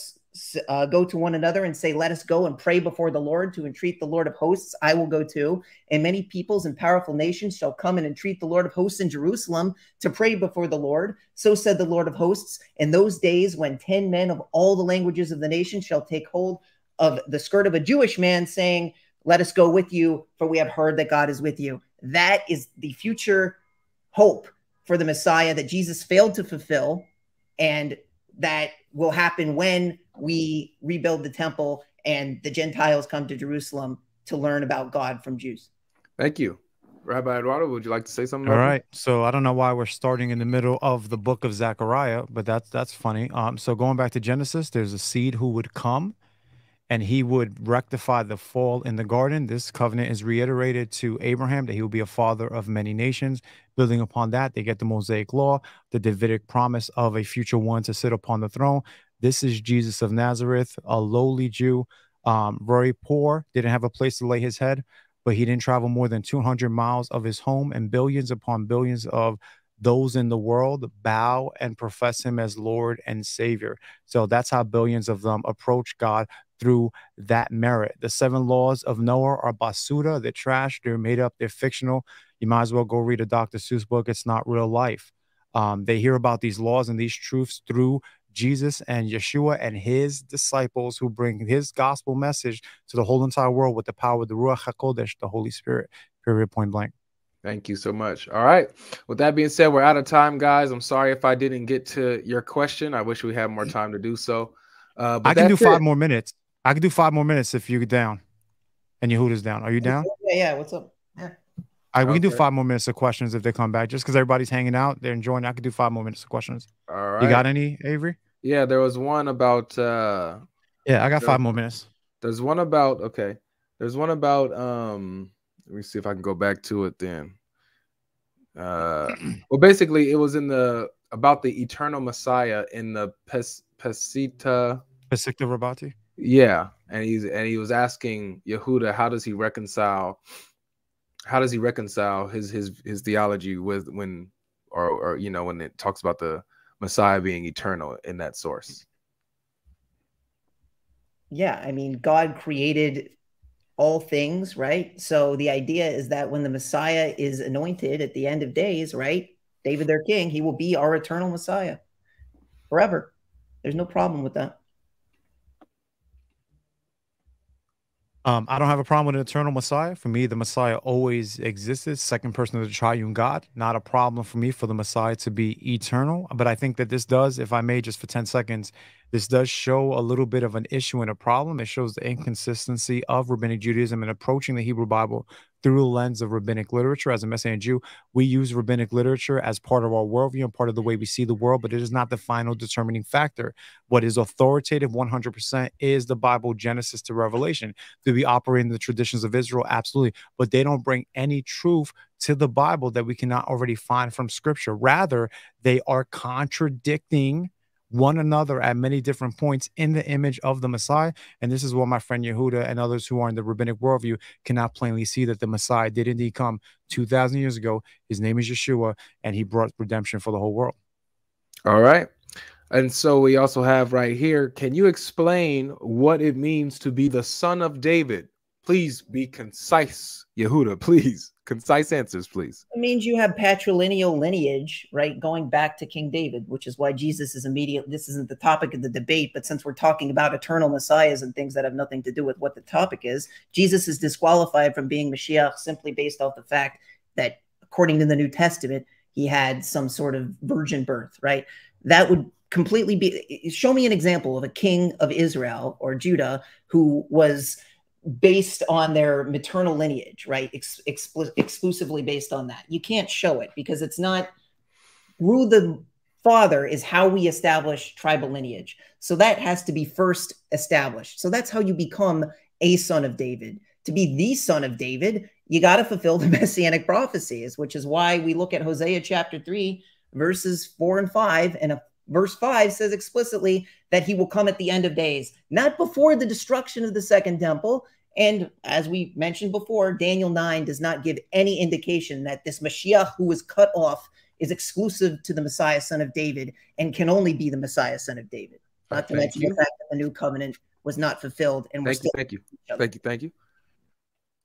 uh, go to one another and say, Let us go and pray before the Lord to entreat the Lord of hosts. I will go too. And many peoples and powerful nations shall come and entreat the Lord of hosts in Jerusalem to pray before the Lord. So said the Lord of hosts. In those days, when 10 men of all the languages of the nation shall take hold of the skirt of a Jewish man, saying, Let us go with you, for we have heard that God is with you. That is the future hope for the Messiah that Jesus failed to fulfill, and that will happen when we rebuild the temple and the Gentiles come to Jerusalem to learn about God from Jews. Thank you. Rabbi Eduardo, would you like to say something? All right. So I don't know why we're starting in the middle of the book of Zechariah, but that's that's funny. Um, so going back to Genesis, there's a seed who would come and he would rectify the fall in the garden. This covenant is reiterated to Abraham that he will be a father of many nations. Building upon that, they get the Mosaic law, the Davidic promise of a future one to sit upon the throne. This is Jesus of Nazareth, a lowly Jew, um, very poor, didn't have a place to lay his head, but he didn't travel more than 200 miles of his home, and billions upon billions of those in the world bow and profess him as Lord and Savior. So that's how billions of them approach God through that merit. The seven laws of Noah are basura, they're trash, they're made up, they're fictional. You might as well go read a Dr. Seuss book. It's not real life. Um, they hear about these laws and these truths through Jesus and Yeshua and his disciples who bring his gospel message to the whole entire world with the power of the Ruach HaKodesh, the Holy Spirit, period, point blank. Thank you so much. All right. With that being said, we're out of time, guys. I'm sorry if I didn't get to your question. I wish we had more time to do so. Uh, I can do five it. more minutes. I can do five more minutes if you're down and your Yehuda's down. Are you down? Yeah, yeah. What's up? Yeah. All right, we okay. can do five more minutes of questions if they come back. Just because everybody's hanging out, they're enjoying. I could do five more minutes of questions. All right. You got any, Avery? Yeah, there was one about uh Yeah, I got five more minutes. There's one about okay. There's one about um let me see if I can go back to it then. Uh well basically it was in the about the eternal Messiah in the Pes Pesikta Pesikta Rabbati. Yeah, and he's and he was asking Yehuda how does he reconcile how does he reconcile his his his theology with when or or you know when it talks about the Messiah being eternal in that source. Yeah, I mean, God created all things, right? So the idea is that when the Messiah is anointed at the end of days, right? David, their king, he will be our eternal Messiah forever. There's no problem with that. Um, I don't have a problem with an eternal Messiah. For me, the Messiah always existed, second person of the triune God. Not a problem for me for the Messiah to be eternal. But I think that this does, if I may, just for 10 seconds, this does show a little bit of an issue and a problem. It shows the inconsistency of rabbinic Judaism in approaching the Hebrew Bible through the lens of rabbinic literature. As a Messianic Jew, we use rabbinic literature as part of our worldview and part of the way we see the world, but it is not the final determining factor. What is authoritative 100% is the Bible, Genesis to Revelation. Do we operate in the traditions of Israel? Absolutely. But they don't bring any truth to the Bible that we cannot already find from Scripture. Rather, they are contradicting one another at many different points in the image of the Messiah. And this is what my friend Yehuda and others who are in the rabbinic worldview cannot plainly see that the Messiah did indeed come 2,000 years ago. His name is Yeshua, and he brought redemption for the whole world. All right. And so we also have right here can you explain what it means to be the son of David? Please be concise, Yehuda, please concise answers, please. It means you have patrilineal lineage, right, going back to King David, which is why Jesus is immediate. This isn't the topic of the debate, but since we're talking about eternal messiahs and things that have nothing to do with what the topic is, Jesus is disqualified from being Mashiach simply based off the fact that, according to the New Testament, he had some sort of virgin birth, right? That would completely be. Show me an example of a king of Israel or Judah who was based on their maternal lineage, right? Ex- exclusively based on that. You can't show it because it's not through the father is how we establish tribal lineage. So that has to be first established. So that's how you become a son of David. To be the son of David, you got to fulfill the messianic prophecies, which is why we look at Hosea chapter 3, verses 4 and 5. And verse 5 says explicitly that he will come at the end of days, not before the destruction of the second temple, and as we mentioned before, Daniel 9 does not give any indication that this Mashiach who was cut off is exclusive to the Messiah, son of David, and can only be the Messiah, son of David. Not to mention the fact that the new covenant was not fulfilled. And thank you, thank you, thank you, thank you.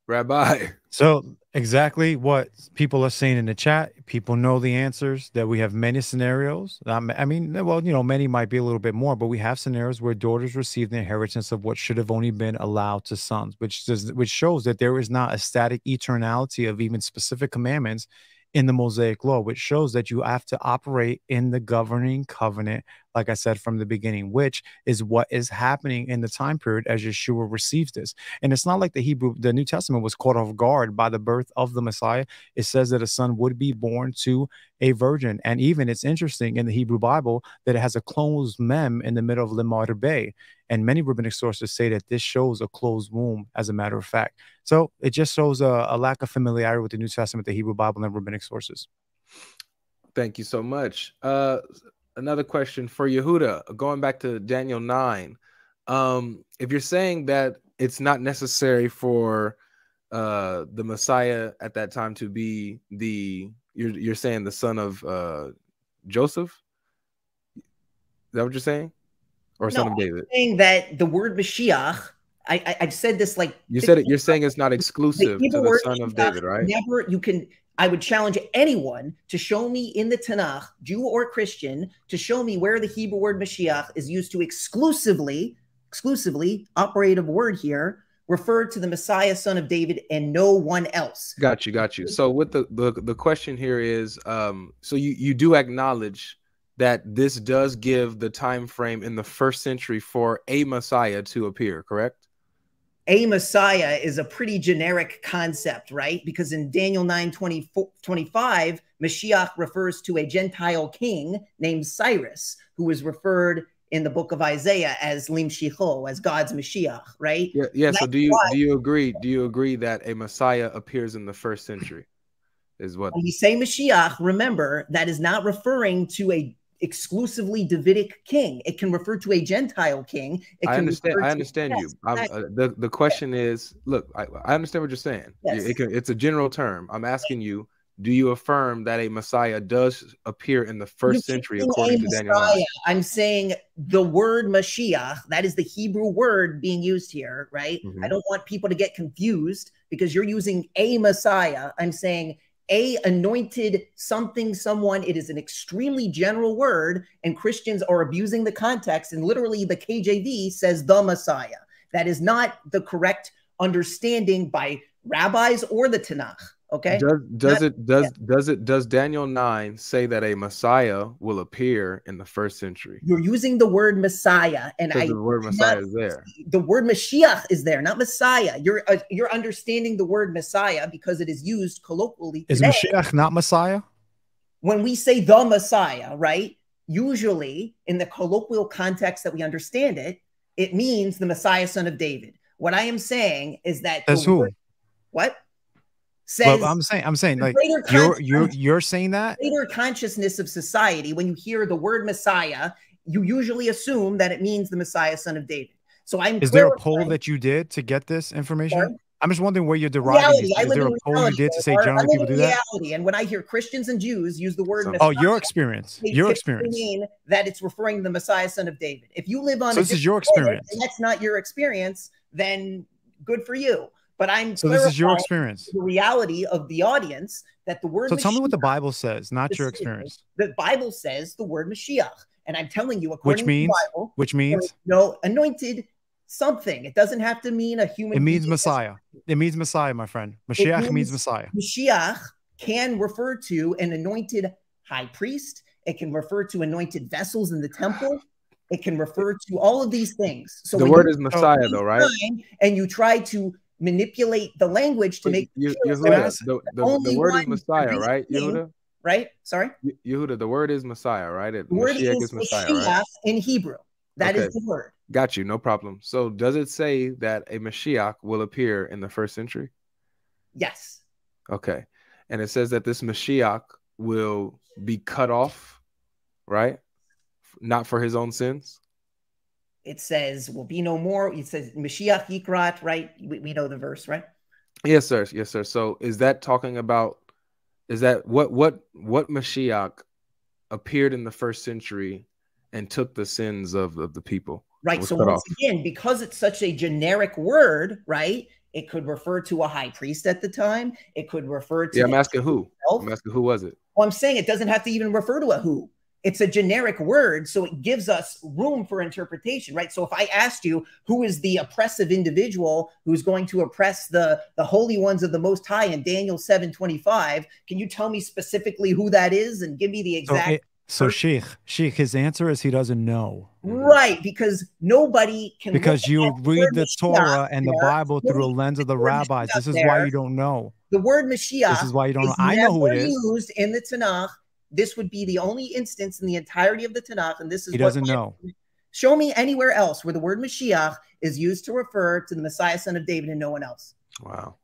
Rabbi. So exactly what people are saying in the chat. People know the answers that we have many scenarios. I mean, well, you know, many might be a little bit more, but we have scenarios where daughters receive the inheritance of what should have only been allowed to sons, which does which shows that there is not a static eternality of even specific commandments in the Mosaic law, which shows that you have to operate in the governing covenant, like I said from the beginning, which is what is happening in the time period as Yeshua receives this. And it's not like the Hebrew, the New Testament was caught off guard by the birth of the Messiah. It says that a son would be born to a virgin. And even it's interesting in the Hebrew Bible that it has a closed mem in the middle of Lemarbeh. And many rabbinic sources say that this shows a closed womb, as a matter of fact. So it just shows a, a lack of familiarity with the New Testament, the Hebrew Bible, and rabbinic sources. Thank you so much. Uh, another question for Yehuda, going back to Daniel 9. Um, if you're saying that it's not necessary for uh, the Messiah at that time to be the you're you're saying the son of uh, Joseph? Is that what you're saying? Or no, son of David? I'm saying that the word Mashiach, I, I have said this like you said it. You're saying it's not exclusive the to the son of David, right? Never. You can. I would challenge anyone to show me in the Tanakh, Jew or Christian, to show me where the Hebrew word Mashiach is used to exclusively, exclusively operative word here, referred to the Messiah, son of David, and no one else. Got you, got you. So, what the the, the question here is, um, so you you do acknowledge that this does give the time frame in the first century for a Messiah to appear, correct? A Messiah is a pretty generic concept, right? Because in Daniel 9 25, Mashiach refers to a Gentile king named Cyrus, who is referred in the book of Isaiah as Limshicho, as God's Mashiach, right? Yeah, yeah. So do you why, do you agree? Do you agree that a Messiah appears in the first century? Is what when you say Mashiach, remember that is not referring to a exclusively Davidic king. It can refer to a Gentile king. I understand. I understand you. Uh, the the question is, look, I, I, understand what you're saying. Yes. It can, it's a general term. I'm asking you, do you affirm that a Messiah does appear in the 1st century according to Daniel? Messiah. I'm saying the word Mashiach, that is the Hebrew word being used here, right? Mm-hmm. I don't want people to get confused because you're using a Messiah. I'm saying a anointed something someone. It is an extremely general word and christians are abusing the context and literally the kjv says the messiah. That is not the correct understanding by rabbis or the tanakh Okay. Does does Not, it does yeah. does it does Daniel 9 say that a Messiah will appear in the first century? You're using the word Messiah and I the word Messiah not, is there. The word Mashiach is there, not Messiah. You're uh, you're understanding the word Messiah because it is used colloquially. Is Mashiach not Messiah? When we say the Messiah, right? Usually in the colloquial context that we understand it, it means the Messiah son of David. What I am saying is that That's who? Word, what? Says well, I'm saying I'm saying like you're you're you're saying that greater consciousness of society when you hear the word Messiah, you usually assume that it means the Messiah, son of David. So I'm is there a poll that you did to get this information? Sorry? I'm just wondering where you're deriving. Reality. Is, there a poll you did to say generally people do reality. that? And when I hear Christians and Jews use the word, so, oh, Messiah, oh, your experience, your experience, mean that it's referring to the Messiah, son of David. If you live on, so this is your experience, and that's not your experience, then good for you. But I'm so this is your experience. The reality of the audience that the word. So tell me what the Bible says, not your experience. The Bible says the word Mashiach, and I'm telling you, according which means, to the Bible, which means no anointed something. It doesn't have to mean a human. It means Messiah. It means Messiah, my friend. Mashiach means, means Messiah. Mashiach can refer to an anointed high priest. It can refer to anointed vessels in the temple. It can refer to all of these things. So the word is Messiah, though, right? And you try to manipulate the language to make you, Yehuda, the, the, the, word is Messiah, right? Yehuda? Right? Sorry? Yehuda, the word is Messiah, right? It, the word is, is Messiah, right? in Hebrew. That okay. is the word. Got you, no problem. So does it say that a Mashiach will appear in the first century? Yes. Okay. And it says that this Mashiach will be cut off, right? Not for his own sins it says will be no more. It says Mashiach Yikrat, right? We, we know the verse, right? Yes, sir. Yes, sir. So is that talking about is that what what what Mashiach appeared in the first century and took the sins of, of the people? Right. So once off. again, because it's such a generic word, right? It could refer to a high priest at the time. It could refer to Yeah, I'm asking who. I'm asking who was it? Well, I'm saying it doesn't have to even refer to a who. It's a generic word, so it gives us room for interpretation, right? So if I asked you who is the oppressive individual who's going to oppress the the holy ones of the Most High in Daniel seven twenty five, can you tell me specifically who that is and give me the exact? So, so Sheikh, Sheikh, his answer is he doesn't know. Right, because nobody can. Because you read the Torah and the Bible through a lens of the rabbis. This is why you don't know. The word Mashiach. This is why you don't know. I know who it is. Used in the Tanakh this would be the only instance in the entirety of the Tanakh, and this is he doesn't know. Show me anywhere else where the word Mashiach is used to refer to the Messiah, son of David, and no one else. Wow.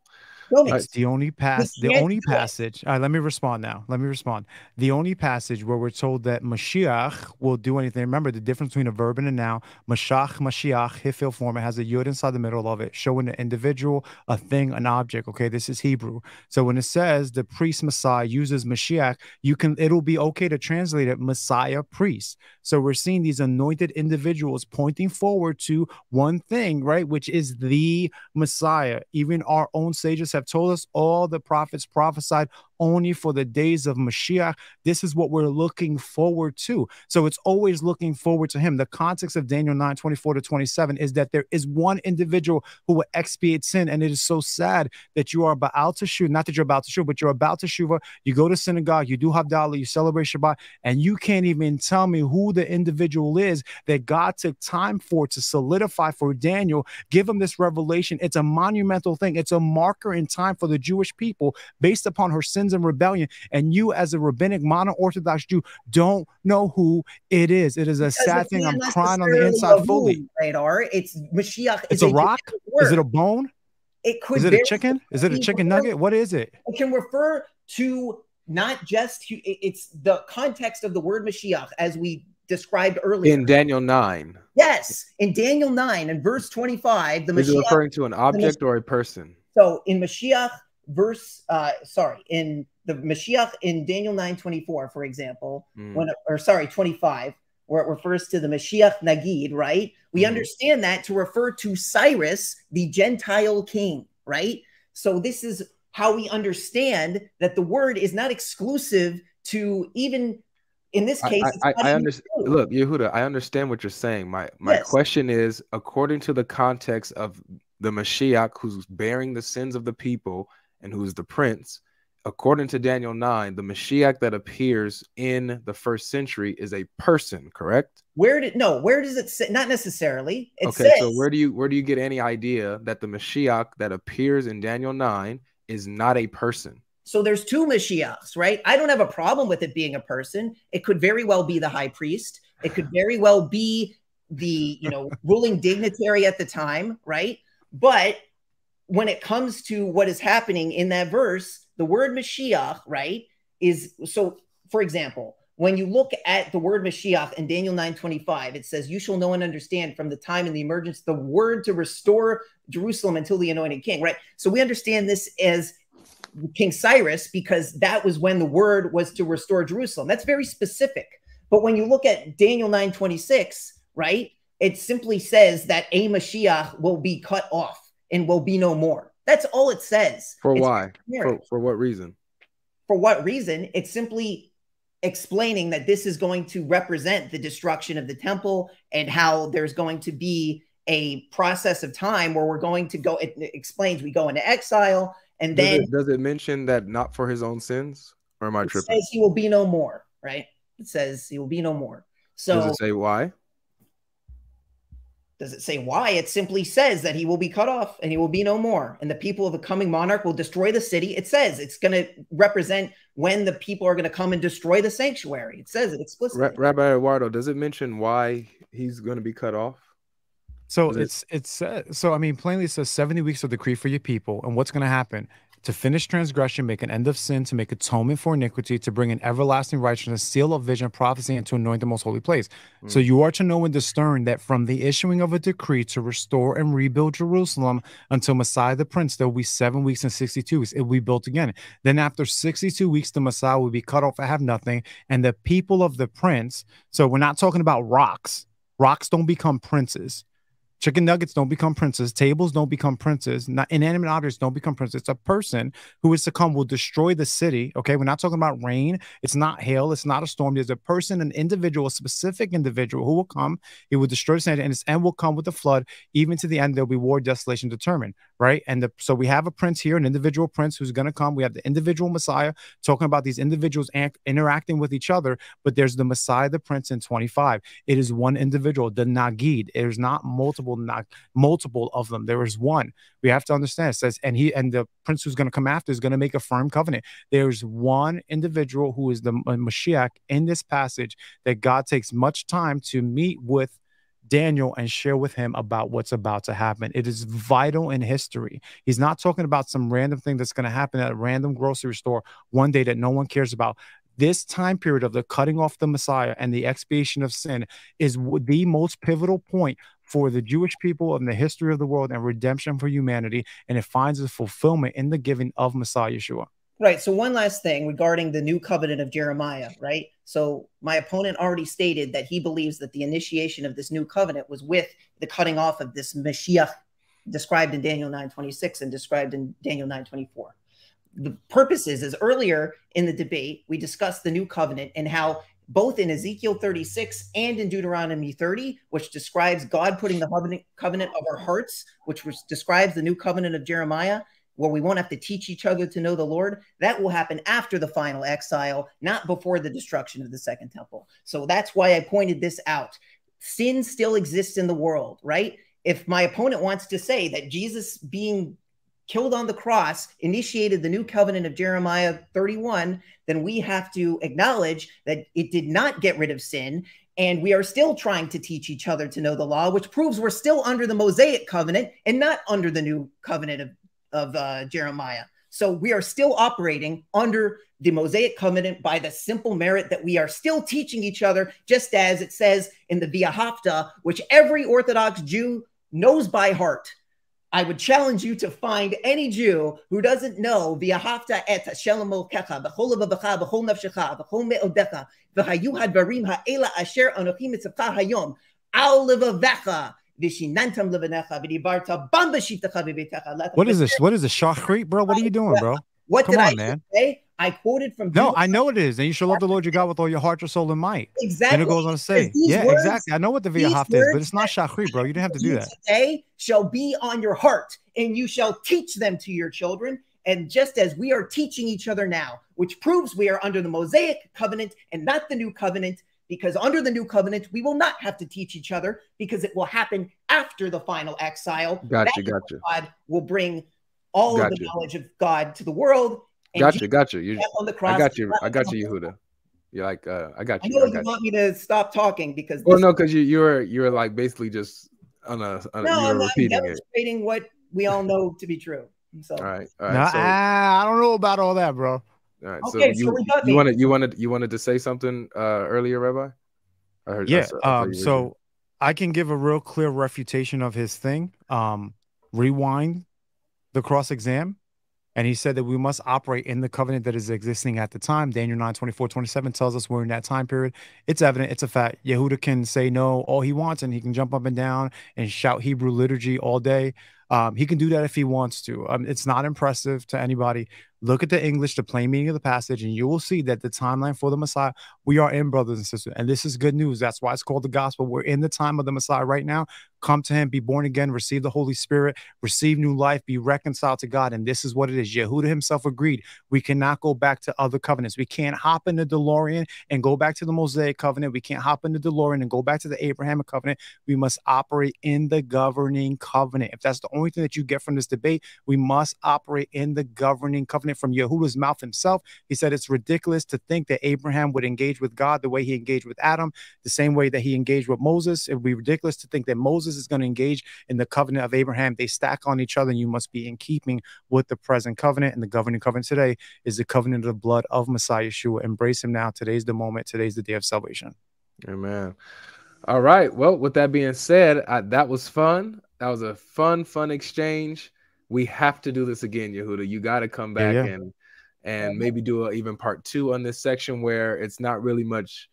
It's the only pass. The only passage. All right, let me respond now. Let me respond. The only passage where we're told that Mashiach will do anything. Remember the difference between a verb and a noun. Mashach, Mashiach, Hifil form. It has a yud inside the middle of it, showing an individual, a thing, an object. Okay, this is Hebrew. So when it says the priest Messiah uses Mashiach, you can. It'll be okay to translate it Messiah priest. So we're seeing these anointed individuals pointing forward to one thing, right, which is the Messiah. Even our own sages have told us all the prophets prophesied only for the days of Mashiach. This is what we're looking forward to. So it's always looking forward to him. The context of Daniel 9 24 to 27 is that there is one individual who will expiate sin. And it is so sad that you are about to shoot, not that you're about to shoot, but you're about to shoot. You go to synagogue, you do Havdalah, you celebrate Shabbat, and you can't even tell me who the individual is that God took time for to solidify for Daniel, give him this revelation. It's a monumental thing, it's a marker in time for the Jewish people based upon her sins and rebellion. And you, as a rabbinic mono Orthodox Jew, don't know who it is. It is a because sad thing. I'm crying on the inside fully. Radar. It's Mashiach. It's a rock. Is it a bone? It could. Is it a chicken? Is it a chicken nugget? What is it? It can refer to not just it's the context of the word Mashiach as we described earlier in Daniel nine. Yes, in Daniel nine and verse twenty five, the is Mashiach, referring to an object or a person. So in Mashiach, verse, uh, sorry, in the Mashiach in Daniel 9 24, for example, mm. when, or sorry, 25, where it refers to the Mashiach Nagid, right? We mm. understand that to refer to Cyrus, the Gentile king, right? So this is how we understand that the word is not exclusive to even in this case. I, I, I understand. Look, Yehuda, I understand what you're saying. My my yes. question is, according to the context of the Mashiach who's bearing the sins of the people and who's the prince. According to Daniel 9, the Mashiach that appears in the first century is a person, correct? Where did no, where does it say? Not necessarily. It okay, says, so where do you where do you get any idea that the Mashiach that appears in Daniel 9 is not a person? So there's two Mashiachs, right? I don't have a problem with it being a person. It could very well be the high priest. It could very well be the, you know, ruling dignitary at the time, right? But when it comes to what is happening in that verse, the word Mashiach, right, is so, for example, when you look at the word Mashiach in Daniel 9:25, it says, You shall know and understand from the time and the emergence, the word to restore Jerusalem until the anointed king, right? So we understand this as King Cyrus because that was when the word was to restore Jerusalem. That's very specific. But when you look at Daniel 9:26, right, it simply says that a Mashiach will be cut off and will be no more. That's all it says. For it's why? For, for what reason? For what reason? It's simply explaining that this is going to represent the destruction of the temple and how there's going to be a process of time where we're going to go. It, explains we go into exile and does then it, does it mention that not for his own sins? Or am I tripping? says he will be no more, right? It says he will be no more. So does it say why? Does it say why? It simply says that he will be cut off and he will be no more. And the people of the coming monarch will destroy the city. It says it's going to represent when the people are going to come and destroy the sanctuary. It says it explicitly. Rabbi Eduardo, does it mention why he's going to be cut off? So it's it's uh, so I mean plainly it says 70 weeks of decree for your people and what's going to happen to finish transgression, make an end of sin, to make atonement for iniquity, to bring an everlasting righteousness, seal of vision, prophecy, and to anoint the most holy place. Mm. So you are to know and discern that from the issuing of a decree to restore and rebuild Jerusalem until Messiah the Prince, there will be seven weeks and 62 weeks. It will be built again. Then after 62 weeks, the Messiah will be cut off and have nothing. And the people of the prince, so we're not talking about rocks. Rocks don't become princes Chicken nuggets don't become princes. Tables don't become princes. Not, inanimate objects don't become princes. It's a person who is to come will destroy the city. Okay, we're not talking about rain. It's not hail. It's not a storm. There's a person, an individual, a specific individual who will come. He will destroy the city, and its end will come with the flood. Even to the end, there'll be war, desolation determined. Right, and the, so we have a prince here, an individual prince who's going to come. We have the individual Messiah talking about these individuals interacting with each other. But there's the Messiah, the prince in 25. It is one individual, the Nagid. There's not multiple not multiple of them. There is one. We have to understand. It says, and he and the prince who's going to come after is going to make a firm covenant. There's one individual who is the Mashiach in this passage that God takes much time to meet with Daniel and share with him about what's about to happen. It is vital in history. He's not talking about some random thing that's going to happen at a random grocery store one day that no one cares about this time period of the cutting off the Messiah and the expiation of sin is the most pivotal point for the Jewish people and the history of the world and redemption for humanity. And it finds its fulfillment in the giving of Messiah Yeshua. Right. So, one last thing regarding the new covenant of Jeremiah, right? So, my opponent already stated that he believes that the initiation of this new covenant was with the cutting off of this Mashiach described in Daniel 9:26 and described in Daniel 9:24 the purpose is, is earlier in the debate, we discussed the new covenant and how both in Ezekiel 36 and in Deuteronomy 30, which describes God putting the covenant, of our hearts, which was, describes the new covenant of Jeremiah, where we won't have to teach each other to know the Lord, that will happen after the final exile, not before the destruction of the second temple. So that's why I pointed this out. Sin still exists in the world, right? If my opponent wants to say that Jesus being killed on the cross, initiated the new covenant of Jeremiah 31, then we have to acknowledge that it did not get rid of sin. And we are still trying to teach each other to know the law, which proves we're still under the Mosaic covenant and not under the new covenant of, of uh, Jeremiah. So we are still operating under the Mosaic covenant by the simple merit that we are still teaching each other, just as it says in the V'ahavta, which every Orthodox Jew knows by heart. I would challenge you to find any Jew who doesn't know v'ahavta et Hashem Elokecha b'chol levavecha b'chol nafshecha b'chol me'odecha v'hayu hadvarim ha'ela asher anochi hayom al levavecha v'shinantam levanecha v'dibarta bam b'shivtecha v'betecha. What is this? What is this? Shachrit, bro? What are you doing, bro? What Come did on, I man. say? I quoted from. No, I know it is. And you should love the Lord your God with all your heart, your soul, and might. Exactly. And it goes on to say, yeah, words, exactly. I know what the V'ahavta is, but it's not Shachri, bro. You didn't have to do that. Today shall be on your heart, and you shall teach them to your children. And just as we are teaching each other now, which proves we are under the Mosaic covenant and not the new covenant, because under the new covenant, we will not have to teach each other because it will happen after the final exile. Gotcha, gotcha. God will bring all gotcha. of the knowledge of God to the world. Gotcha, gotcha. You, on the cross, I got you. I got you, Yehuda. You're like, uh, I got you. I know I got you want me to stop talking because. Well, no, because you you're you're like basically just on a, on no, a, you're repeating demonstrating it. what we all know to be true. So. All right, all right. Nah, so, I don't know about all that, bro. All right, okay, so you, so you wanted you wanted you wanted to say something uh, earlier, Rabbi? I heard. Yeah. I um. So I can give a real clear refutation of his thing. Um. Rewind the cross exam and he said that we must operate in the covenant that is existing at the time. Daniel 9, 24, 27 tells us we're in that time period. It's evident, it's a fact. Yehuda can say no all he wants, and he can jump up and down and shout Hebrew liturgy all day. Um, he can do that if he wants to. Um, it's not impressive to anybody. Look at the English, the plain meaning of the passage, and you will see that the timeline for the Messiah, we are in, brothers and sisters. And this is good news. That's why it's called the gospel. We're in the time of the Messiah right now. Come to him, be born again, receive the Holy Spirit, receive new life, be reconciled to God. And this is what it is. Yehuda himself agreed. We cannot go back to other covenants. We can't hop in the DeLorean and go back to the Mosaic covenant. We can't hop in the DeLorean and go back to the Abrahamic covenant. We must operate in the governing covenant. If that's the only thing that you get from this debate, we must operate in the governing covenant from Yehuda's mouth himself. He said it's ridiculous to think that Abraham would engage with God the way he engaged with Adam, the same way that he engaged with Moses. It would be ridiculous to think that Moses is going to engage in the covenant of Abraham. They stack on each other, and you must be in keeping with the present covenant. And the governing covenant today is the covenant of the blood of Messiah Yeshua. Embrace him now. Today's the moment. Today's the day of salvation. Amen. All right. Well, with that being said, I, that was fun. That was a fun, fun exchange. We have to do this again, Yehuda. You got to come back yeah, yeah. and and maybe do a, even part two on this section where it's not really much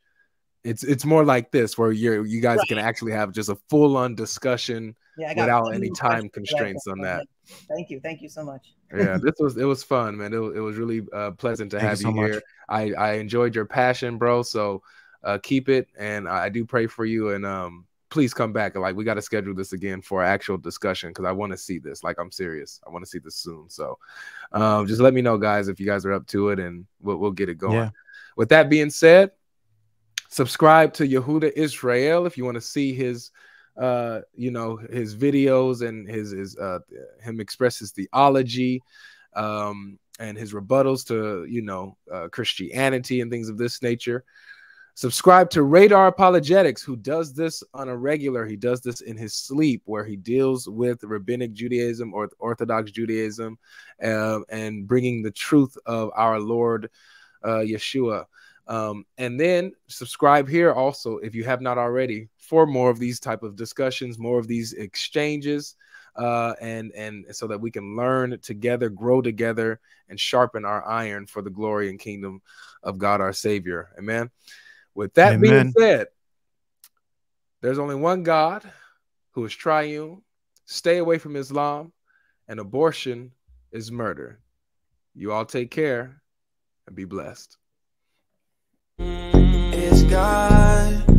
it's it's more like this where you're you guys right. can actually have just a full on discussion yeah, without any time constraints on that. Thank you, thank you so much. yeah, this was it was fun, man. It, it was really uh, pleasant to thank have you, so here. I I enjoyed your passion, bro. So uh, keep it, and I do pray for you. And um, please come back. Like we got to schedule this again for actual discussion because I want to see this. Like I'm serious. I want to see this soon. So um, just let me know, guys, if you guys are up to it, and we'll we'll get it going. Yeah. With that being said, subscribe to Yehuda Israel if you want to see his uh you know his videos and his his uh him express his theology um and his rebuttals to you know uh, christianity and things of this nature. Subscribe to radar apologetics who does this on a regular. He does this in his sleep where he deals with rabbinic judaism or orthodox judaism uh, and bringing the truth of our lord uh, yeshua um, and then subscribe here also if you have not already for more of these type of discussions, more of these exchanges, uh, and and so that we can learn together, grow together, and sharpen our iron for the glory and kingdom of God our Savior. Amen. With that Amen. being said, there's only one God who is triune. Stay away from Islam, and abortion is murder. You all take care and be blessed is God.